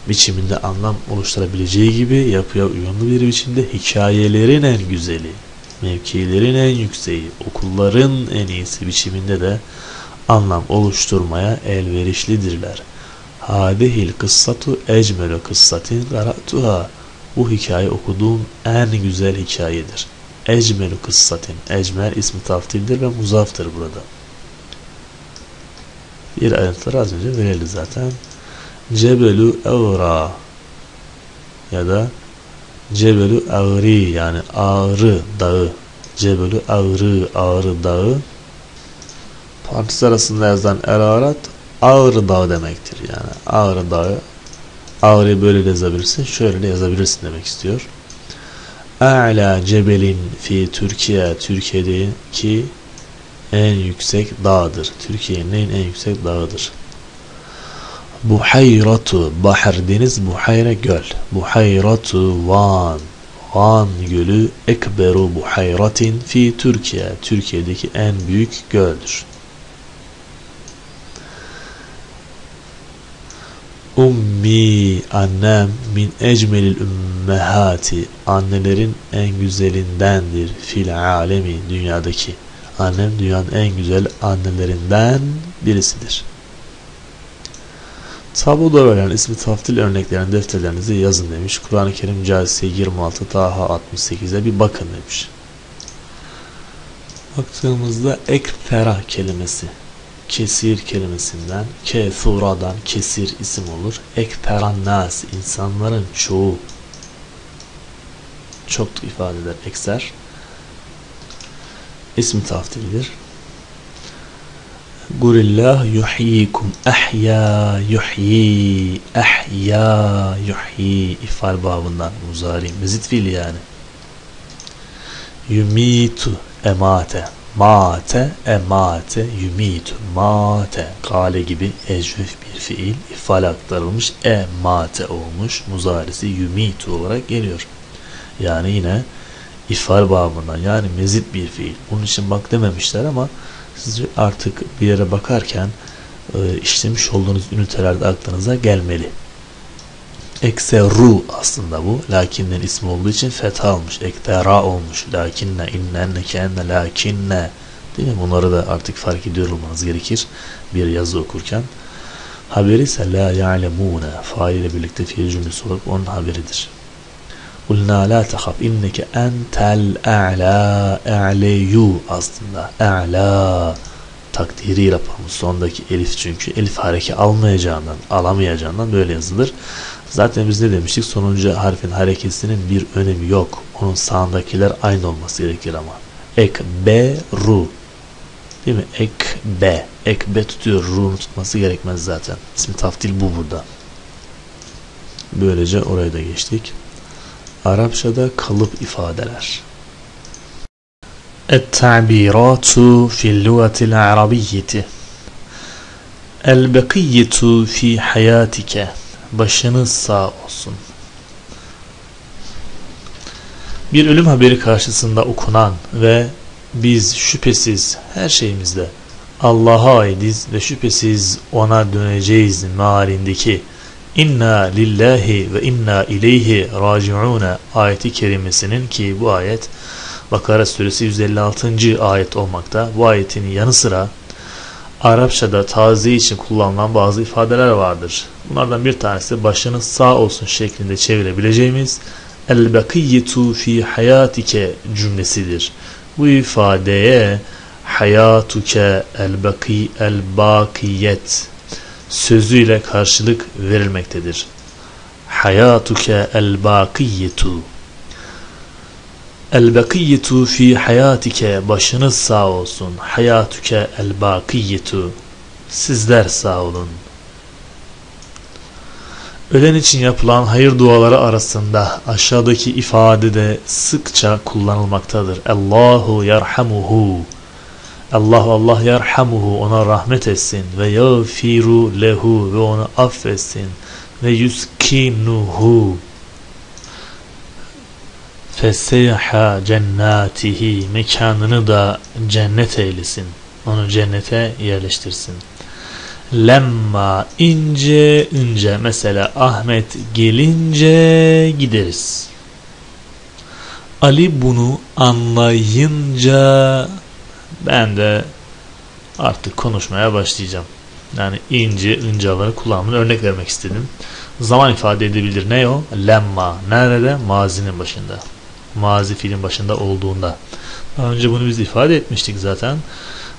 biçiminde anlam oluşturabileceği gibi yapıya uyumlu bir biçimde hikayelerin en güzeli, mevkilerin en yükseği, okulların en iyisi biçiminde de anlam oluşturmaya elverişlidirler. Hadihil kıssatu ecmelu kıssatin garatuha. Bu hikaye okuduğum en güzel hikayedir. Ecmelu kıssatin. Ecmel ismi taftildir ve muzaftır burada. Bir ayrıntıları az önce verildi zaten. Cebelu evra ya da Cebelü Ağrı yani Ağrı Dağı. Cebelü Ağrı Ağrı Dağı. Parantez arasında yazılan Erarat Ağrı Dağı demektir. Yani Ağrı Dağı Ağrı'yı böyle de yazabilirsin, şöyle de yazabilirsin demek istiyor. A'la cebelin fi Türkiye, Türkiye'deki en yüksek dağdır. Türkiye'nin en yüksek dağıdır. Buhayratu bahar deniz buhayre göl. Buhayratu Van. Van gölü ekberu buhayratin fi Türkiye. Türkiye'deki en büyük göldür. Ummi annem min ecmelil ümmehati annelerin en güzelindendir fil alemi dünyadaki. Annem dünyanın en güzel annelerinden birisidir. Tabloda verilen ismi taftil örneklerini defterlerinize yazın demiş. Kur'an-ı Kerim Cazisi 26 Taha 68'e bir bakın demiş. Baktığımızda ekfera kelimesi kesir kelimesinden kethuradan kesir isim olur. Ekferan nas insanların çoğu çok ifade eder ekser. İsmi taftildir. Gurillah yuhyikum ahya yuhyi ahya yuhyi ifal babından muzari mezit fiil yani. Yumitu emate mate emate yumitu mate kale gibi ecvef bir fiil ifal aktarılmış emate olmuş muzarisi yumitu olarak geliyor. Yani yine ifal babından yani mezit bir fiil. Bunun için bak dememişler ama siz artık bir yere bakarken e, işlemiş olduğunuz ünitelerde aklınıza gelmeli. Ekseru aslında bu. Lakinnen ismi olduğu için fetha almış. Ektera olmuş. Lakinne, innenne, kenne, lakinne. Değil mi? Bunları da artık fark ediyor olmanız gerekir. Bir yazı okurken. Haberi ise la ya'lemune. Fail ile birlikte fiil cümlesi olarak onun haberidir. Kulna la tahaf inneke entel a'la a'leyu aslında a'la takdiri yapalım. Sondaki elif çünkü elif hareke almayacağından, alamayacağından böyle yazılır. Zaten biz ne demiştik? Sonuncu harfin harekesinin bir önemi yok. Onun sağındakiler aynı olması gerekir ama. Ek, be, ru. Değil mi? Ek, be. Ek, be tutuyor. Ru'nu tutması gerekmez zaten. İsmi taftil bu burada. Böylece oraya da geçtik. Arapçada kalıp ifadeler. Et-ta'biratu fil lugatil arabiyyeti El-bekiyyetu fi hayatike Başınız sağ olsun. Bir ölüm haberi karşısında okunan ve biz şüphesiz her şeyimizde Allah'a aitiz ve şüphesiz ona döneceğiz mealindeki İnna lillahi ve inna ileyhi raciuna ayeti kerimesinin ki bu ayet Bakara suresi 156. ayet olmakta. Bu ayetin yanı sıra Arapçada taziye için kullanılan bazı ifadeler vardır. Bunlardan bir tanesi başınız sağ olsun şeklinde çevirebileceğimiz el-bakiyyetu fi hayatike cümlesidir. Bu ifadeye hayatuke el-baki el-bakiyet sözüyle karşılık verilmektedir. Hayatuke el-bakiyyetu El-bakiyyetu fi hayatike başınız sağ olsun. Hayatuke el-bakiyyetu sizler sağ olun. Ölen için yapılan hayır duaları arasında aşağıdaki ifade de sıkça kullanılmaktadır. Allahu yerhamuhu. Allah Allah yerhamuhu ona rahmet etsin ve yağfiru lehu ve onu affetsin ve yuskinuhu feseyha cennatihi mekanını da cennet eylesin. Onu cennete yerleştirsin. Lemma ince ince mesela Ahmet gelince gideriz. Ali bunu anlayınca ben de artık konuşmaya başlayacağım. Yani ince incaları kullanımını örnek vermek istedim. Zaman ifade edebilir. Ne o? Lemma. Nerede? Mazinin başında mazi fiilin başında olduğunda. Daha önce bunu biz ifade etmiştik zaten.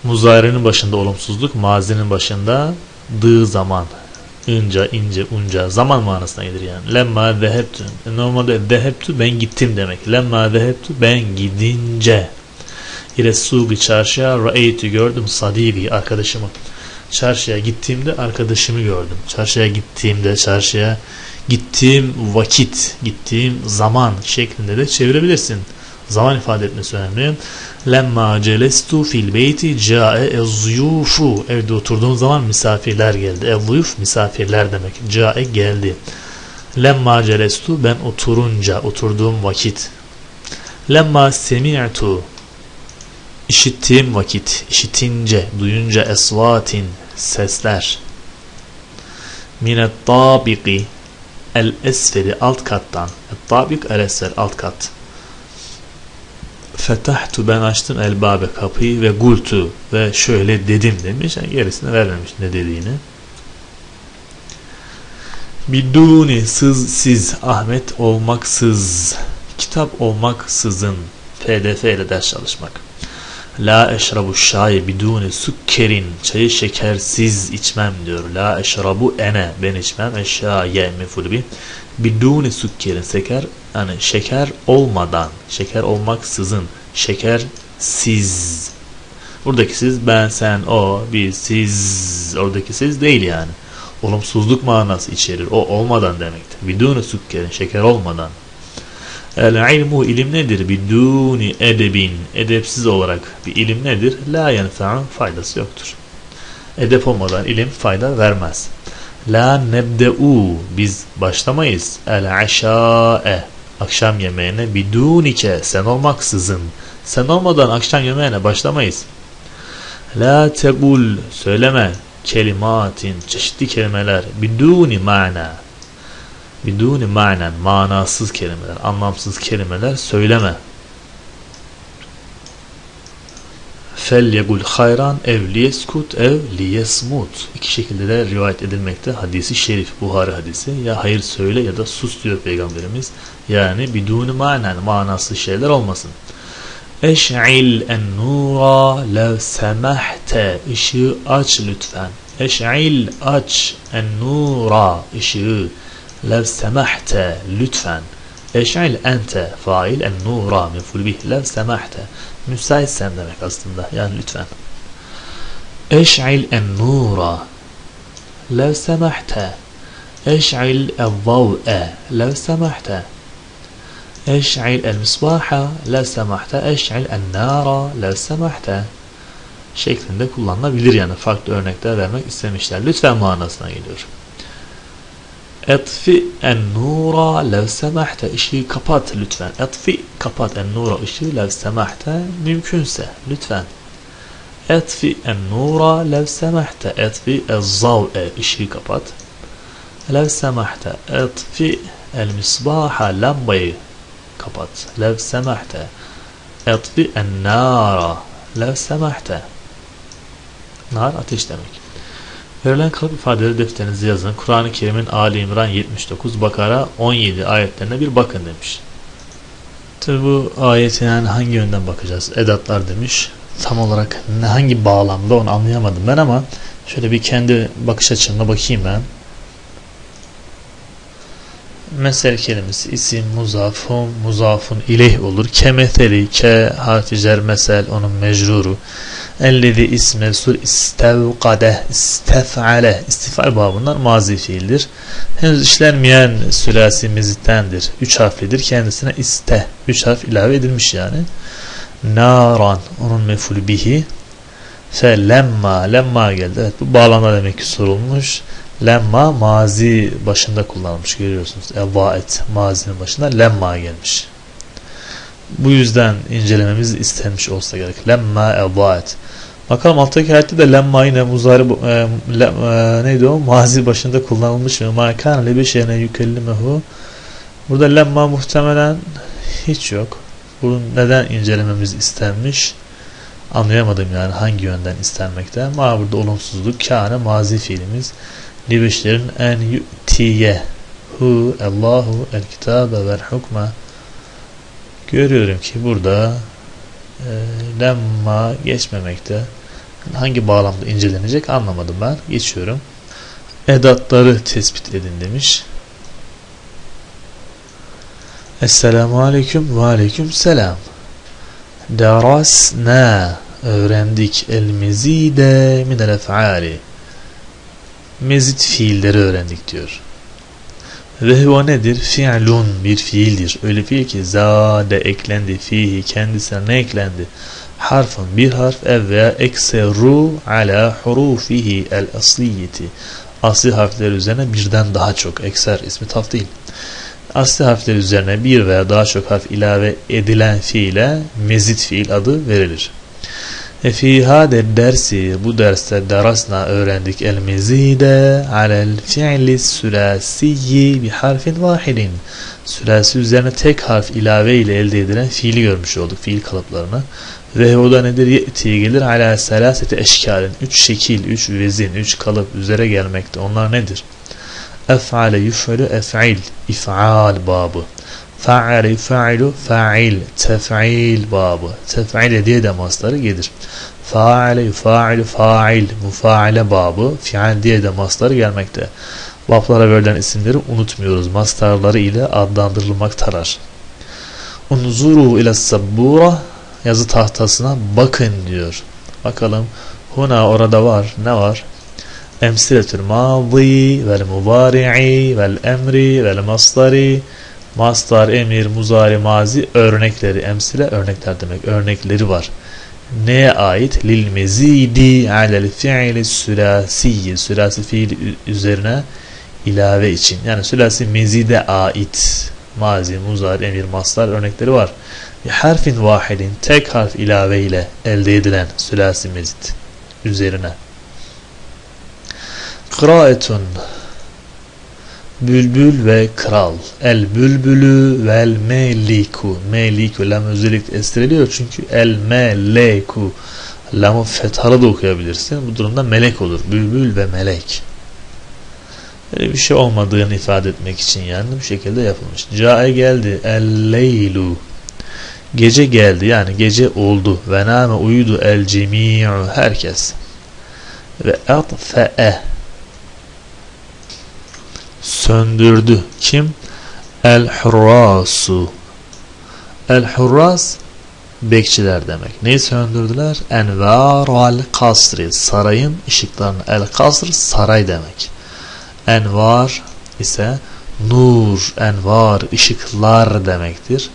Muzarenin başında olumsuzluk, mazinin başında dığı zaman. Inca, ince, unca zaman manasına gelir yani. Lemma zehebtu. Normalde zehebtu ben gittim demek. Lemma zehebtu ben gidince. İle suğu çarşıya ra'eytü gördüm sadigi arkadaşımı. Çarşıya gittiğimde arkadaşımı gördüm. Çarşıya gittiğimde çarşıya gittiğim vakit, gittiğim zaman şeklinde de çevirebilirsin. Zaman ifade etmesi önemli. Lemma celestu fil beyti cae ezzuyufu. Evde oturduğum zaman misafirler geldi. Ezzuyuf misafirler demek. Cae geldi. Lemma celestu ben oturunca, oturduğum vakit. Lemma semi'tu işittiğim vakit, işitince, duyunca esvatin, sesler. Minet tabiqi el esferi alt kattan tabik el esfer alt kat. Fetahtu ben açtım elbabe kapıyı ve gultu ve şöyle dedim demiş yani gerisini vermemiş ne dediğini. Biduni sız siz Ahmet olmaksız kitap olmaksızın pdf ile ders çalışmak La eşrabu şayi biduni sukkerin. Çayı şekersiz içmem diyor. La eşrabu ene. Ben içmem. Eşşaye meful bi. Biduni sukkerin. Şeker, yani şeker olmadan. Şeker olmaksızın. Şeker siz. Buradaki siz ben, sen, o, biz, siz. Oradaki siz değil yani. Olumsuzluk manası içerir. O olmadan demektir. Biduni sukkerin. Şeker olmadan. El ilmu ilim nedir? Biduni edebin. Edepsiz olarak bir ilim nedir? La yenfe'u faydası yoktur. Edep olmadan ilim fayda vermez. La nebde'u biz başlamayız. El aşa'e akşam yemeğine bidunike sen olmaksızın. Sen olmadan akşam yemeğine başlamayız. La tegul söyleme kelimatin çeşitli kelimeler biduni mana biduni manen manasız kelimeler, anlamsız kelimeler söyleme. Fel yegul hayran ev liyeskut ev liyesmut. İki şekilde de rivayet edilmekte. Hadisi şerif, Buhari hadisi. Ya hayır söyle ya da sus diyor Peygamberimiz. Yani biduni manen, manasız şeyler olmasın. Eş'il en nura lev semahte. Işığı aç lütfen. Eş'il aç en nura. ışığı lev semahte lütfen. Eş'il ente fail en nura meful bih lev semahte. Müsaitsen demek aslında yani lütfen. Eş'il en nura lev semahte. Eş'il evvav'e lev semahte. Eş'il el misbaha la semahte. Eş'il en nara la semahte. Şeklinde kullanılabilir yani. Farklı örnekler vermek istemişler. Lütfen manasına geliyor. Etfi en nura lev semahte ışığı kapat lütfen. Etfi kapat en nura ışığı lev semahte mümkünse lütfen. Etfi en nura lev semahte etfi ez zav'e ışığı kapat. Lev semahte etfi el misbaha lambayı kapat. Lev semahte etfi en nara lev semahte nar ateş demek. Verilen kalıp ifadeleri defterinize yazın. Kur'an-ı Kerim'in Ali İmran 79 Bakara 17 ayetlerine bir bakın demiş. Tabi bu ayete yani hangi yönden bakacağız? Edatlar demiş. Tam olarak ne hangi bağlamda onu anlayamadım ben ama şöyle bir kendi bakış açımla bakayım ben. Mesel kelimesi isim muzafun muzafun ileyh olur. Kemetheli ke harfi mesel onun mecruru. Ellezi isme sur istevkade istef'ale istifal babından mazi fiildir. Henüz işlenmeyen sülasi mezittendir. Üç harflidir. Kendisine iste. Üç harf ilave edilmiş yani. Naran onun meful bihi fe lemma lemma geldi. Evet bu bağlama demek ki sorulmuş. Lemma mazi başında kullanılmış görüyorsunuz. Evaet mazinin başında lemma gelmiş. Bu yüzden incelememiz istenmiş olsa gerek. Lemma evaet. Bakalım alttaki ayette de lemma yine muzari e, le, e, neydi o? Mazi başında kullanılmış mı? Ma kan li beşerine yükellimehu. Burada lemma muhtemelen hiç yok. Bunun neden incelememiz istenmiş? Anlayamadım yani hangi yönden istenmekte. Ama burada olumsuzluk kâne mazi fiilimiz. Libişlerin en yu'tiye hu Allahu el kitabe vel hukme görüyorum ki burada e, lemma geçmemekte. Hangi bağlamda incelenecek anlamadım ben. Geçiyorum. Edatları tespit edin demiş. Esselamu Aleyküm ve Aleyküm Selam. Derasna öğrendik el mezide minel ef'ali mezit fiilleri öğrendik diyor. Ve huve nedir? Fi'lun bir fiildir. Öyle fiil ki zade eklendi fihi kendisine ne eklendi? Harfın bir harf ev veya ekseru ala hurufihi el asliyeti. Asli harfler üzerine birden daha çok. Ekser ismi taf değil. Asli harfler üzerine bir veya daha çok harf ilave edilen fiile mezit fiil adı verilir. Fi hade dersi bu derste derasna öğrendik alel fi'li sülasiyi bir harfin vahidin. Sülasi üzerine tek harf ilave ile elde edilen fiili görmüş olduk. Fiil kalıplarını. Ve o da nedir? Ye'ti gelir ala selaseti eşkalin. Üç şekil, üç vezin, üç kalıp üzere gelmekte. Onlar nedir? Ef'ale yuf'elu ef'il. İf'al babı. Fa'ale yuf'alu fa'il. Tef'il babı. Tef'ile diye de masları gelir. Faale yufa'ilu fa'il. Mufaile babı. Fi'al diye de masları gelmekte. Bablara verilen isimleri unutmuyoruz. Mastarları ile adlandırılmaktalar. Unzuru ile sabbura yazı tahtasına bakın diyor. Bakalım huna orada var. Ne var? Emsiletül madi vel mubari'i vel emri vel masdari mastar, emir, muzari, mazi örnekleri. Emsile örnekler demek. Örnekleri var. Neye ait? Lil mezidi alel fi'li sülasiyi. Sülasi fiil üzerine ilave için. Yani sülasi mezide ait. Mazi, muzari, emir, mastar örnekleri var bir harfin vahidin tek harf ilave ile elde edilen sülasi mezit üzerine kıraetun bülbül ve kral. El bülbülü vel meliku. Meliku lam özellikle estiriliyor çünkü el meleku. Lamı fethalı da okuyabilirsin. Bu durumda melek olur. Bülbül ve melek. Böyle bir şey olmadığını ifade etmek için yani bu şekilde yapılmış. Cae geldi. El leylu. Gece geldi. Yani gece oldu. Ve name uyudu el cemi'u herkes. Ve atfe'e söndürdü. Kim? El hurrasu. El hurras bekçiler demek. Neyi söndürdüler? Envar al kasri. Sarayın ışıklarını. El kasr saray demek. Envar ise nur, envar, ışıklar demektir.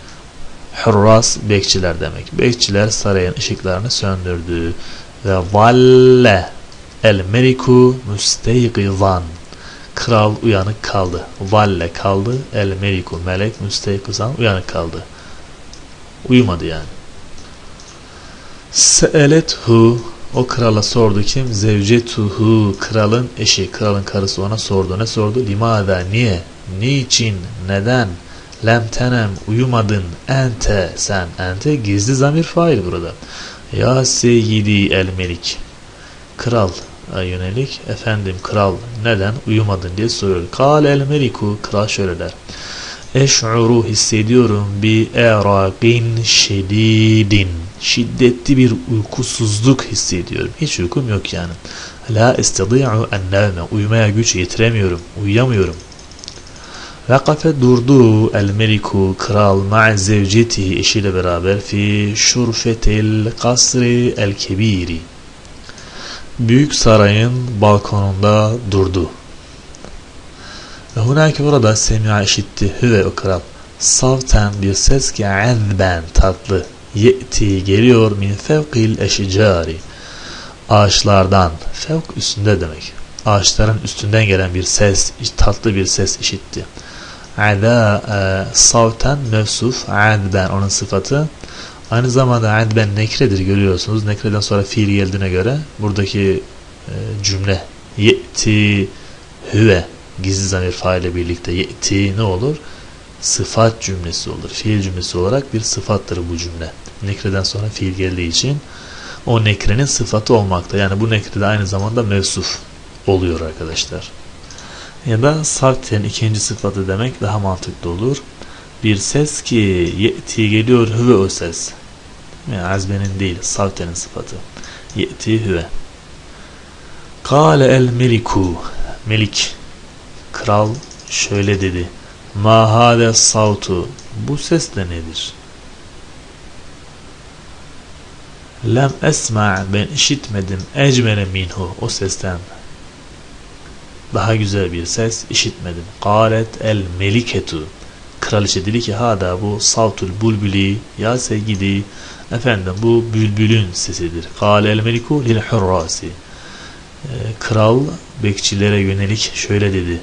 Hurras bekçiler demek. Bekçiler sarayın ışıklarını söndürdü. Ve valle el meliku müsteyqizan. Kral uyanık kaldı. Valle kaldı. El meliku melek müsteyqizan uyanık kaldı. Uyumadı yani. Se'elethu o krala sordu kim? Zevcetuhu kralın eşi, kralın karısı ona sordu. Ne sordu? Limada niye? Niçin? Neden? Lem tenem uyumadın ente sen ente gizli zamir fail burada. Ya seyyidi el melik kral yönelik efendim kral neden uyumadın diye soruyor. Kal el meliku kral şöyle der. Eş'uru hissediyorum bi eraqin şedidin. Şiddetli bir uykusuzluk hissediyorum. Hiç uykum yok yani. La istedi'u en nevme. Uyumaya güç yetiremiyorum. Uyuyamıyorum. Vekafe durdu el meliku kral ma'a zevcetihi eşiyle beraber fi şurfetil kasri el kebiri. Büyük sarayın balkonunda durdu. Ve hunaki burada semi'a işitti hüve o kral. Savten bir ses ki azben tatlı. Ye'ti geliyor min fevkil eşicari. Ağaçlardan. Fevk üstünde demek. Ağaçların üstünden gelen bir ses, tatlı bir ses işitti. Ada e, savten mevsuf adben onun sıfatı. Aynı zamanda adben nekredir görüyorsunuz. Nekreden sonra fiil geldiğine göre buradaki e, cümle ye'ti hüve gizli zamir faile birlikte ye'ti ne olur? Sıfat cümlesi olur. Fiil cümlesi olarak bir sıfattır bu cümle. Nekreden sonra fiil geldiği için o nekrenin sıfatı olmakta. Yani bu nekre de aynı zamanda mevsuf oluyor arkadaşlar. Ya da savten ikinci sıfatı demek daha mantıklı olur. Bir ses ki ye'ti geliyor hüve o ses. Yani azbenin değil savtenin sıfatı. Ye'ti hüve. Kale el meliku Melik Kral şöyle dedi. Ma hade Bu ses de nedir? Lem esma ben işitmedim ecmele minhu o sesten daha güzel bir ses işitmedim. Galet el meliketu kraliçe dedi ki hada bu savtul bulbuli ya sevgili efendim bu bülbülün sesidir. Kale el meliku lil hurrasi ee, kral bekçilere yönelik şöyle dedi.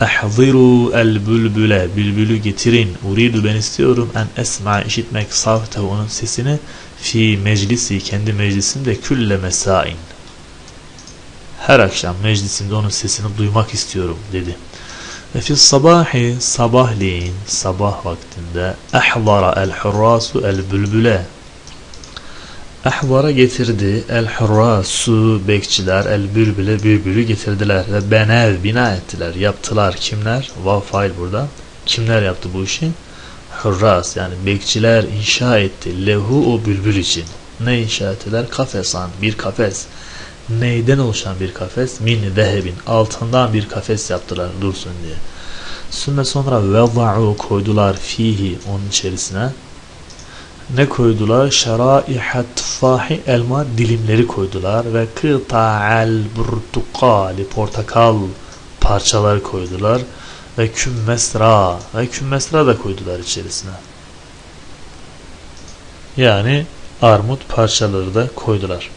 Ahziru el bülbüle bülbülü getirin. Uridu ben istiyorum en esma işitmek savtehu onun sesini fi meclisi kendi meclisimde külle mesain her akşam meclisimde onun sesini duymak istiyorum dedi. Ve fi sabahi sabahleyin sabah vaktinde ehvara el hurrasu el bülbüle Ehvara getirdi el hurrasu bekçiler el bülbüle bülbülü getirdiler ve benev bina ettiler yaptılar kimler vav fail burada kimler yaptı bu işi hurras yani bekçiler inşa etti lehu o bülbül için ne inşa ettiler kafesan bir kafes neyden oluşan bir kafes? Min zehebin. Altından bir kafes yaptılar dursun diye. Sümme sonra vedda'u koydular fihi onun içerisine. Ne koydular? Şeraihat tufahi elma dilimleri koydular ve kıta'al burtukali portakal parçaları koydular ve kümmesra ve kümmesra da koydular içerisine. Yani armut parçaları da koydular.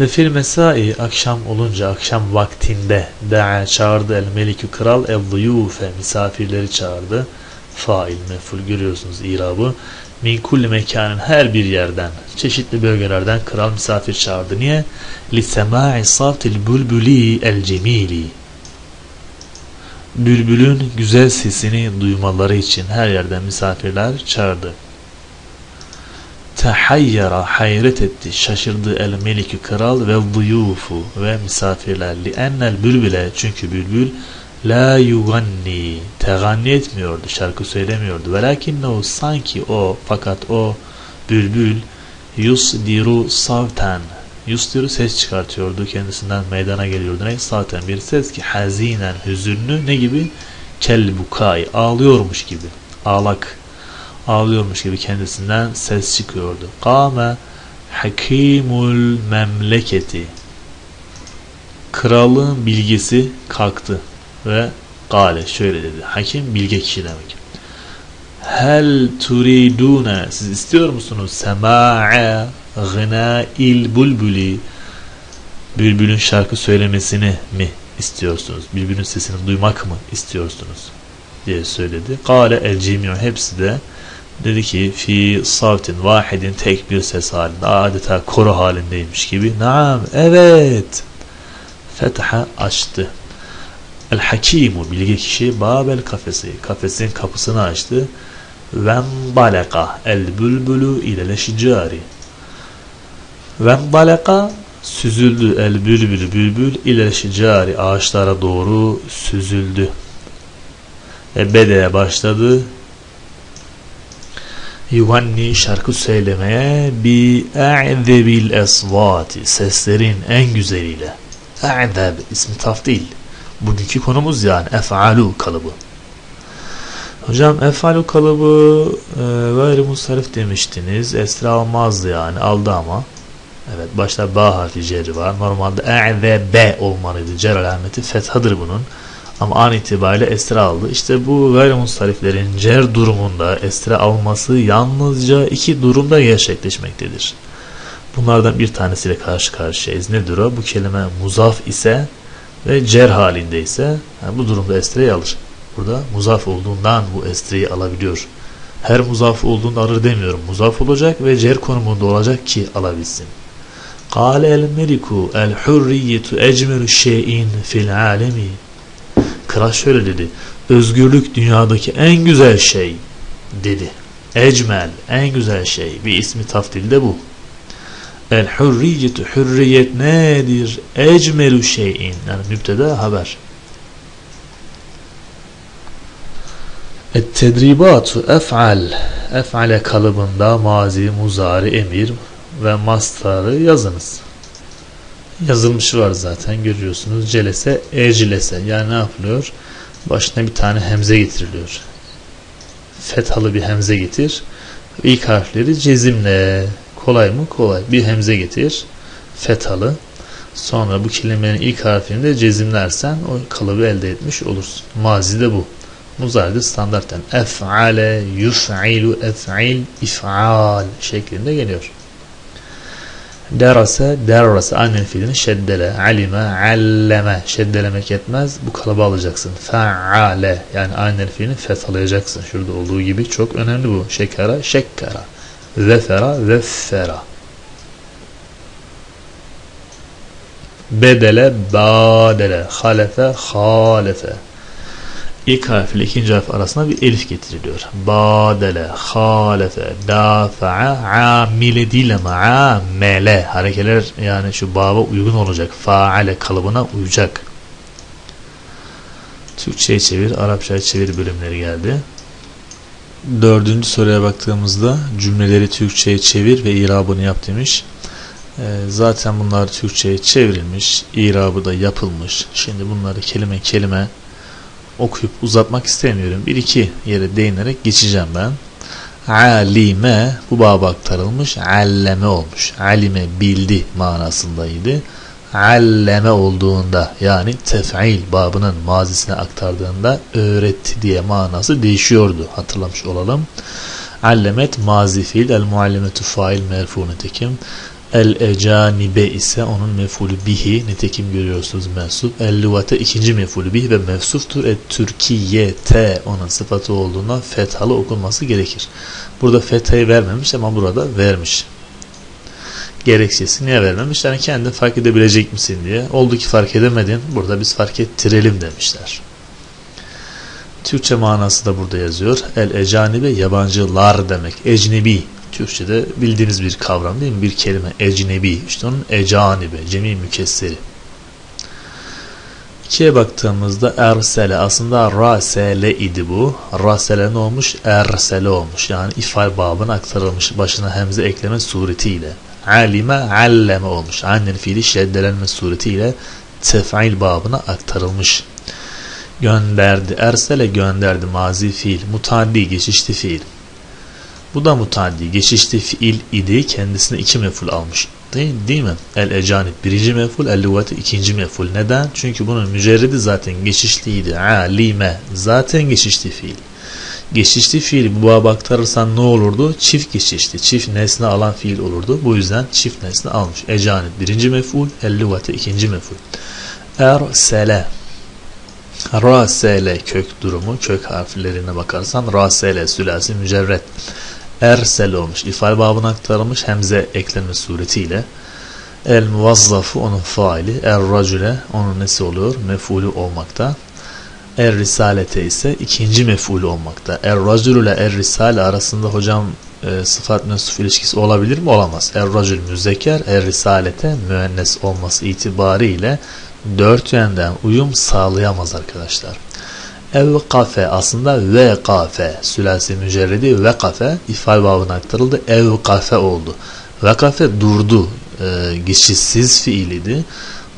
Ve fil mesai akşam olunca akşam vaktinde da'a çağırdı el melikü kral el zuyufe misafirleri çağırdı. Fail meful görüyorsunuz irabı. Min kulli mekanın her bir yerden çeşitli bölgelerden kral misafir çağırdı. Niye? Li sema'i savtil bülbüli el cemili. Bülbülün güzel sesini duymaları için her yerden misafirler çağırdı tehayyara hayret etti şaşırdı el meliki kral ve duyufu ve misafirler li ennel bülbüle çünkü bülbül la yuganni. Teganni etmiyordu şarkı söylemiyordu. Velakinne o sanki o fakat o bülbül yusdiru savten. Yusdiru ses çıkartıyordu kendisinden meydana geliyordu. Ne zaten bir ses ki hazinen hüzünlü ne gibi? Kel bukai ağlıyormuş gibi. Ağlak ağlıyormuş gibi kendisinden ses çıkıyordu. Kâme hakimul memleketi. Kralın bilgisi kalktı ve Kale şöyle dedi. Hakim bilge kişi demek. Hel turidune siz istiyor musunuz sema'a il bulbuli bülbülün şarkı söylemesini mi istiyorsunuz? Bülbülün sesini duymak mı istiyorsunuz? diye söyledi. Kale el cimi'u hepsi de dedi ki fi savtin vahidin tek bir ses halinde adeta koro halindeymiş gibi. Naam evet. Fetha açtı. El hakimu bilgi kişi babel kafesi kafesin kapısını açtı. Ve baleka el bülbülü ile leşicari. Ve baleka süzüldü el bülbül bülbül ile leşicari ağaçlara doğru süzüldü. Bedeye başladı yuvanni şarkı söylemeye bi a'zebil esvati seslerin en güzeliyle. A'zeb ismi taftil. Bugünkü konumuz yani ef'alu kalıbı. Hocam ef'alu kalıbı e, gayri musarif demiştiniz. Esra almazdı yani aldı ama. Evet başta ba harfi ceri var. Normalde e ve b olmalıydı. Cer alameti fethadır bunun. Ama an itibariyle esra aldı. İşte bu gayrimustariflerin cer durumunda esra alması yalnızca iki durumda gerçekleşmektedir. Bunlardan bir tanesiyle karşı karşıyayız. Nedir o? Bu kelime muzaf ise ve cer halindeyse yani bu durumda estreyi alır. Burada muzaf olduğundan bu estreyi alabiliyor. Her muzaf olduğunu alır demiyorum. Muzaf olacak ve cer konumunda olacak ki alabilsin. Meliku el hurriyetu ecmeru şeyin fil alemi Kral şöyle dedi. Özgürlük dünyadaki en güzel şey dedi. Ecmel en güzel şey. Bir ismi taftilde bu. El hürriyetu hürriyet nedir? Ecmelu şeyin. Yani müpteda haber. Et tedribatu ef'al. Ef'ale kalıbında mazi, muzari, emir ve mastarı yazınız yazılmışı var zaten görüyorsunuz. Celese, eclese. Yani ne yapılıyor? Başına bir tane hemze getiriliyor. Fethalı bir hemze getir. İlk harfleri cezimle. Kolay mı? Kolay. Bir hemze getir. Fethalı. Sonra bu kelimenin ilk harfini de cezimlersen o kalıbı elde etmiş olursun. Mazide bu. Muzaride standarten ef'ale, yuf'ilu, ef'il, if'al şeklinde geliyor. Derase, derrase annen fiilini şeddele, alime, alleme, şeddelemek yetmez. Bu kalıbı alacaksın. Fe'ale yani annen fiilini fethalayacaksın. Şurada olduğu gibi çok önemli bu. Şekera, şekkara. Zefera, zeffera. Bedele, badele. Halefe, halefe ilk harf ile ikinci harf arasında bir elif getiriliyor. Badele, halefe, dafa'a, amile değil ama amele. Harekeler yani şu baba uygun olacak. Faale kalıbına uyacak. Türkçe'ye çevir, Arapça'ya çevir bölümleri geldi. Dördüncü soruya baktığımızda cümleleri Türkçe'ye çevir ve irabını yap demiş. Ee, zaten bunlar Türkçe'ye çevrilmiş, irabı da yapılmış. Şimdi bunları kelime kelime okuyup uzatmak istemiyorum. Bir iki yere değinerek geçeceğim ben. Alime bu baba aktarılmış. Alleme olmuş. Alime bildi manasındaydı. Alleme olduğunda yani tef'il babının mazisine aktardığında öğretti diye manası değişiyordu. Hatırlamış olalım. Allemet mazi fiil el muallimetu fail merfu nitekim El ecanibe ise onun mefulü bihi nitekim görüyorsunuz mensup. El lüvate ikinci mefulü bihi ve mevsuftur. Et Türkiye'te onun sıfatı olduğuna fethalı okunması gerekir. Burada fethayı vermemiş ama burada vermiş. Gerekçesi niye vermemiş? Yani kendin fark edebilecek misin diye. Oldu ki fark edemedin. Burada biz fark ettirelim demişler. Türkçe manası da burada yazıyor. El ecanibe yabancılar demek. Ecnebi Türkçe'de bildiğiniz bir kavram değil mi? Bir kelime ecnebi. İşte onun ecanibe, cemi mükesseri. İkiye baktığımızda ersele aslında rasele idi bu. Rasele ne olmuş? Ersele olmuş. Yani ifal babına aktarılmış başına hemze ekleme suretiyle. Alime alleme olmuş. Annen fiili şeddelenme suretiyle tef'il babına aktarılmış. Gönderdi. Ersele gönderdi mazi fiil. Mutaddi geçişli fiil. Bu da mutaddi. Geçişli fiil idi. Kendisine iki meful almıştı. Değil, değil mi? El ecanib birinci meful, el lüvati ikinci meful. Neden? Çünkü bunun mücerredi zaten geçişliydi. Alime zaten geçişli fiil. Geçişli fiil bu baba aktarırsan ne olurdu? Çift geçişli, çift nesne alan fiil olurdu. Bu yüzden çift nesne almış. Ecanib birinci meful, el lüvati ikinci meful. Ersele Rasele kök durumu, kök harflerine bakarsan rasele sülasi mücerret. Ersel olmuş. İfal babına aktarılmış hemze eklenme suretiyle. El muvazzafu onun faili. Er racüle onun nesi oluyor? Mefulü olmakta. Er risalete ise ikinci mefulü olmakta. Er racül ile er risale arasında hocam e, sıfat mensup ilişkisi olabilir mi? Olamaz. Er racül müzekker, er risalete müennes olması itibariyle dört yönden uyum sağlayamaz arkadaşlar. Evkafe aslında ve kafe sülasi mücerredi ve kafe ifal babına aktarıldı. Evkafe oldu. Ve kafe durdu. E, geçişsiz fiiliydi.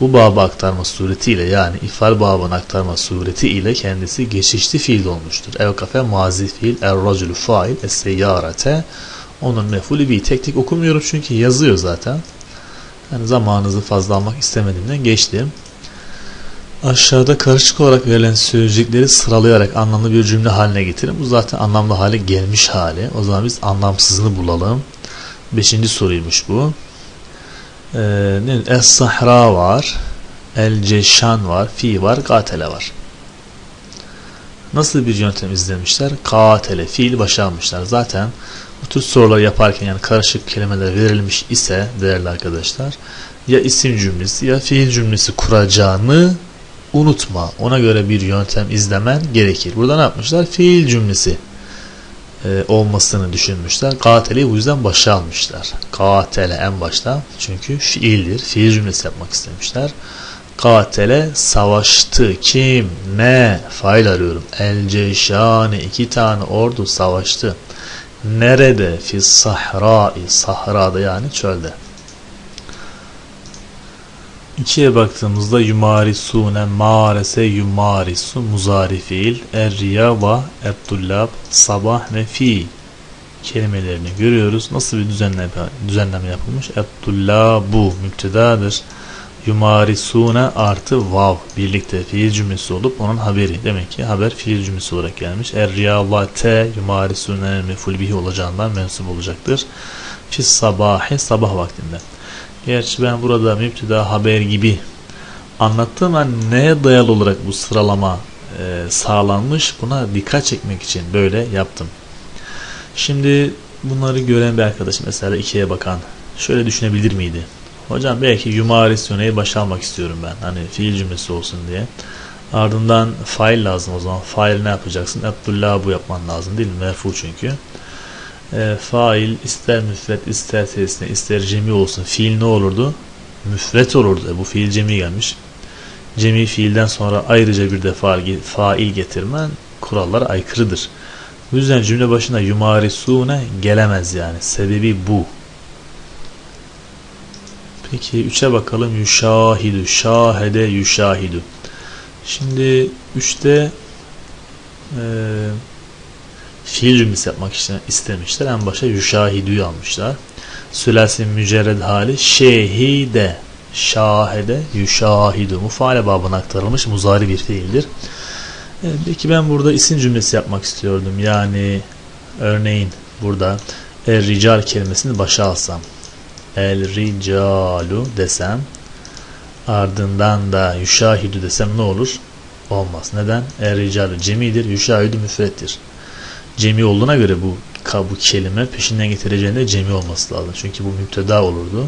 Bu baba aktarma suretiyle yani ifal babına aktarma suretiyle kendisi geçişli fiil olmuştur. Evkafe mazi fiil, er racülü fail, es seyyarete onun mefulü bir tek tek okumuyorum çünkü yazıyor zaten. Yani zamanınızı fazla almak istemediğimden geçtim. Aşağıda karışık olarak verilen sözcükleri sıralayarak anlamlı bir cümle haline getirin. Bu zaten anlamlı hale gelmiş hali. O zaman biz anlamsızını bulalım. Beşinci soruymuş bu. Ee, Es-Sahra var. El-Ceşan var. Fi var. Katele var. Nasıl bir yöntem izlemişler? Katele, fiil başa almışlar. Zaten bu tür sorular yaparken yani karışık kelimeler verilmiş ise değerli arkadaşlar ya isim cümlesi ya fiil cümlesi kuracağını unutma. Ona göre bir yöntem izlemen gerekir. Burada ne yapmışlar? Fiil cümlesi e, olmasını düşünmüşler. Kateli bu yüzden başa almışlar. Katele en başta. Çünkü fiildir. Fiil cümlesi yapmak istemişler. Katele savaştı. Kim? Ne? Fail arıyorum. El ceşani. iki tane ordu savaştı. Nerede? Fi sahrai. Sahrada yani çölde. İkiye baktığımızda yumarisune marese yumarisu muzari fiil erriyava ettullab sabah ve fi kelimelerini görüyoruz. Nasıl bir düzenleme, düzenleme yapılmış? Ettullabu müptedadır. Yumarisune artı vav birlikte fiil cümlesi olup onun haberi. Demek ki haber fiil cümlesi olarak gelmiş. Erriyavate yumarisune meful bihi olacağından mensup olacaktır. Fis sabahi sabah vaktinde. Gerçi ben burada müpteda haber gibi anlattığım an neye dayalı olarak bu sıralama e, sağlanmış buna dikkat çekmek için böyle yaptım. Şimdi bunları gören bir arkadaş mesela ikiye bakan şöyle düşünebilir miydi? Hocam belki yumarisyoneyi başa almak istiyorum ben. Hani fiil cümlesi olsun diye. Ardından fail lazım o zaman. Fail ne yapacaksın? Abdullah bu yapman lazım değil mi? Merfu çünkü e, fail ister müfret ister tesne ister cemi olsun fiil ne olurdu? Müfret olurdu. E, bu fiil cemi gelmiş. Cemi fiilden sonra ayrıca bir de fail, getirmen kurallara aykırıdır. Bu yüzden cümle başına yumarisune gelemez yani. Sebebi bu. Peki üçe bakalım. Yuşahidu. Şahede yuşahidu. Şimdi üçte eee fiil cümlesi yapmak istemişler. En başa yüşahidü'yü almışlar. Sülasi mücerred hali şehide şahede yüşahidu mufaale babına aktarılmış muzari bir fiildir. Evet, peki ben burada isim cümlesi yapmak istiyordum. Yani örneğin burada el rical kelimesini başa alsam el ricalu desem ardından da yüşahidu desem ne olur? Olmaz. Neden? El ricalu cemidir, yüşahidu müfrettir cemi olduğuna göre bu bu kelime peşinden getireceğinde cemi olması lazım. Çünkü bu müpteda olurdu.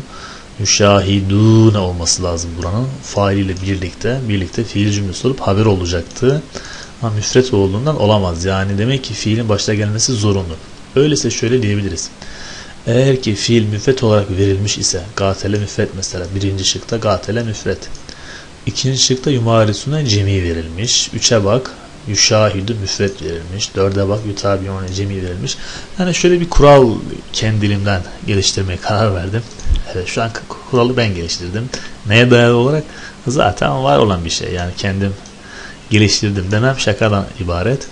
Müşahidune olması lazım buranın. Failiyle birlikte birlikte fiil cümlesi olup haber olacaktı. Ama müfret olduğundan olamaz. Yani demek ki fiilin başta gelmesi zorunlu. Öyleyse şöyle diyebiliriz. Eğer ki fiil müfret olarak verilmiş ise gatele müfret mesela birinci şıkta gatele müfret. İkinci şıkta yumarisune cemi verilmiş. Üçe bak yüşahidü müfret verilmiş. Dörde bak yutabiyone cemi verilmiş. Yani şöyle bir kural kendiliğimden geliştirmeye karar verdim. Evet şu an kuralı ben geliştirdim. Neye dayalı olarak? Zaten var olan bir şey. Yani kendim geliştirdim demem şakadan ibaret.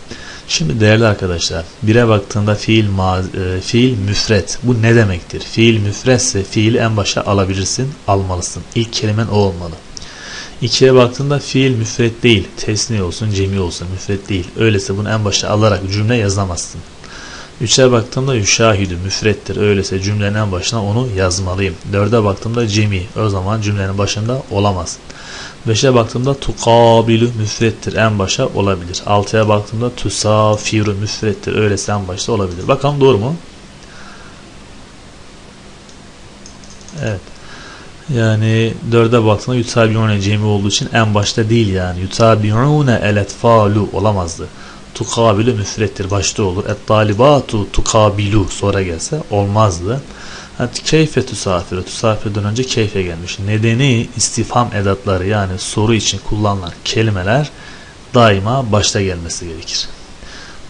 Şimdi değerli arkadaşlar, bire baktığında fiil e, fiil müfret. Bu ne demektir? Fiil müfretse fiili en başa alabilirsin, almalısın. İlk kelimen o olmalı. İkiye baktığında fiil müfret değil. Tesni olsun, cemi olsun müfret değil. Öyleyse bunu en başa alarak cümle yazamazsın. Üçe baktığımda yüşahidü müfrettir. Öyleyse cümlenin en başına onu yazmalıyım. Dörde baktığımda cemi. O zaman cümlenin başında olamaz. Beşe baktığımda tukabilü müfrettir. En başa olabilir. Altıya baktığımda tusafiru müfrettir. Öyleyse en başta olabilir. Bakalım doğru mu? Evet. Yani dörde baktığında yutabiune cemi olduğu için en başta değil yani. Yutabiune el etfalu olamazdı. Tukabilü müfrettir. Başta olur. Et talibatu tukabilu sonra gelse olmazdı. Hatta keyfe tusafiru. Tusafirden önce keyfe gelmiş. Nedeni istifham edatları yani soru için kullanılan kelimeler daima başta gelmesi gerekir.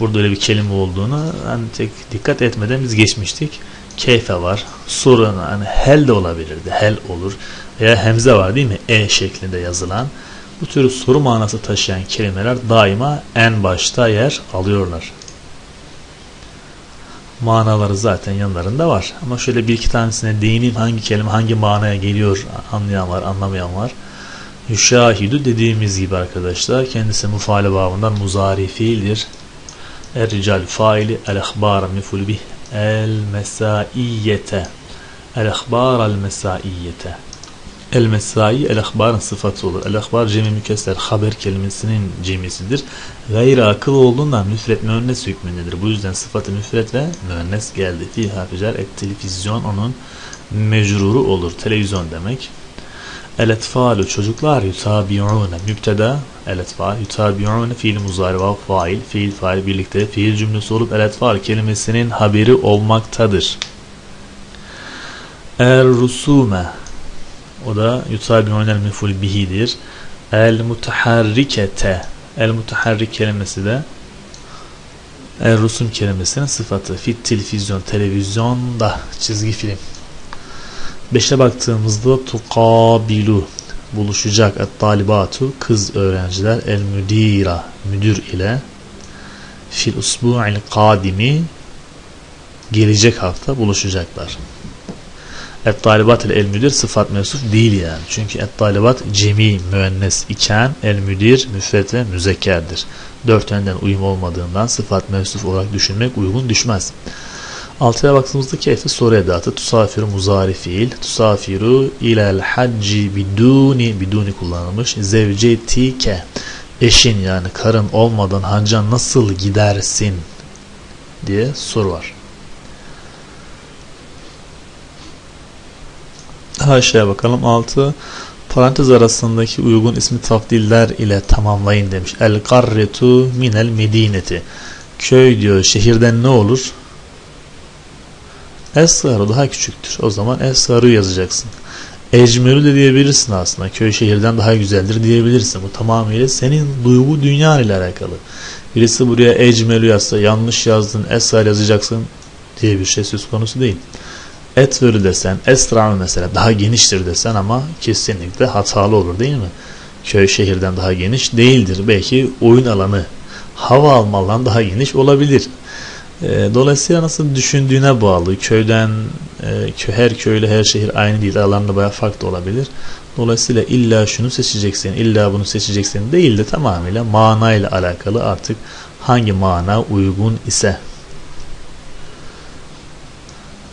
Burada öyle bir kelime olduğunu hani tek dikkat etmeden biz geçmiştik. Keyfe var. Soru hani hel de olabilirdi. Hel olur. Veya hemze var değil mi? E şeklinde yazılan. Bu tür soru manası taşıyan kelimeler daima en başta yer alıyorlar manaları zaten yanlarında var. Ama şöyle bir iki tanesine değineyim hangi kelime hangi manaya geliyor anlayan var anlamayan var. Yüşahidu dediğimiz gibi arkadaşlar kendisi mufale babından muzari fiildir. Er-rical faili el-ahbar miful bih el-mesaiyete el-ahbar el-mesaiyete El mesai el ahbarın sıfatı olur. El ahbar cemi mükesser haber kelimesinin cemisidir. Gayri akıl olduğundan müfret müennes hükmündedir. Bu yüzden sıfatı müfret ve müennes geldi. Fi haficer et televizyon onun mecruru olur. Televizyon demek. El etfalu çocuklar yutabi'une mübteda el etfal yutabi'une fiil muzari ve fail fiil fail birlikte fiil cümlesi olup el etfal kelimesinin haberi olmaktadır. Er rusume o da yutabi'unel meful bihidir. El mutaharrikete. El mutaharrik kelimesi de el rusum kelimesinin sıfatı. Fit televizyon, televizyonda çizgi film. Beşe baktığımızda tukabilu buluşacak et talibatu kız öğrenciler el müdira müdür ile fil usbu'il kadimi gelecek hafta buluşacaklar. Et-talibat el müdir sıfat mevsuf değil yani. Çünkü et-talibat cemi müennes iken el müdir müfret ve müzekkerdir. Dört yönden uyum olmadığından sıfat mevsuf olarak düşünmek uygun düşmez. Altıya baktığımızda keyfi soru edatı tusafiru muzari fiil tusafiru ilel hacci biduni biduni kullanılmış zevcetike eşin yani karın olmadan hacca nasıl gidersin diye soru var. Haşaya bakalım. 6. Parantez arasındaki uygun ismi tafdiller ile tamamlayın demiş. El karretu minel medineti. Köy diyor şehirden ne olur? Esgaru daha küçüktür. O zaman Esgaru yazacaksın. Ecmelü de diyebilirsin aslında. Köy şehirden daha güzeldir diyebilirsin. Bu tamamıyla senin duygu dünya ile alakalı. Birisi buraya Ecmelü yazsa yanlış yazdın Esgar yazacaksın diye bir şey söz konusu değil etverü desen, esra'ı mesela daha geniştir desen ama kesinlikle hatalı olur değil mi? Köy şehirden daha geniş değildir. Belki oyun alanı, hava alma alanı daha geniş olabilir. E, dolayısıyla nasıl düşündüğüne bağlı. Köyden, e, her köyle her şehir aynı değil. Alanında bayağı farklı olabilir. Dolayısıyla illa şunu seçeceksin, illa bunu seçeceksin değil de tamamıyla manayla alakalı artık hangi mana uygun ise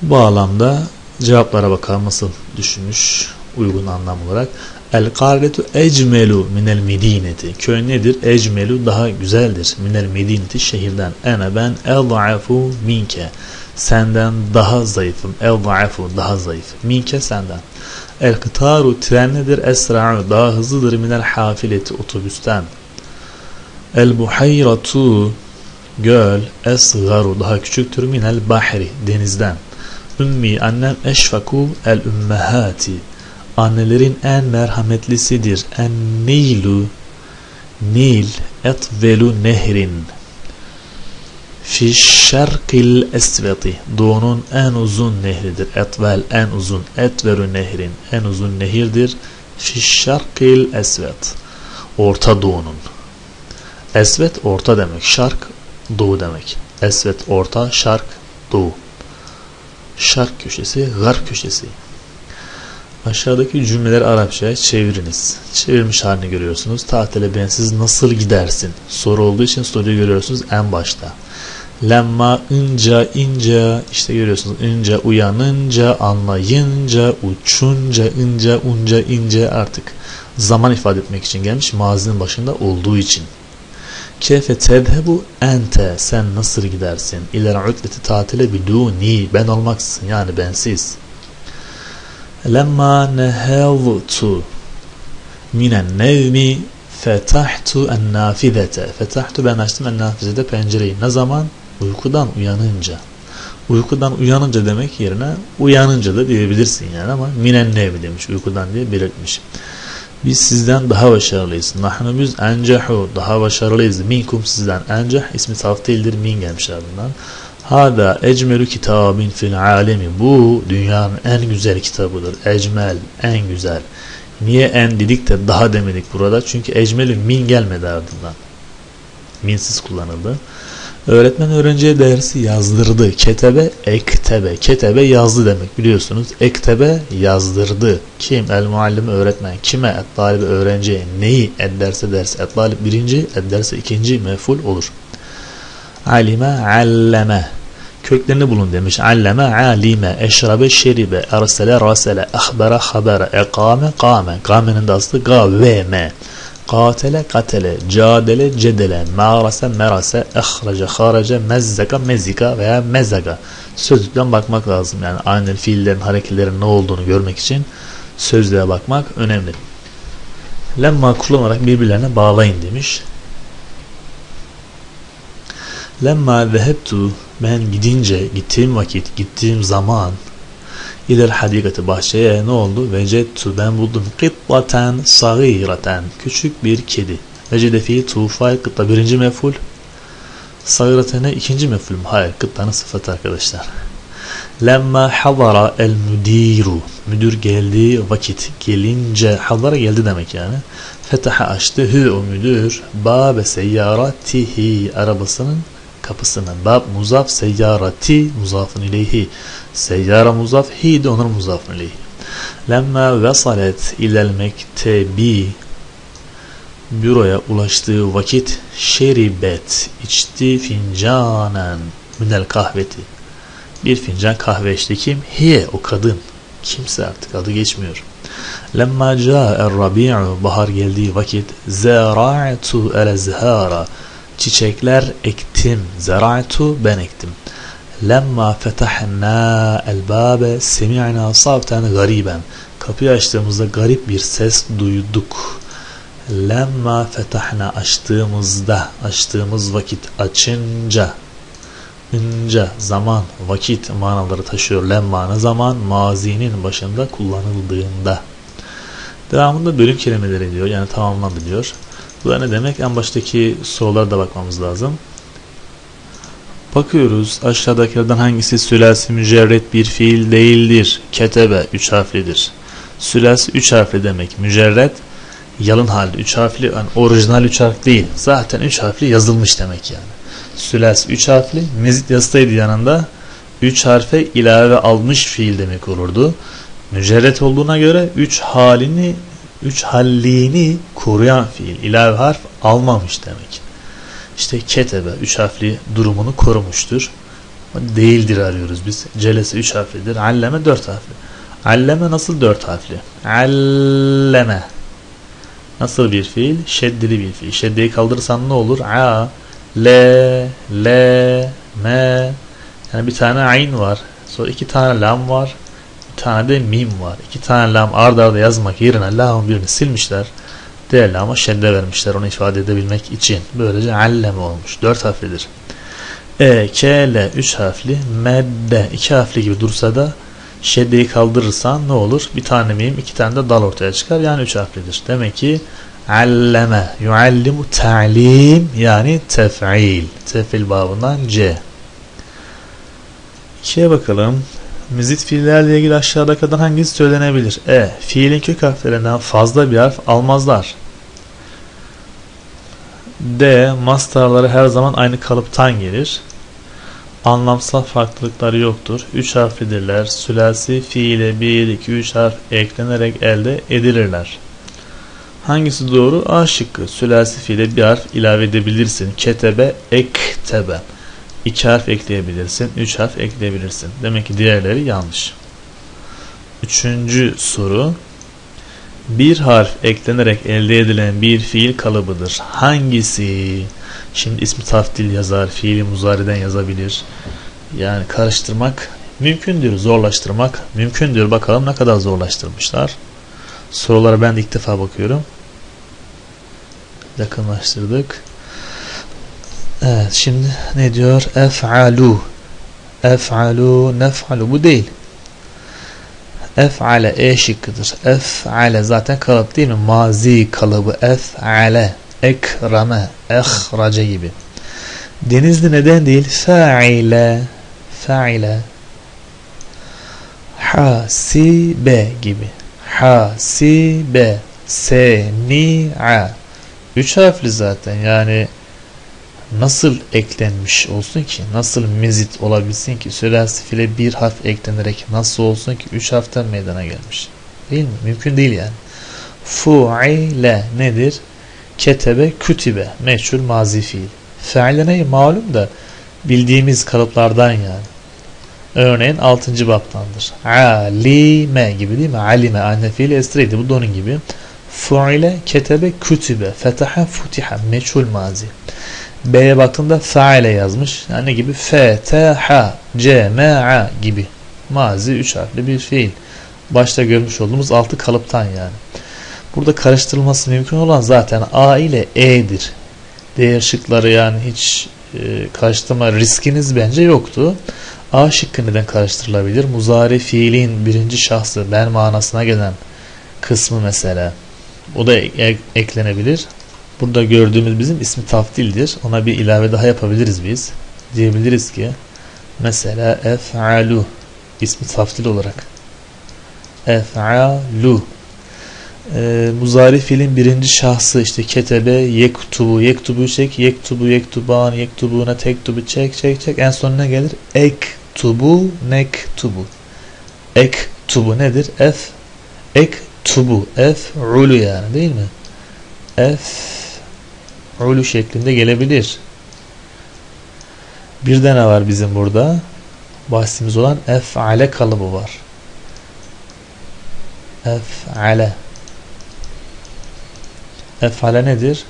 bağlamda cevaplara bakalım nasıl düşünmüş uygun anlam olarak. El karetu ecmelu minel medineti. Köy nedir? Ecmelu daha güzeldir. Minel medineti şehirden. Ene ben elda'afu minke. Senden daha zayıfım. Elda'afu daha zayıf. Minke senden. El kıtaru tren nedir? Esra'u daha hızlıdır minel hafileti otobüsten. El buhayratu göl esgaru daha küçüktür minel bahri denizden. Ümmi annem eşfaku el ümmehati. Annelerin en merhametlisidir. En nilu Nil etvelu nehrin. Fi şerkil esveti. Doğunun en uzun nehridir. Etvel en uzun. Etveru nehrin. En uzun nehirdir. Fi şerkil esvet. Orta doğunun. Esvet orta demek. Şark doğu demek. Esvet orta, şark, doğu. Şark köşesi, garp köşesi. Aşağıdaki cümleleri Arapçaya çeviriniz. Çevirmiş halini görüyorsunuz. Tatile bensiz nasıl gidersin? Soru olduğu için soruyu görüyorsunuz en başta. Lemma inca inca işte görüyorsunuz inca uyanınca anlayınca uçunca inca unca ince artık zaman ifade etmek için gelmiş mazinin başında olduğu için. Kefe tezhebu ente sen nasıl gidersin? İler utleti tatile biduni ben olmaksızın yani bensiz. Lemma nehevtu minen nevmi fetahtu en nafizete. Fetahtu ben açtım en nafizete pencereyi. Ne zaman? Uykudan uyanınca. Uykudan uyanınca demek yerine uyanınca da diyebilirsin yani ama minen nevmi demiş uykudan diye belirtmiş. Biz sizden daha başarılıyız. Nahnu biz encehu daha başarılıyız. Minkum sizden enceh ismi saf değildir. Min gelmiş ardından. Hada ecmelü kitabin fil alemi. Bu dünyanın en güzel kitabıdır. Ecmel, en güzel. Niye en dedik de daha demedik burada? Çünkü ecmelü min gelmedi ardından. Minsiz kullanıldı. Öğretmen öğrenciye dersi yazdırdı. Ketebe, ektebe. Ketebe yazdı demek biliyorsunuz. Ektebe yazdırdı. Kim? El muallim öğretmen. Kime? Et talibi öğrenciye. Neyi? Et derse ders. Et talib birinci, et derse ikinci meful olur. Alime, alleme. Köklerini bulun demiş. Alleme, alime, eşrabe, şeribe, ersele, rasele, ahbara, habere, ekame, kame. Kamenin de aslı gaveme. Katele katele, cadele cedele, mağrase merase, ehrace harace, mezzeka mezika veya mezaga. Sözlükten bakmak lazım. Yani aynı fiillerin hareketlerin ne olduğunu görmek için sözlüğe bakmak önemli. Lemma kullanarak birbirlerine bağlayın demiş. Lemma zehebtu ben gidince, gittiğim vakit, gittiğim zaman İler hadikati bahçeye ne oldu? Vecettu ben buldum kıttaten sagireten küçük bir kedi. Vecede fi tufay kıtta birinci meful. Sagiratene ikinci meful mu? Hayır kıttanın sıfatı arkadaşlar. Lemma hadara el müdiru müdür geldiği vakit gelince hadara geldi demek yani. Fetaha açtı hü o müdür babe seyyaratihi arabasının kapısına. Bab muzaf seyyarati muzafın ileyhi. Seyyara muzaf hi de onun muzafın ileyhi. Lemma vesalet ilel mektebi büroya ulaştığı vakit şeribet içti fincanen minel kahveti. Bir fincan kahve içti kim? Hiye o kadın. Kimse artık adı geçmiyor. Lemma ca'er rabi'u bahar geldiği vakit zera'tu el zihara çiçekler ektim. Zera'tu ben ektim. Lemma fetahna el babe semi'na savten gariben. Kapıyı açtığımızda garip bir ses duyduk. Lemma fetahna açtığımızda açtığımız vakit açınca ince zaman vakit manaları taşıyor. Lemma ne zaman mazinin başında kullanıldığında. Devamında bölüm kelimeleri diyor. Yani tamamlandı diyor. Bu da ne demek? En baştaki sorulara da bakmamız lazım. Bakıyoruz aşağıdakilerden hangisi sülasi mücerret bir fiil değildir? Ketebe 3 harflidir. Sülasi 3 harfli demek. Mücerret yalın halde 3 harfli yani orijinal 3 harfli değil. Zaten 3 harfli yazılmış demek yani. Sülasi 3 harfli mezit yazsaydı yanında 3 harfe ilave almış fiil demek olurdu. Mücerret olduğuna göre 3 halini üç halliğini koruyan fiil ilave harf almamış demek. İşte ketebe üç harfli durumunu korumuştur. Değildir arıyoruz biz. Celese üç harflidir. Alleme dört harfli. Alleme nasıl dört harfli? Alleme. Nasıl bir fiil? Şeddeli bir fiil. Şeddeyi kaldırırsan ne olur? A, L, L, M. Yani bir tane ayn var. Sonra iki tane lam var tane de mim var. İki tane lam ard arda yazmak yerine lamın birini silmişler. Diğer lama şedde vermişler onu ifade edebilmek için. Böylece allem olmuş. Dört harflidir. E, K, L üç harfli. Medde iki harfli gibi dursa da şeddeyi kaldırırsan ne olur? Bir tane mim iki tane de dal ortaya çıkar. Yani üç harflidir. Demek ki alleme yuallimu ta'lim yani tef'il. Tef'il babından C. İkiye bakalım. Mezit fiillerle ilgili aşağıdakilerden hangisi söylenebilir? E. Fiilin kök harflerinden fazla bir harf almazlar. D. Mastarları her zaman aynı kalıptan gelir. Anlamsal farklılıkları yoktur. Üç harflidirler. Sülasi fiile 1, 2, 3 harf eklenerek elde edilirler. Hangisi doğru? A şıkkı. Sülasi fiile bir harf ilave edebilirsin. Ketebe, ektebe. İki harf ekleyebilirsin. Üç harf ekleyebilirsin. Demek ki diğerleri yanlış. Üçüncü soru. Bir harf eklenerek elde edilen bir fiil kalıbıdır. Hangisi? Şimdi ismi taftil yazar, fiili muzariden yazabilir. Yani karıştırmak mümkündür, zorlaştırmak mümkündür. Bakalım ne kadar zorlaştırmışlar. Sorulara ben de ilk defa bakıyorum. Yakınlaştırdık. Evet şimdi ne diyor? Ef'alu. Ef'alu, nef'alu. Bu değil. Ef'ale e şıkkıdır. Ef'ale zaten kalıp değil mi? Mazi kalıbı. Ef'ale, ekrame, ehrace gibi. Denizli neden değil? Fa'ile, fa'ile. Hasibe gibi. Hasibe, seni'a. Üç harfli zaten yani nasıl eklenmiş olsun ki nasıl mezit olabilsin ki sülasi bir harf eklenerek nasıl olsun ki üç harften meydana gelmiş değil mi? Mümkün değil yani. Fu'ile nedir? Ketebe kütübe meşhur mazi fiil. Fe'ile? Malum da bildiğimiz kalıplardan yani. Örneğin 6. baptandır. Alime gibi değil mi? Alime anne fiil esreydi. Bu da onun gibi. Fu'ile ketebe kütübe fetaha futiha meçhul mazi. B'ye baktığında faile yazmış. Yani gibi? Fetaha, cema'a gibi. Mazi üç harfli bir fiil. Başta görmüş olduğumuz altı kalıptan yani. Burada karıştırılması mümkün olan zaten A ile E'dir. Diğer şıkları yani hiç e, karıştırma riskiniz bence yoktu. A şıkkı neden karıştırılabilir? Muzari fiilin birinci şahsı ben manasına gelen kısmı mesela. O da ek eklenebilir. Burada gördüğümüz bizim ismi taftildir. Ona bir ilave daha yapabiliriz biz. Diyebiliriz ki mesela ef'alu ismi taftil olarak. Ef'alu. E, muzari fiilin birinci şahsı işte ketebe yektubu yektubu çek yektubu yektuban yektubuna tektubu çek çek çek. En son ne gelir? Ektubu nektubu. Ektubu nedir? F ektubu f ulu yani değil mi? F ulu şeklinde gelebilir. Bir de ne var bizim burada? Bahsimiz olan ef'ale kalıbı var. Ef'ale. Ef'ale nedir?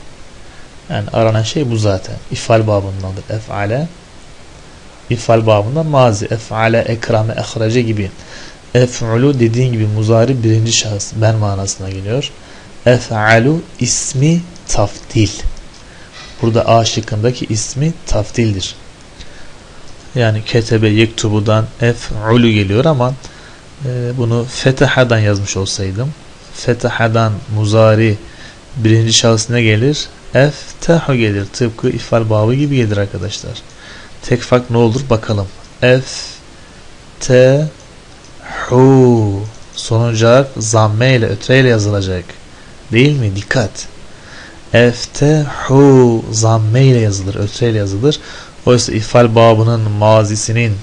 Yani aranan şey bu zaten. İfal babındandır. Ef'ale. İfal babından mazi. Ef'ale, ekrame, ehrece gibi. Ef'ulu dediğin gibi muzari birinci şahıs. Ben manasına geliyor. Ef'alu ismi taftil. Burada A şıkkındaki ismi taftildir. Yani ketebe yektubudan ef'ulu geliyor ama e, bunu fetahadan yazmış olsaydım fetahadan muzari birinci şahıs ne gelir? Eftahu gelir. Tıpkı ifal babı gibi gelir arkadaşlar. Tek fark ne olur bakalım. F T Hu sonuncu harf zamme ile ötreyle yazılacak. Değil mi? Dikkat. Eftehu zamme ile yazılır, ötreyle yazılır. Oysa ifal babının mazisinin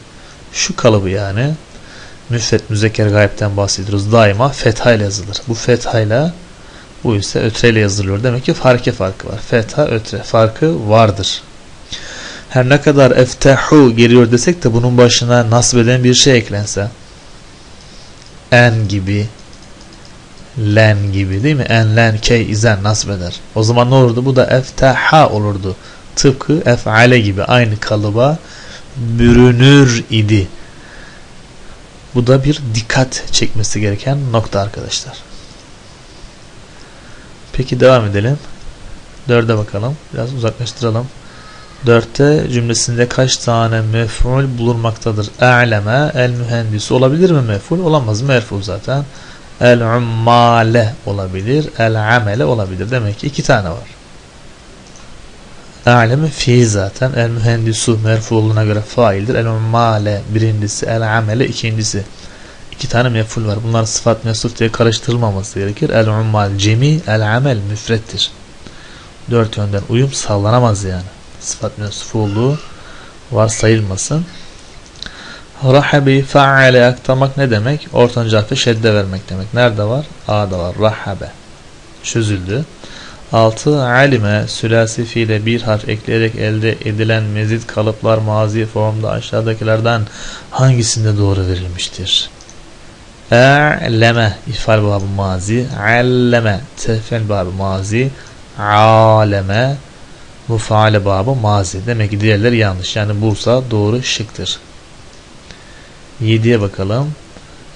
şu kalıbı yani müfret müzekker gayipten bahsediyoruz. Daima fetha ile yazılır. Bu fetha ile bu ise ötreyle yazılıyor. Demek ki farke farkı var. Fetha ötre farkı vardır. Her ne kadar eftehu geliyor desek de bunun başına nasbeden bir şey eklense en gibi len gibi değil mi? En len key izen nasb eder. O zaman ne olurdu? Bu da eftaha olurdu. Tıpkı ef'ale gibi aynı kalıba bürünür idi. Bu da bir dikkat çekmesi gereken nokta arkadaşlar. Peki devam edelim. Dörde bakalım. Biraz uzaklaştıralım. Dörtte cümlesinde kaç tane mef'ul bulunmaktadır? E'leme, el mühendisi olabilir mi mef'ul? Olamaz. Merfu zaten el-ummale olabilir, el-amele olabilir. Demek ki iki tane var. Alemi fi zaten el mühendisu merfu olduğuna göre faildir. El ummale birincisi, el amele ikincisi. İki tane meful var. Bunlar sıfat mesuf diye karıştırılmaması gerekir. El ummal cemi, el amel müfrettir. Dört yönden uyum sağlanamaz yani. Sıfat mensufu olduğu varsayılmasın. Rahabi faale aktarmak ne demek? Ortanca harfe şedde vermek demek. Nerede var? A'da var. Rahabe. Çözüldü. 6. Alime sülasi fiile bir harf ekleyerek elde edilen mezit kalıplar mazi formda aşağıdakilerden hangisinde doğru verilmiştir? A'leme ifal babı mazi, alleme tefel babı mazi, aleme mufaale babı mazi. Demek ki diğerleri yanlış. Yani Bursa doğru şıktır. 7'ye bakalım.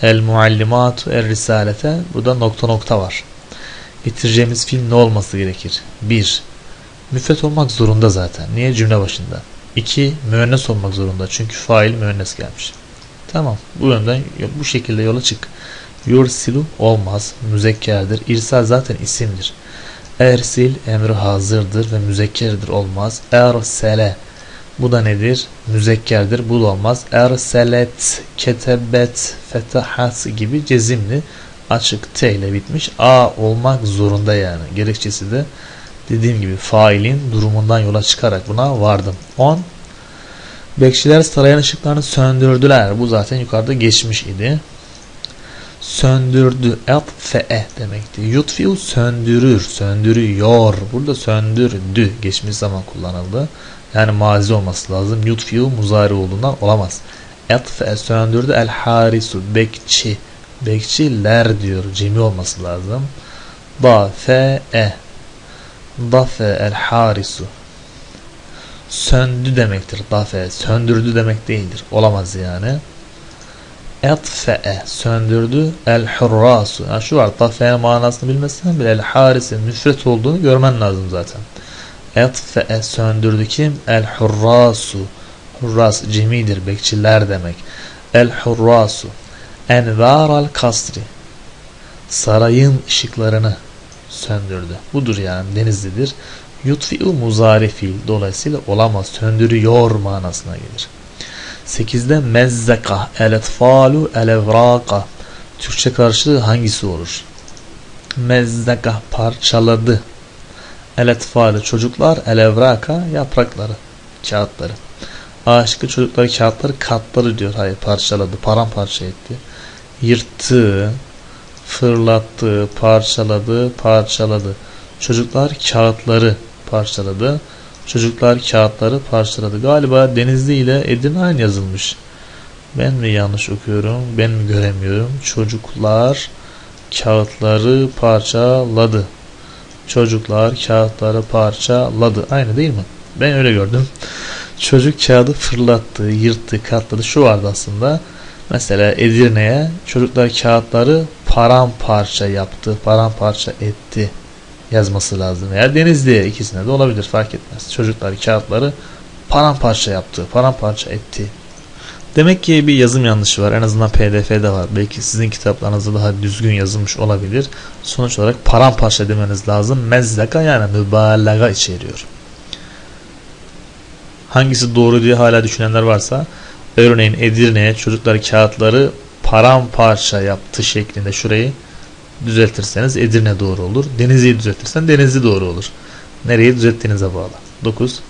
El muallimatu er risalete. Burada nokta nokta var. Bitireceğimiz film ne olması gerekir? 1. Müfret olmak zorunda zaten. Niye cümle başında? 2. Müennes olmak zorunda. Çünkü fail müennes gelmiş. Tamam. Bu yönden bu şekilde yola çık. Yursilu olmaz. Müzekkerdir. İrsal zaten isimdir. Ersil emri hazırdır ve müzekkerdir olmaz. Ersele bu da nedir? Müzekkerdir. Bu da olmaz. Erselet, ketebet, fetahat gibi cezimli açık T ile bitmiş. A olmak zorunda yani. Gerekçesi de dediğim gibi failin durumundan yola çıkarak buna vardım. 10. Bekçiler sarayın ışıklarını söndürdüler. Bu zaten yukarıda geçmiş idi. Söndürdü. Atfe'e demekti. Yutfiu söndürür. Söndürüyor. Burada söndürdü. Geçmiş zaman kullanıldı. Yani mazi olması lazım. Yutfiu muzari olduğundan olamaz. Atfe'e söndürdü. El harisu. Bekçi. Bekçiler diyor. Cemi olması lazım. Dafe'e. Dafe el harisu. Söndü demektir. Dafe. Söndürdü demek değildir. Olamaz yani. Etfe'e söndürdü el hurrasu. Yani şu var dafe'ye manasını bilmezsen bile el harisin müfret olduğunu görmen lazım zaten. Etfe'e söndürdü kim? El hurrasu. Hurras cemidir bekçiler demek. El hurrasu. Envaral kasri. Sarayın ışıklarını söndürdü. Budur yani denizlidir. Yutfi'u muzari. Dolayısıyla olamaz. Söndürüyor manasına gelir. 8'de mezzeka el-etfalu el-evraka Türkçe karşılığı hangisi olur? Mezzeka parçaladı. El-etfalu çocuklar el-evraka yaprakları, kağıtları. Aşkı çocukları kağıtları katları diyor. Hayır parçaladı, paramparça etti. Yırttı, fırlattı, parçaladı, parçaladı. Çocuklar kağıtları parçaladı. Çocuklar kağıtları parçaladı. Galiba Denizli ile Edirne aynı yazılmış. Ben mi yanlış okuyorum? Ben mi göremiyorum? Çocuklar kağıtları parçaladı. Çocuklar kağıtları parçaladı. Aynı değil mi? Ben öyle gördüm. Çocuk kağıdı fırlattı, yırttı, katladı. Şu vardı aslında. Mesela Edirne'ye çocuklar kağıtları paramparça yaptı, paramparça etti yazması lazım. Eğer Denizli'ye ikisine de olabilir fark etmez. Çocuklar kağıtları paramparça yaptı, paramparça etti. Demek ki bir yazım yanlışı var. En azından pdf'de var. Belki sizin kitaplarınızda daha düzgün yazılmış olabilir. Sonuç olarak paramparça demeniz lazım. Mezzaka yani mübalağa içeriyor. Hangisi doğru diye hala düşünenler varsa örneğin Edirne'ye çocuklar kağıtları paramparça yaptı şeklinde şurayı düzeltirseniz Edirne doğru olur. Denizli'yi düzeltirsen Denizli doğru olur. Nereye düzelttiğinize bağlı. 9.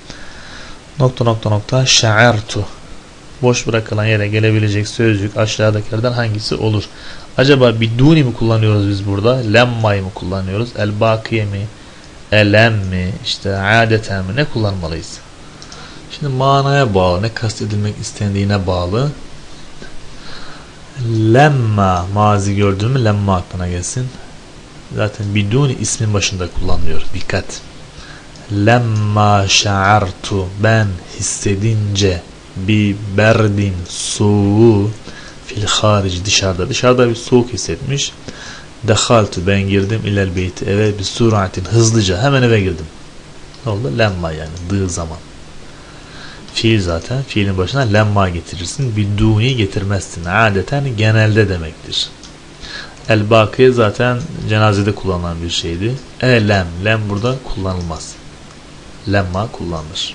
Nokta nokta nokta şa'ertu. Boş bırakılan yere gelebilecek sözcük aşağıdakilerden hangisi olur? Acaba biduni mi kullanıyoruz biz burada? Lemma'yı mı kullanıyoruz? El bakiye mi? Elem mi? İşte adeten mi? Ne kullanmalıyız? Şimdi manaya bağlı. Ne kastedilmek istendiğine bağlı. Lemma mazi gördüğümü lemma aklına gelsin. Zaten biduni ismin başında kullanılıyor. Dikkat. Lemma şa'artu ben hissedince bi berdin soğuğu fil harici dışarıda. Dışarıda bir soğuk hissetmiş. Dehaltu ben girdim ilel beyti eve bir suratin hızlıca hemen eve girdim. Ne oldu? Lemma yani dığı zaman fiil zaten. Fiilin başına lemma getirirsin. Biduni getirmezsin. Adeten genelde demektir. El bakiye zaten cenazede kullanılan bir şeydi. E lem. Lem burada kullanılmaz. Lemma kullanılır.